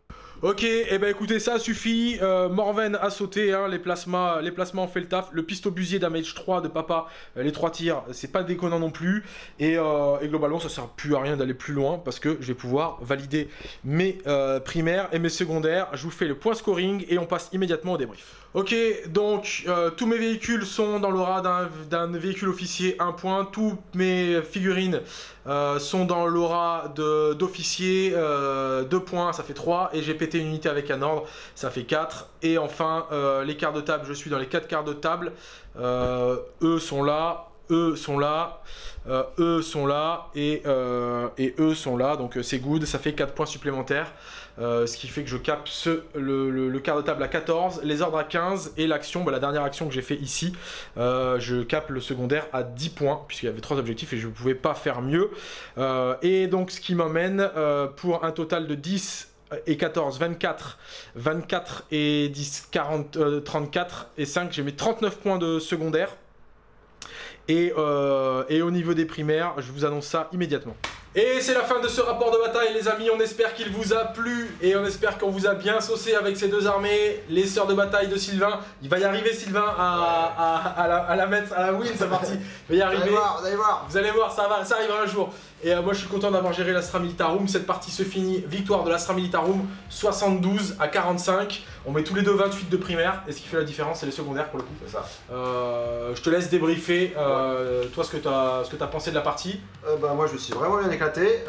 Ok, et ben écoutez, ça suffit. Euh, Morven a sauté, hein, les, plasmas, les ont fait le taf. Le pistobusier damage 3 de papa, euh, les 3 tirs, c'est pas déconnant non plus. Et, euh, et globalement, ça sert plus à rien d'aller plus loin parce que je vais pouvoir valider mes primaires et mes secondaires. Je vous fais le point scoring et on passe immédiatement au débrief. Ok, donc tous mes véhicules sont dans l'aura d'un- véhicule officier 1 point. Toutes mes figurines euh, sont dans l'aura d'officier 2 points, ça fait 3. Et j'ai pété une unité avec un ordre, ça fait 4. Et enfin, euh, les quarts de table, je suis dans les 4 quarts de table. Euh, eux sont là, eux sont là, euh, eux sont là et, euh, et eux sont là. Donc euh, c'est good, ça fait 4 points supplémentaires. Euh, ce qui fait que je capte le, quart de table à 14, les ordres à 15 et l'action, bah, la dernière action que j'ai fait ici, euh, je capte le secondaire à 10 points puisqu'il y avait 3 objectifs et je ne pouvais pas faire mieux. Euh, et donc ce qui m'emmène pour un total de 10 et 14, 24, 24 et 10, 40, euh, 34 et 5, j'ai mis 39 points de secondaire. Et au niveau des primaires, je vous annonce ça immédiatement. Et c'est la fin de ce rapport de bataille les amis, on espère qu'il vous a plu et on espère qu'on vous a bien saucé avec ces deux armées, les sœurs de bataille de Sylvain. Il va y arriver Sylvain à, à- à la, à la mettre, à la win sa partie. Il va y Vous allez voir, vous allez voir. Vous allez voir, ça, va, ça arrivera un jour. Et euh, moi je suis content d'avoir géré l'Astra Militarum. Cette partie se finit, victoire de l'Astra Militarum, 72 à 45. On met tous les deux 28 de primaire. Et ce qui fait la différence, c'est les secondaires pour le coup. C'est ça. Euh, je te laisse débriefer, euh, toi, ce que tu as, ce que as pensé de la partie. Bah, moi je me suis vraiment bien éclaté.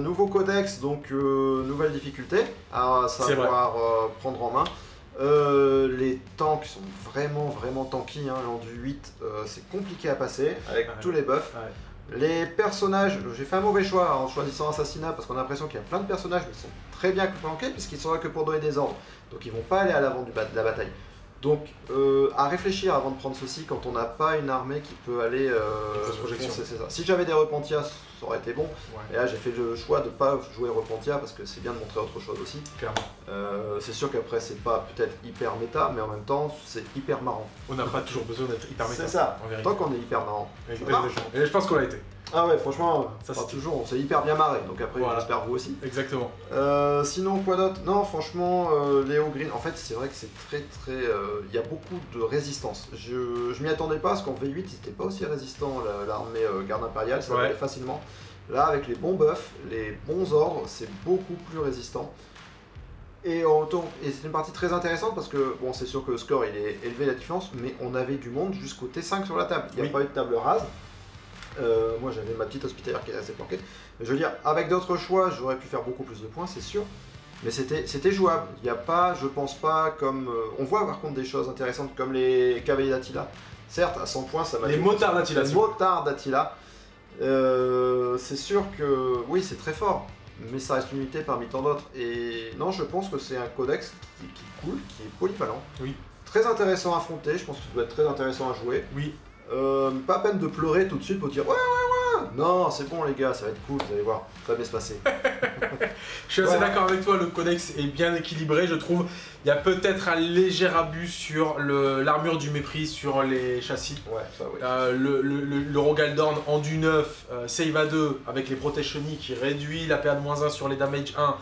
Nouveau codex, donc nouvelle difficulté à savoir prendre en main. Euh, les tanks sont vraiment vraiment tanky. Hein. L'endu 8, euh, c'est compliqué à passer avec Ouais. tous les buffs. Ouais. Les personnages, j'ai fait un mauvais choix en choisissant Assassinat parce qu'on a l'impression qu'il y a plein de personnages qui sont très bien planqués puisqu'ils sont là que pour donner des ordres. Donc ils vont pas aller à l'avant de la bataille. Donc euh, à réfléchir avant de prendre ceci quand on n'a pas une armée qui peut aller euh, ça. Si j'avais des Repentia, ça aurait été bon. Ouais, Et là j'ai fait le choix de pas jouer Repentia parce que c'est bien de montrer autre chose aussi. clairement. Euh, c'est sûr qu'après c'est pas peut-être hyper méta, mais en même temps c'est hyper marrant. On n'a pas toujours besoin d'être hyper méta. C'est ça. Tant qu'on est hyper marrant. Et je pense qu'on l'a été. Ah ouais, franchement, Ça, c'est- toujours, on s'est hyper bien marré. Donc après, Voilà. j'espère vous aussi. Exactement. Euh, sinon, quoi d'autre? Non, franchement, euh, Léo Green, en fait, c'est vrai que c'est très très. euh, Il y a beaucoup de résistance. Je, je m'y attendais pas parce qu'en V8, ils étaient pas aussi résistants, la- l'armée garde impériale, ça Ouais. allait facilement. Là, avec les bons buffs, les bons ordres, c'est beaucoup plus résistant. Et, et c'est une partie très intéressante parce que, bon, c'est sûr que le score il est élevé la différence, mais on avait du monde jusqu'au T5 sur la table. Il n'y a Oui. pas eu de table rase. Euh, moi j'avais ma petite hospitalière qui est assez planquée. Mais je veux dire, avec d'autres choix, j'aurais pu faire beaucoup plus de points, c'est sûr. Mais c'était jouable. Il n'y a pas, je pense pas, comme. euh, on voit par contre des choses intéressantes comme les cavaliers d'Attila. Certes, à 100 points, ça m'a Les motards d'Attila. les motards d'Attila. Euh, c'est sûr que oui, c'est très fort, mais ça reste une unité parmi tant d'autres. Et non, je pense que c'est un codex qui, qui est cool, qui est polyvalent. Oui. Très intéressant à affronter, je pense que ça doit être très intéressant à jouer. Oui. Euh, pas à peine de pleurer tout de suite pour dire ouais, ouais, ouais. Non, c'est bon les gars, ça va être cool, vous allez voir, ça va bien se passer. Je suis assez Voilà. d'accord avec toi, le codex est bien équilibré, je trouve. Il y a peut-être un léger abus sur l'armure du mépris sur les châssis. Ouais, ça oui. Euh, le, le, le, le Rogaldorn en du 9, euh, save à 2 avec les Protection qui réduit la PA de moins 1 sur les damage 1.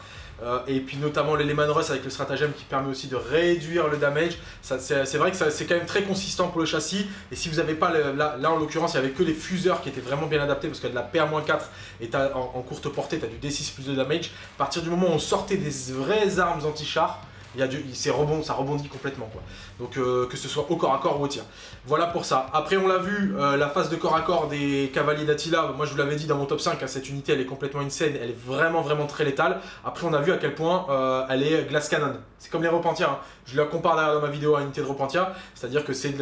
Euh, et puis notamment les Lehman Russ avec le stratagème qui permet aussi de réduire le damage. C'est vrai que c'est quand même très consistant pour le châssis. Et si vous n'avez pas, là, en l'occurrence, il n'y avait que les fuseurs qui étaient vraiment bien adaptés parce a de la PA-4 et en, en courte portée, tu as du D6 plus de damage. À partir du moment où on sortait des vraies armes anti-char, il y a du, c'est rebond, ça rebondit complètement quoi. Donc euh, que ce soit au corps à corps ou au tir. Voilà pour ça. Après on l'a vu, euh, la phase de corps à corps des cavaliers d'Attila, moi je vous l'avais dit dans mon top 5, hein, cette unité elle est complètement insane, elle est vraiment vraiment très létale. Après on a vu à quel point euh, elle est glace cannon. C'est comme les Repentia, hein. je la compare derrière dans ma vidéo à une unité de Repentia, c'est-à-dire que c'est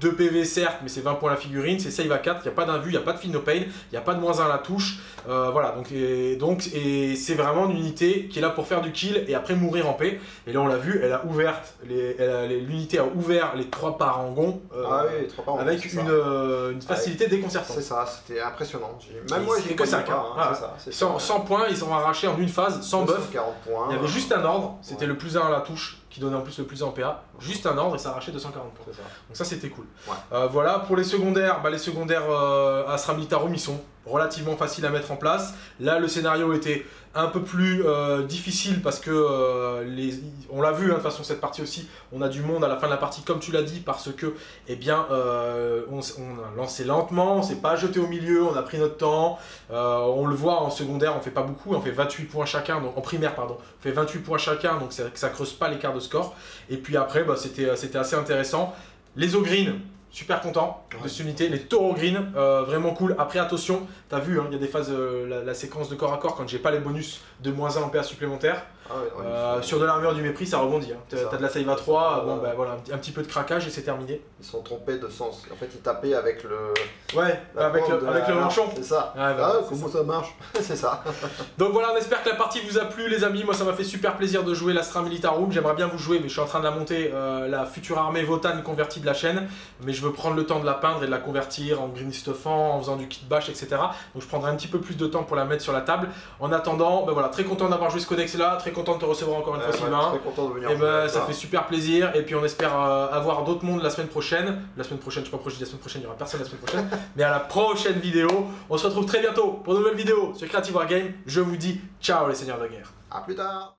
2 PV certes, mais c'est 20 points la figurine, c'est save à 4, il n'y a pas d'invue, il n'y a pas de no pain, il n'y a pas de moins 1 à la touche. Euh, voilà, donc, et, donc et c'est vraiment une unité qui est là pour faire du kill et après mourir en paix. Et là on l'a vu, elle a ouvert, les- elle a- les- l'unité a ouvert les trois parangons euh, ah oui, trois par an, avec une, euh, une facilité déconcertante. C'est ça, c'était impressionnant. Et Même moi, j'ai que pas cinq, dit hein. pas, Ah, c'est ça, c'est 100, ça. 100 points, ils ont arraché en une phase, sans buff. 240 points. Il y avait juste un ordre, c'était Ouais. le plus 1 à la touche qui donnait en plus le plus 1 en PA. Juste un ordre et ça arrachait 240 points. Ça. Donc ça c'était cool. Ouais. Euh, voilà, pour les secondaires, bah, les secondaires euh, Astra Militarum ils sont relativement faciles à mettre en place. Là le scénario était un peu plus euh, difficile parce que euh, on l'a vu hein, de toute façon cette partie aussi, on a du monde à la fin de la partie comme tu l'as dit parce que eh bien euh, on, a lancé lentement, on s'est pas jeté au milieu, on a pris notre temps. On le voit en secondaire, on fait pas beaucoup, on fait 28 points chacun, donc en primaire pardon, on fait 28 points chacun, donc ça, ça creuse pas l'écart de score. Et puis après, bah, c'était assez intéressant. Les Ogreen, super content de cette unité. Les Taureaux Green, euh, vraiment cool. Après, attention, t'as vu, hein, il y a des phases, euh, la, la séquence de corps à corps, quand j'ai pas les bonus de moins 1 en PA supplémentaire. Ah ouais, ouais, Euh, sur de l'armure du mépris, ça rebondit. Hein. T'as de la save à 3, Ouais, bon, bah, voilà, un, petit- peu de craquage et c'est terminé. Ils sont trompés de sens. En fait, ils tapaient avec le. Ouais, avec le, avec la le manchon. C'est ça. Bah, ah, comment ça, marche C'est ça. Donc voilà, on espère que la partie vous a plu les amis, moi ça m'a fait super plaisir de jouer l'Astra Militarum, j'aimerais bien vous jouer mais je suis en train de la monter, euh, la future armée Votan convertie de la chaîne, mais je veux prendre le temps de la peindre et de la convertir en green stuffant, en faisant du kit bash, etc. Donc je prendrai un petit peu plus de temps pour la mettre sur la table. En attendant, ben voilà, très content d'avoir joué ce codex là, très content de te recevoir encore une fois, Sylvain. Très content de venir Et jouer ben ça fait super plaisir et puis on espère euh, avoir d'autres mondes la semaine prochaine. La semaine prochaine, je sais pas pourquoi je dis la semaine prochaine, il y aura personne la semaine prochaine, mais à la prochaine vidéo. On se retrouve très bientôt pour de nouvelles vidéos sur Creative Wargame. Je vous dis ciao les seigneurs de guerre. À plus tard